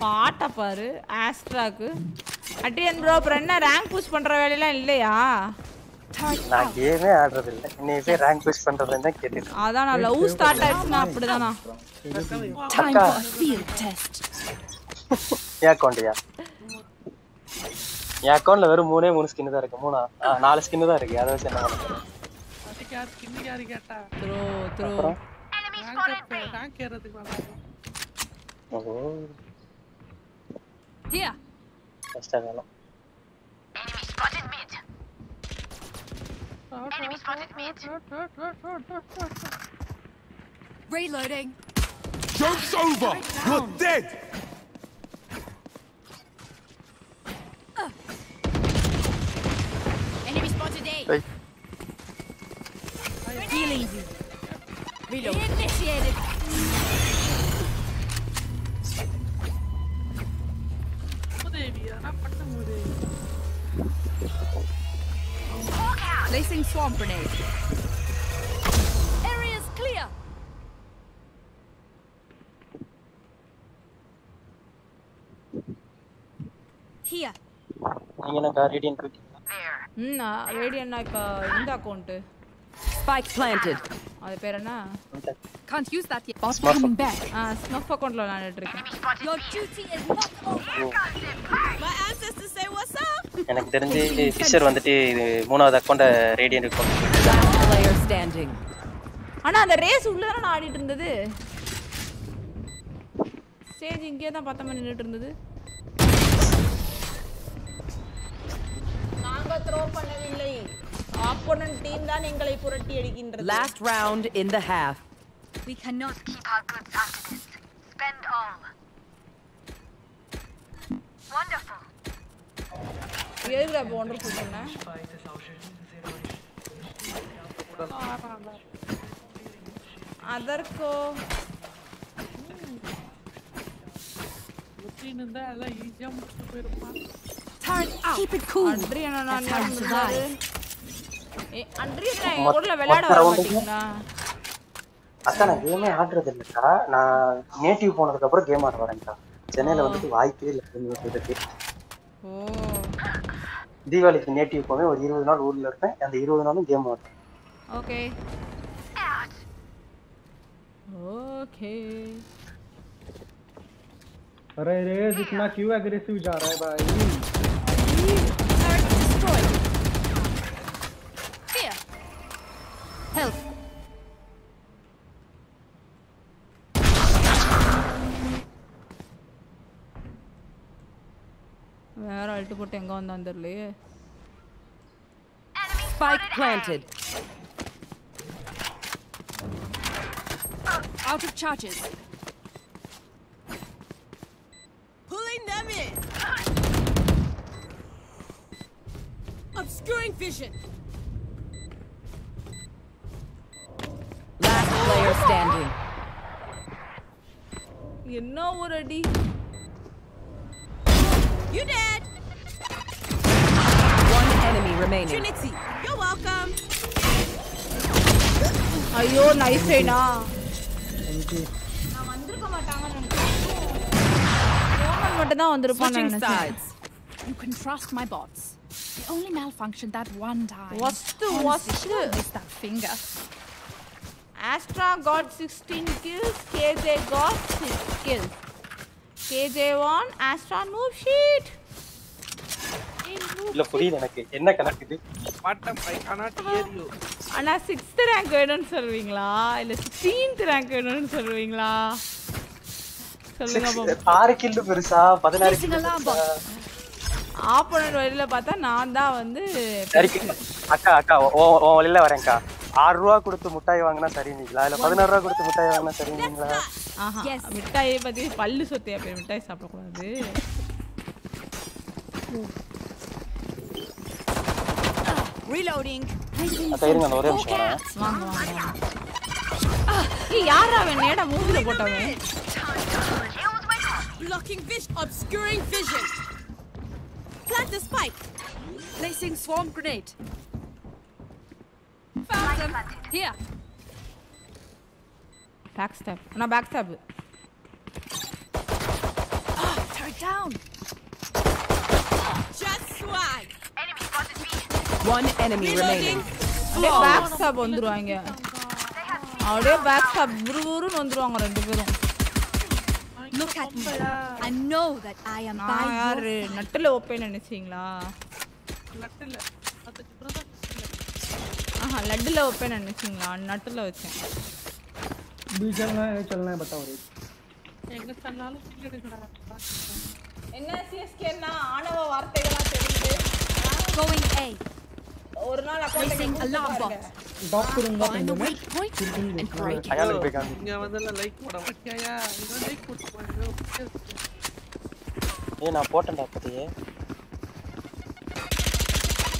பாட்டை பாரு ஆஸ்ட்ராக்கு அட்டியன் ப்ரோ அப்புறம் என்ன ரேங்க் புஷ் பண்ற வேலையெல்லாம் இல்லையா? நான் கேமே ஆடுறது இல்ல இன்னைக்கு போய் ரேங்க் புஷ் பண்றதுன்னு தான் கேட்டுட்டு அதான் நான் லவ் ஸ்டார்ட் ஆயிடுச்சுன்னா அப்படிதானா? Time அக்கா for a field test. என் அக்கௌண்ட்ல வெறும் மூணே மூணு ஸ்கின் தான் இருக்கு. மூணா? நாலு ஸ்கின் தான் இருக்கு. அதை வச்சு என்ன பண்ண போறேன்? அதுக்கு யார் ஸ்கின்னு யாரு கேட்டா throw throw Here. Enemy spotted mid. Enemy spotted mid. Reloading. Joke's over. You're dead. Enemy spotted A. Hey. I'm healing you. Reload. Initiated. Placing swarm grenade. Area's clear. Here. I'm gonna go radiant quickly. There. Hmm, nah, radiant like uh. Spike planted. அது பேர் என்ன Can't use that yet. Smurf. coming back. ஆ smurf அக்கௌண்ட்ல விளையாண்டுட்டு இருக்கேன் Your duty is not over. My ancestors say what's up. எனக்கு தெரிஞ்சு Fisher வந்துட்டு இது மூணாவது அக்கௌண்ட ரேடியன் இருக்கும் Last player standing. ஆனா அந்த ரேஸ் உள்ள தானே நான் ஆடிட்டு இருந்தது ஸ்டேஜ் இங்கே தான் பத்தமா நின்னுட்டு இருந்தது நாங்க த்ரோ பண்ணவில்லை ஆப்போனன்ட் டீம் தான் எங்களை புரட்டி அடிக்கின்றது Last round in the half. We cannot keep our goods after this. Spend all. Wonderful. எதுக்குடா இப்போ ஒண்டர்ஃபுல் பண்ண அதற்கோ முத்தின்னு இருந்தா எல்லாம் ஈஸியா முடிச்சு போயிருப்பான் Turn out. Keep it cool. அன்றியனா நான் That's how you survive. அக்கா நான் கேமே ஆடுறது இல்லைக்கா நான் நேட்டிவ் போனதுக்கு அப்புறம் கேம் ஆட வரேன்க்கா சென்னையில வந்துட்டு வாய்ப்பே இல்லை game இதுக்கு ஓ தீபாவளிக்கு நேட்டிவ் போவேன் ஒரு இருபது நாள் ஊர்ல இருப்பேன் அந்த இருபது நாளும் கேம் ஆடுறேன் ஓகே ஓகே अरे रेज इतना क्यों एग्रेसिव जा रहा है भाई Help. வேற அழுட்டு போட்டு எங்க வந்தான் தெரியலையே Spike planted. Out of charges. Pulling them in. Obscuring vision. Last player standing. You know what, Adi? You dead! One enemy remaining. Trinity, you're welcome. ஐயோ நைஸ் ரைனா நான் வந்திருக்க மாட்டாங்கன்னு நினைக்கிறேன் மட்டும் தான் வந்திருப்பான்னு நினைச்சேன் You can trust my bots. They only malfunctioned that one time. What's the Honestly, what's the that finger? Astra got 16 kills, KJ got 6 kills. KJ won, Astra noob shit. இல்ல புரியல எனக்கு. என்ன கணக்கு இது? Bottom cannot hear you rank வேணும்னு சொல்லுவீங்களா? இல்ல sixteenth rank வேணும்னு சொல்லுவீங்களா? சொல்லுங்க பாப்போம். ஆறு கில்லு பெருசா? பதினாறு Placing கில்லு alarm பெருசா ஆப்போனன்ட் வழியில பார்த்தா நான் தான் வந்து சரி அக்கா அக்கா உன் உன் வழியில வரேன்க்கா. ஆறு ரூபா கொடுத்து முட்டாய் வாங்கினா சரிங்களா இல்ல பதினாறு ரூபா கொடுத்து முட்டாய் வாங்கினா சரிங்களா ஆஹா மிட்டாயை பத்தி பல்லு சொத்தையா போய் மிட்டாய் சாப்பிடக்கூடாது. அக்கா இருங்க ஒரே நிமிஷம் வாங்க வாங்க வாங்க ஏய் யாரா அவன் நேடா மூஞ்சில போட்டவன் Blocking vision. Obscuring vision. Plant the spike. Placing swarm grenade. Found them. Here. Back stop நான் back stop Ah, turret down. Just swag. Enemy spotted me. One enemy remaining. அப்படியே பேக் ஸ்டாப் வந்துருவாங்க அப்படியே பேக் ஸ்டாப் புருன்னு வந்துருவாங்க ரெண்டு பேரும் Look at me. I know that I am by நான் your யாரு side. நட்டுல ஓப்பேன்னு நினைச்சீங்களா நட்டுல அதுக்கு அப்புறம் தான் ஆஹா லட்டுல வைப்பேன் நினைச்சீங்களா? நட்டுல வச்சேன். பீச்சல்னா சொல்லலாம் பட் சொன்னாலும் என்ன சிஎஸ்கேனா ஆணவ வார்த்தைகளா தெரியுது. கோயிங் ஏ ஒரு நாள் அக்கவுண்ட் எல்லாம் டாக்டருங்க இங்க வந்தல லைக் போட மாட்டியா? இங்க லைக் போட்டு பாருங்க. ஏ நான் போட்டேன்டா பத்தியே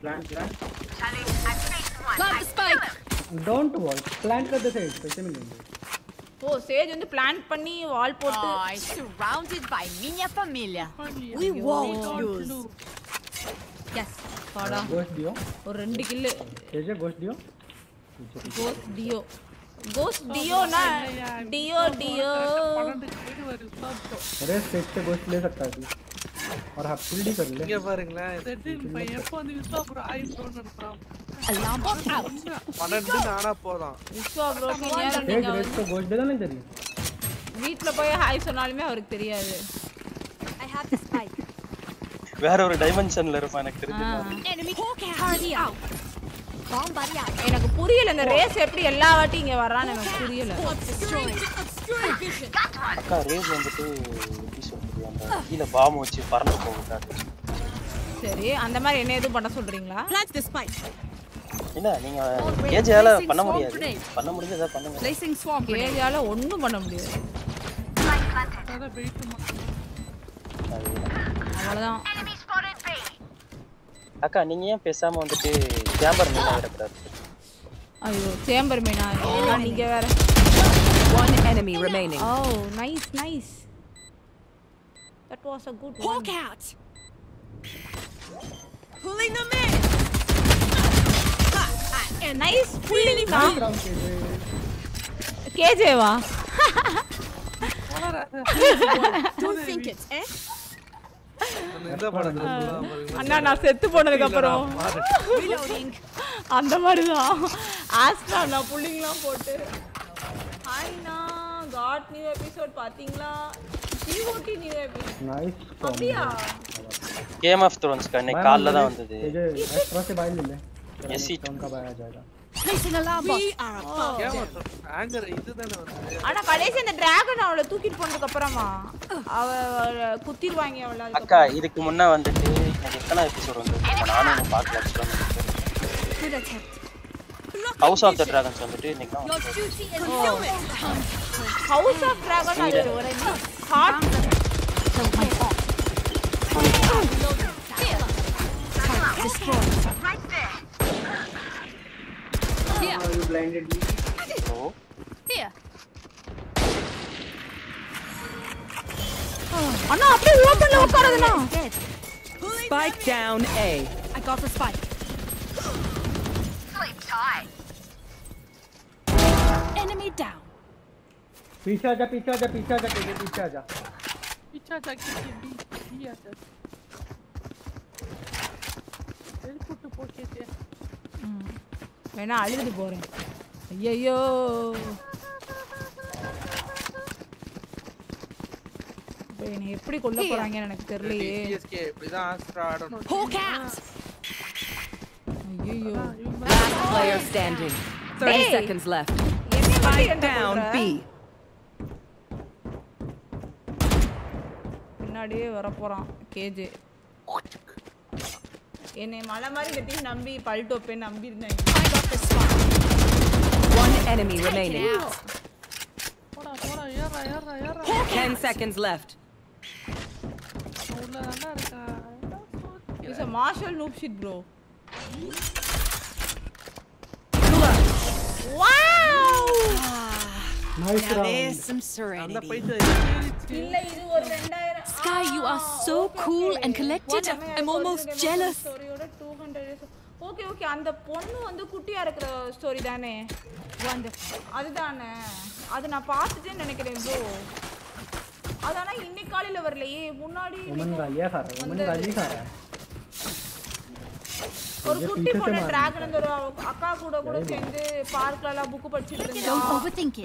Plant, plant. Plant the spike. Don't wall. Plant at the side. Paise mein lenge. Oh Sage வந்து பிளான் பண்ணி வால் போட்டு ஐ சரவுண்டட் பை மியா ஃபேமிலியா வி வாண்ட் லூஸ் எஸ் பாடா கோஸ்ட் டியோ ஒரு ரெண்டு kill Sage ghost duo ghost duo cost டியோனா deo deo अरे स्टेज से Ghost ले सकता है तू और हाफ फील्ड ही कर ले இங்க பாருங்களேன் எப்போ வந்து விஸ்வா ப்ரோ ஐஃபோன் எடுக்கிறான் Alarm bot out. பன்னெண்டு நானா போதும் விஸ்வா ப்ரோ நேரம் तेज நீங்க रेड तो Ghost देना नहीं तेरी வீட்ல போய் ஹாய் சொன்னாலுமே அவருக்கு தெரியாது I have the spike. வேற ஒரு டைமென்ஷன்ல இருப்பான் எனக்கு தெரிஞ்சு Enemy Target out. எனக்கு புரியல இந்த ரேஸ் எப்படி எல்லா வாட்டி இங்க வர்றான்னு எனக்கு புரியல. அக்கா ரேஸ் வந்துட்டு எப்படி சொல்றது அந்த கீழே பாம் வச்சு பறந்து போகுது? சரி அந்த மாதிரி என்ன எதுவும் பண்ண சொல்றீங்களா? Plant the spike. இல்ல நீங்க கேஜால பண்ண முடியாது. பண்ண முடிஞ்சதா பண்ணுங்க. Placing swarm. grenade. கேஜால ஒண்ணும் பண்ண முடியாது. அவ்வளவுதான். அக்கா நீங்க ஏன் பேசாம வந்துட்டு கேம்பர் மீனா இருக்கக்கூடாது ஐயோ சேம்பர் மீனா ஏன்னா நீங்க வேற One enemy remaining. O nice nice that was a good one Hawk out. Pulling them in. Nice pulling கேஜேவா Don't think it, eh? அண்ணா நான் செத்து போனதுக்கு அப்புறம் Reloading. அந்த மாதிரி தான் ஆஸ்ட்ரா நான் புள்ளிங்லாம் போட்டு ஹாய்ண்ணா காட் நியூ எபிசோட் பாத்தீங்களா ஜிஓடி நியூ எபிசோட் नाइस அப்படியா கேம் ஆஃப் த்ரோன்ஸ் அன்னைக்கு காலைல தான் வந்தது KJ एक्स्ट्रा से बाहर ले ले Yes, it- उनका बाहर आ जाएगा Placing. We are them. இதுதானே வந்து. ஆனா கடைசி அந்த டிராகன் அவளை தூக்கிட்டு போனதுக்கு அப்புறமா அவ குத்திடுவாங்க அவளை அக்கா இதுக்கு முன்ன வந்துட்டு எனக்கு எத்தனை எபிசோட் வந்து நானும் பார்க்கல. ஹவுஸ் ஆஃப் த டிராகன்ஸ் வந்துட்டு இன்னைக்கு. ஹவுஸ் ஆஃப் டிராகன் அது ஒரு hard Destroyed. Oh, you blinded me O Here. அண்ணா அப்படியே ஓபன்ல உட்காருதுண்ணா Dead. Spike down A. I got the spike. Enemy down. पीछे आजा पीछे आजा पीछे आजा KJ पीछे आजा पीछा जाके बी बी आता வெளிப்புட்டு போக்கேட்டே வேணா அழுதுட்டு போறேன் ஐயோ இப்போ என்னை எப்படி கொல்ல போறாங்கன்னு எனக்கு தெரியலையே டிஎஸ்கே இப்படிதான் ஆஸ்ட்ரா ஆடணும் Hawk out. ஐயோ Last player standing. 30 Hey. seconds left. Spike Spike down B. பின்னாடியே வர போறான் KJ one enemy remaining. 10 seconds left. It's a martial noob shit bro. Wow! Nice. There's some serenity. Sky, you are so cool and collected. I'm almost jealous. Okay okay அந்த பொண்ணு வந்து குட்டியாக இருக்கிற story தானே? அந்த அதுதானே. அது நான் பார்த்துட்டேன்னு நினைக்கிறேன் ப்ரோ அது ஆனால் இன்னைக்கு காலையில் வரலையே. முன்னாடி ஒரு குட்டி பொண்ணு டிராகன் ஒரு அக்கா கூட கூட சேர்ந்து பார்க்ல எல்லாம் புக் படிச்சிட்டு இருந்தா. overthink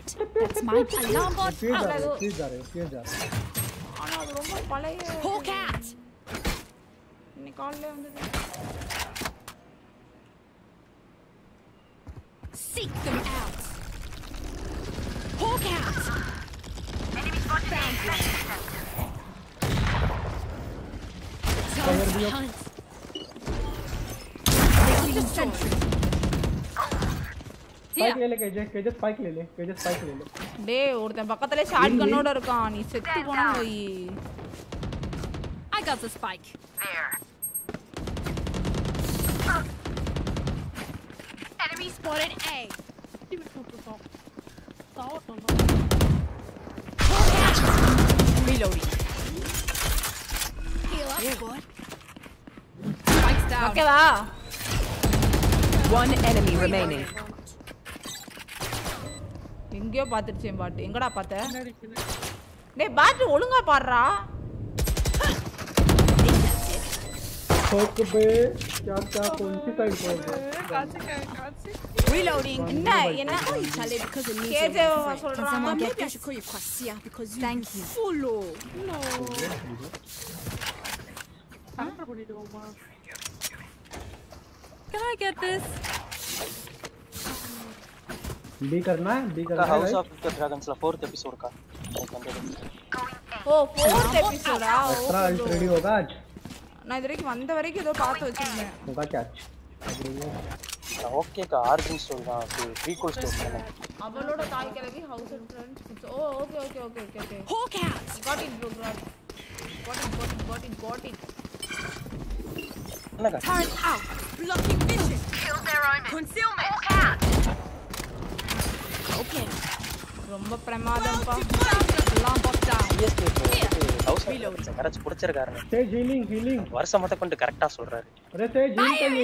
அது ரொம்ப பழைய இன்னைக்கு காலையில வந்து Seek them out. Hawk out. Enemy spotted. Time to hunt. Taking sentry. Spike Spike. Lay cage cage Spike. Lay lay cage Spike. Lay lay டேய் ஒருத்தன் பக்கத்துல I got the spike. There. Enemy spotted A. Reloading. Heal up, yeah. squad. Spikes down. Okay, wow. One enemy remaining. எங்கேயோ பார்த்துருச்சேன் பாட்டு எங்கடா பார்த்த டேய் Reloading. No, you're not. Can I get this? B करना है बी करना है हाउस ऑफ द ड्रैगन्स நான் இது வரைக்கும் வந்த வரைக்கும் ஏதோ பார்த்து வச்சிருந்தேன் உங்க சார்ஜ் ஓகே கா ஆர்ஜின் ஸ்டோர் தான் அது ரீகால் ஸ்டோர் தான் அவளோட தாய் கிழக்கு house and friends oh okay okay okay okay okay ஹோ gates got it bro got it got it got it got it என்னடா turn out blocking vision kill their omen concealment all cats okay ரொம்ப பிரமாதம்ப்பா. எல்லாம் போட்டா. ESK house reload correct புடிச்சிருக்காரு சே healing வருஷம் மொத்த கொண்டு கரெக்ட்டா சொல்றாரு. அரே சே ஹீல்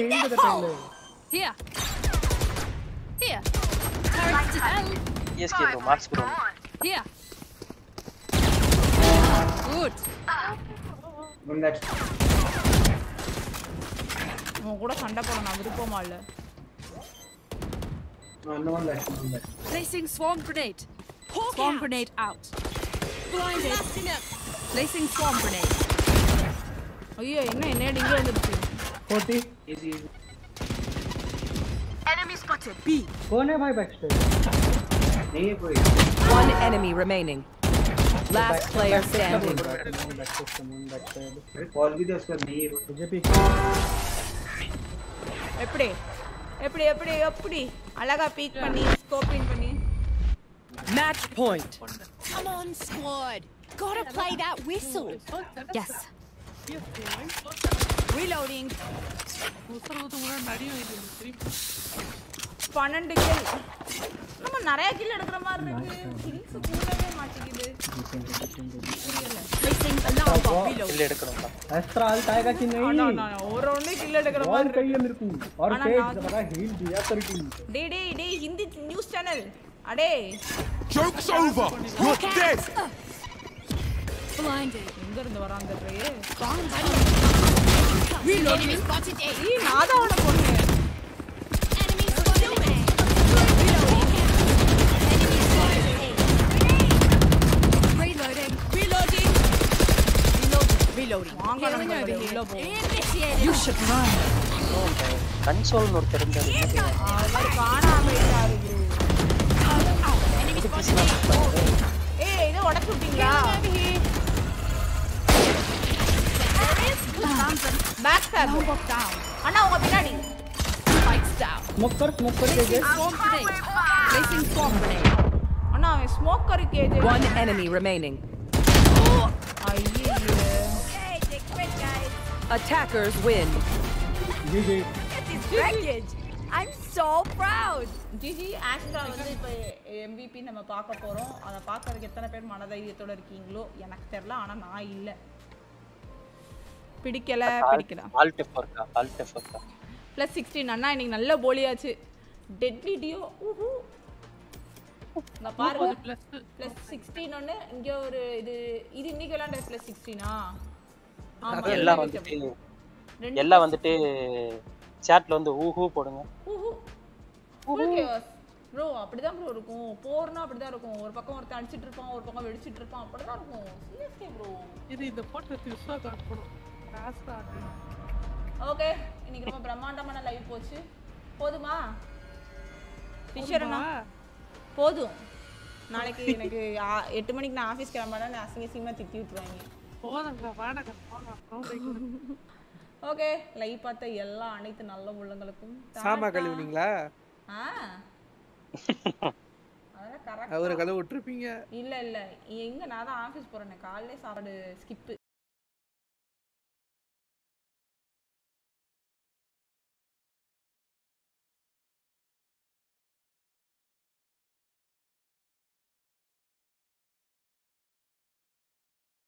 உன் கூட சண்டை போட நான் விருப்பமா இல்லை. Placing swarm grenade. swarm grenade out. Blinded. Placing swarm grenade. ஐயோ என்ன என்ன இங்க வந்துருச்சு 40 Enemy spotted. B. कौन है भाई backstage One enemy remaining. Last player standing. BJP எப்படி எப்படி எப்படி எப்படி அழகா பீக் பண்ணி ஸ்கோப்பிங் பண்ணி Match point. Come on, squad. Gotta play that whistle. Yes. Reloading. பன்னெண்டு கில் நம்ம நிறைய கில் எடுக்கிற மாதிரி இருக்கு கில்ஸ் கூடவே மாட்டேங்குது Placing alarm bot. Reload. இல்ல எடுக்கணும்க்கா एक्स्ट्रा अल्ट आएगा कि ஆனா नहीं நான் ஒரு ஒண்ணு கில் எடுக்கிற और மாதிரி चाहिए இருக்கு मेरे को और आना सेज ना- जरा हील दिया कर टीम को டேய் டேய் டேய் ஹிந்தி நியூஸ் சேனல் அடே Joke's over! You're dead! Blinded. எங்க இருந்து வரான் அந்த tray Reloading. Enemy spotted A. ஈ நாதாவோட பொண்ணு Enemy கன்சோல்னு ஒரு தெரிஞ்சது ஏய் இதை உடச்சு விட்டீங்களா பேக் ஸ்டாப் அண்ணா உங்க பின்னாடி smoker smoker cage placing smoker அண்ணா அவன் smoker cage one enemy remaining ஐயோ Quit, guys. Attackers win. This is wreckage. I'm so proud. GG ஆக்சுவலா வந்து இப்போ எம்விபி நம்ம பார்க்க போறோம். அதை பார்க்கறதுக்கு எத்தனை பேர் மனதைரியத்தோட இருக்கீங்களோ? எனக்கு தெரியல ஆனா நான் இல்ல. பிடிக்கல பிடிக்கல. ஆல்ட் எஃப் இருக்கா ஆல்ட் எஃப் இருக்கா ப்ளஸ் சிக்ஸ்டீன் அண்ணா இன்னைக்கு நல்ல போலியாச்சு. Deadly deo ஊஹூ. இங்க பாருங்க. ப்ளஸ் சிக்ஸ்டீன் ஒன்று இங்க ஒரு இது இது இன்னைக்கு விளையாண்ட ப்ளஸ் சிக்ஸ்டீனா எல்லாம் வந்துட்டு எல்லாம் வந்துட்டு சாட்ல வந்து ஊஹூ போடுங்க. ப்ரோ அப்படிதான் ப்ரோ இருக்கும். போர்னா அப்படிதான் இருக்கும். ஒரு பக்கம் ஒருத்தன் அடிச்சிட்டு இருப்பான் ஒரு பக்கம் வெடிச்சிட்டு இருப்பான். அப்படிதான் இருக்கும். சிஎஸ்கே ப்ரோ இது இந்த போட்டு விஸ்வா கார்டு போடும் கிராஸ் ஓகே இன்னைக்கு ரொம்ப பிரம்மாண்டமான லைவ் போச்சு. போதுமா? ஃபிஷர் அண்ணா போதும். நாளைக்கு எனக்கு எட்டு மணிக்கு நான் ஆஃபீஸ் கிளம்பினா நான் அசிங்க அசிங்கமாக திட்டி விட்டுருவாங்க. ஓகே லைவ் பார்த்த எல்லா அனைத்து நல்ல உள்ளங்களுக்கும் சாமா கழுவுனீங்களா? ஆ. அதெல்லாம் கரெக்ட் அவரை கழுவு விட்டுருப்பீங்க. இல்ல இல்ல. எங்க நான் தான் ஆஃபீஸ் போறேன். காலையிலே சாப்பாடு ஸ்கிப்பு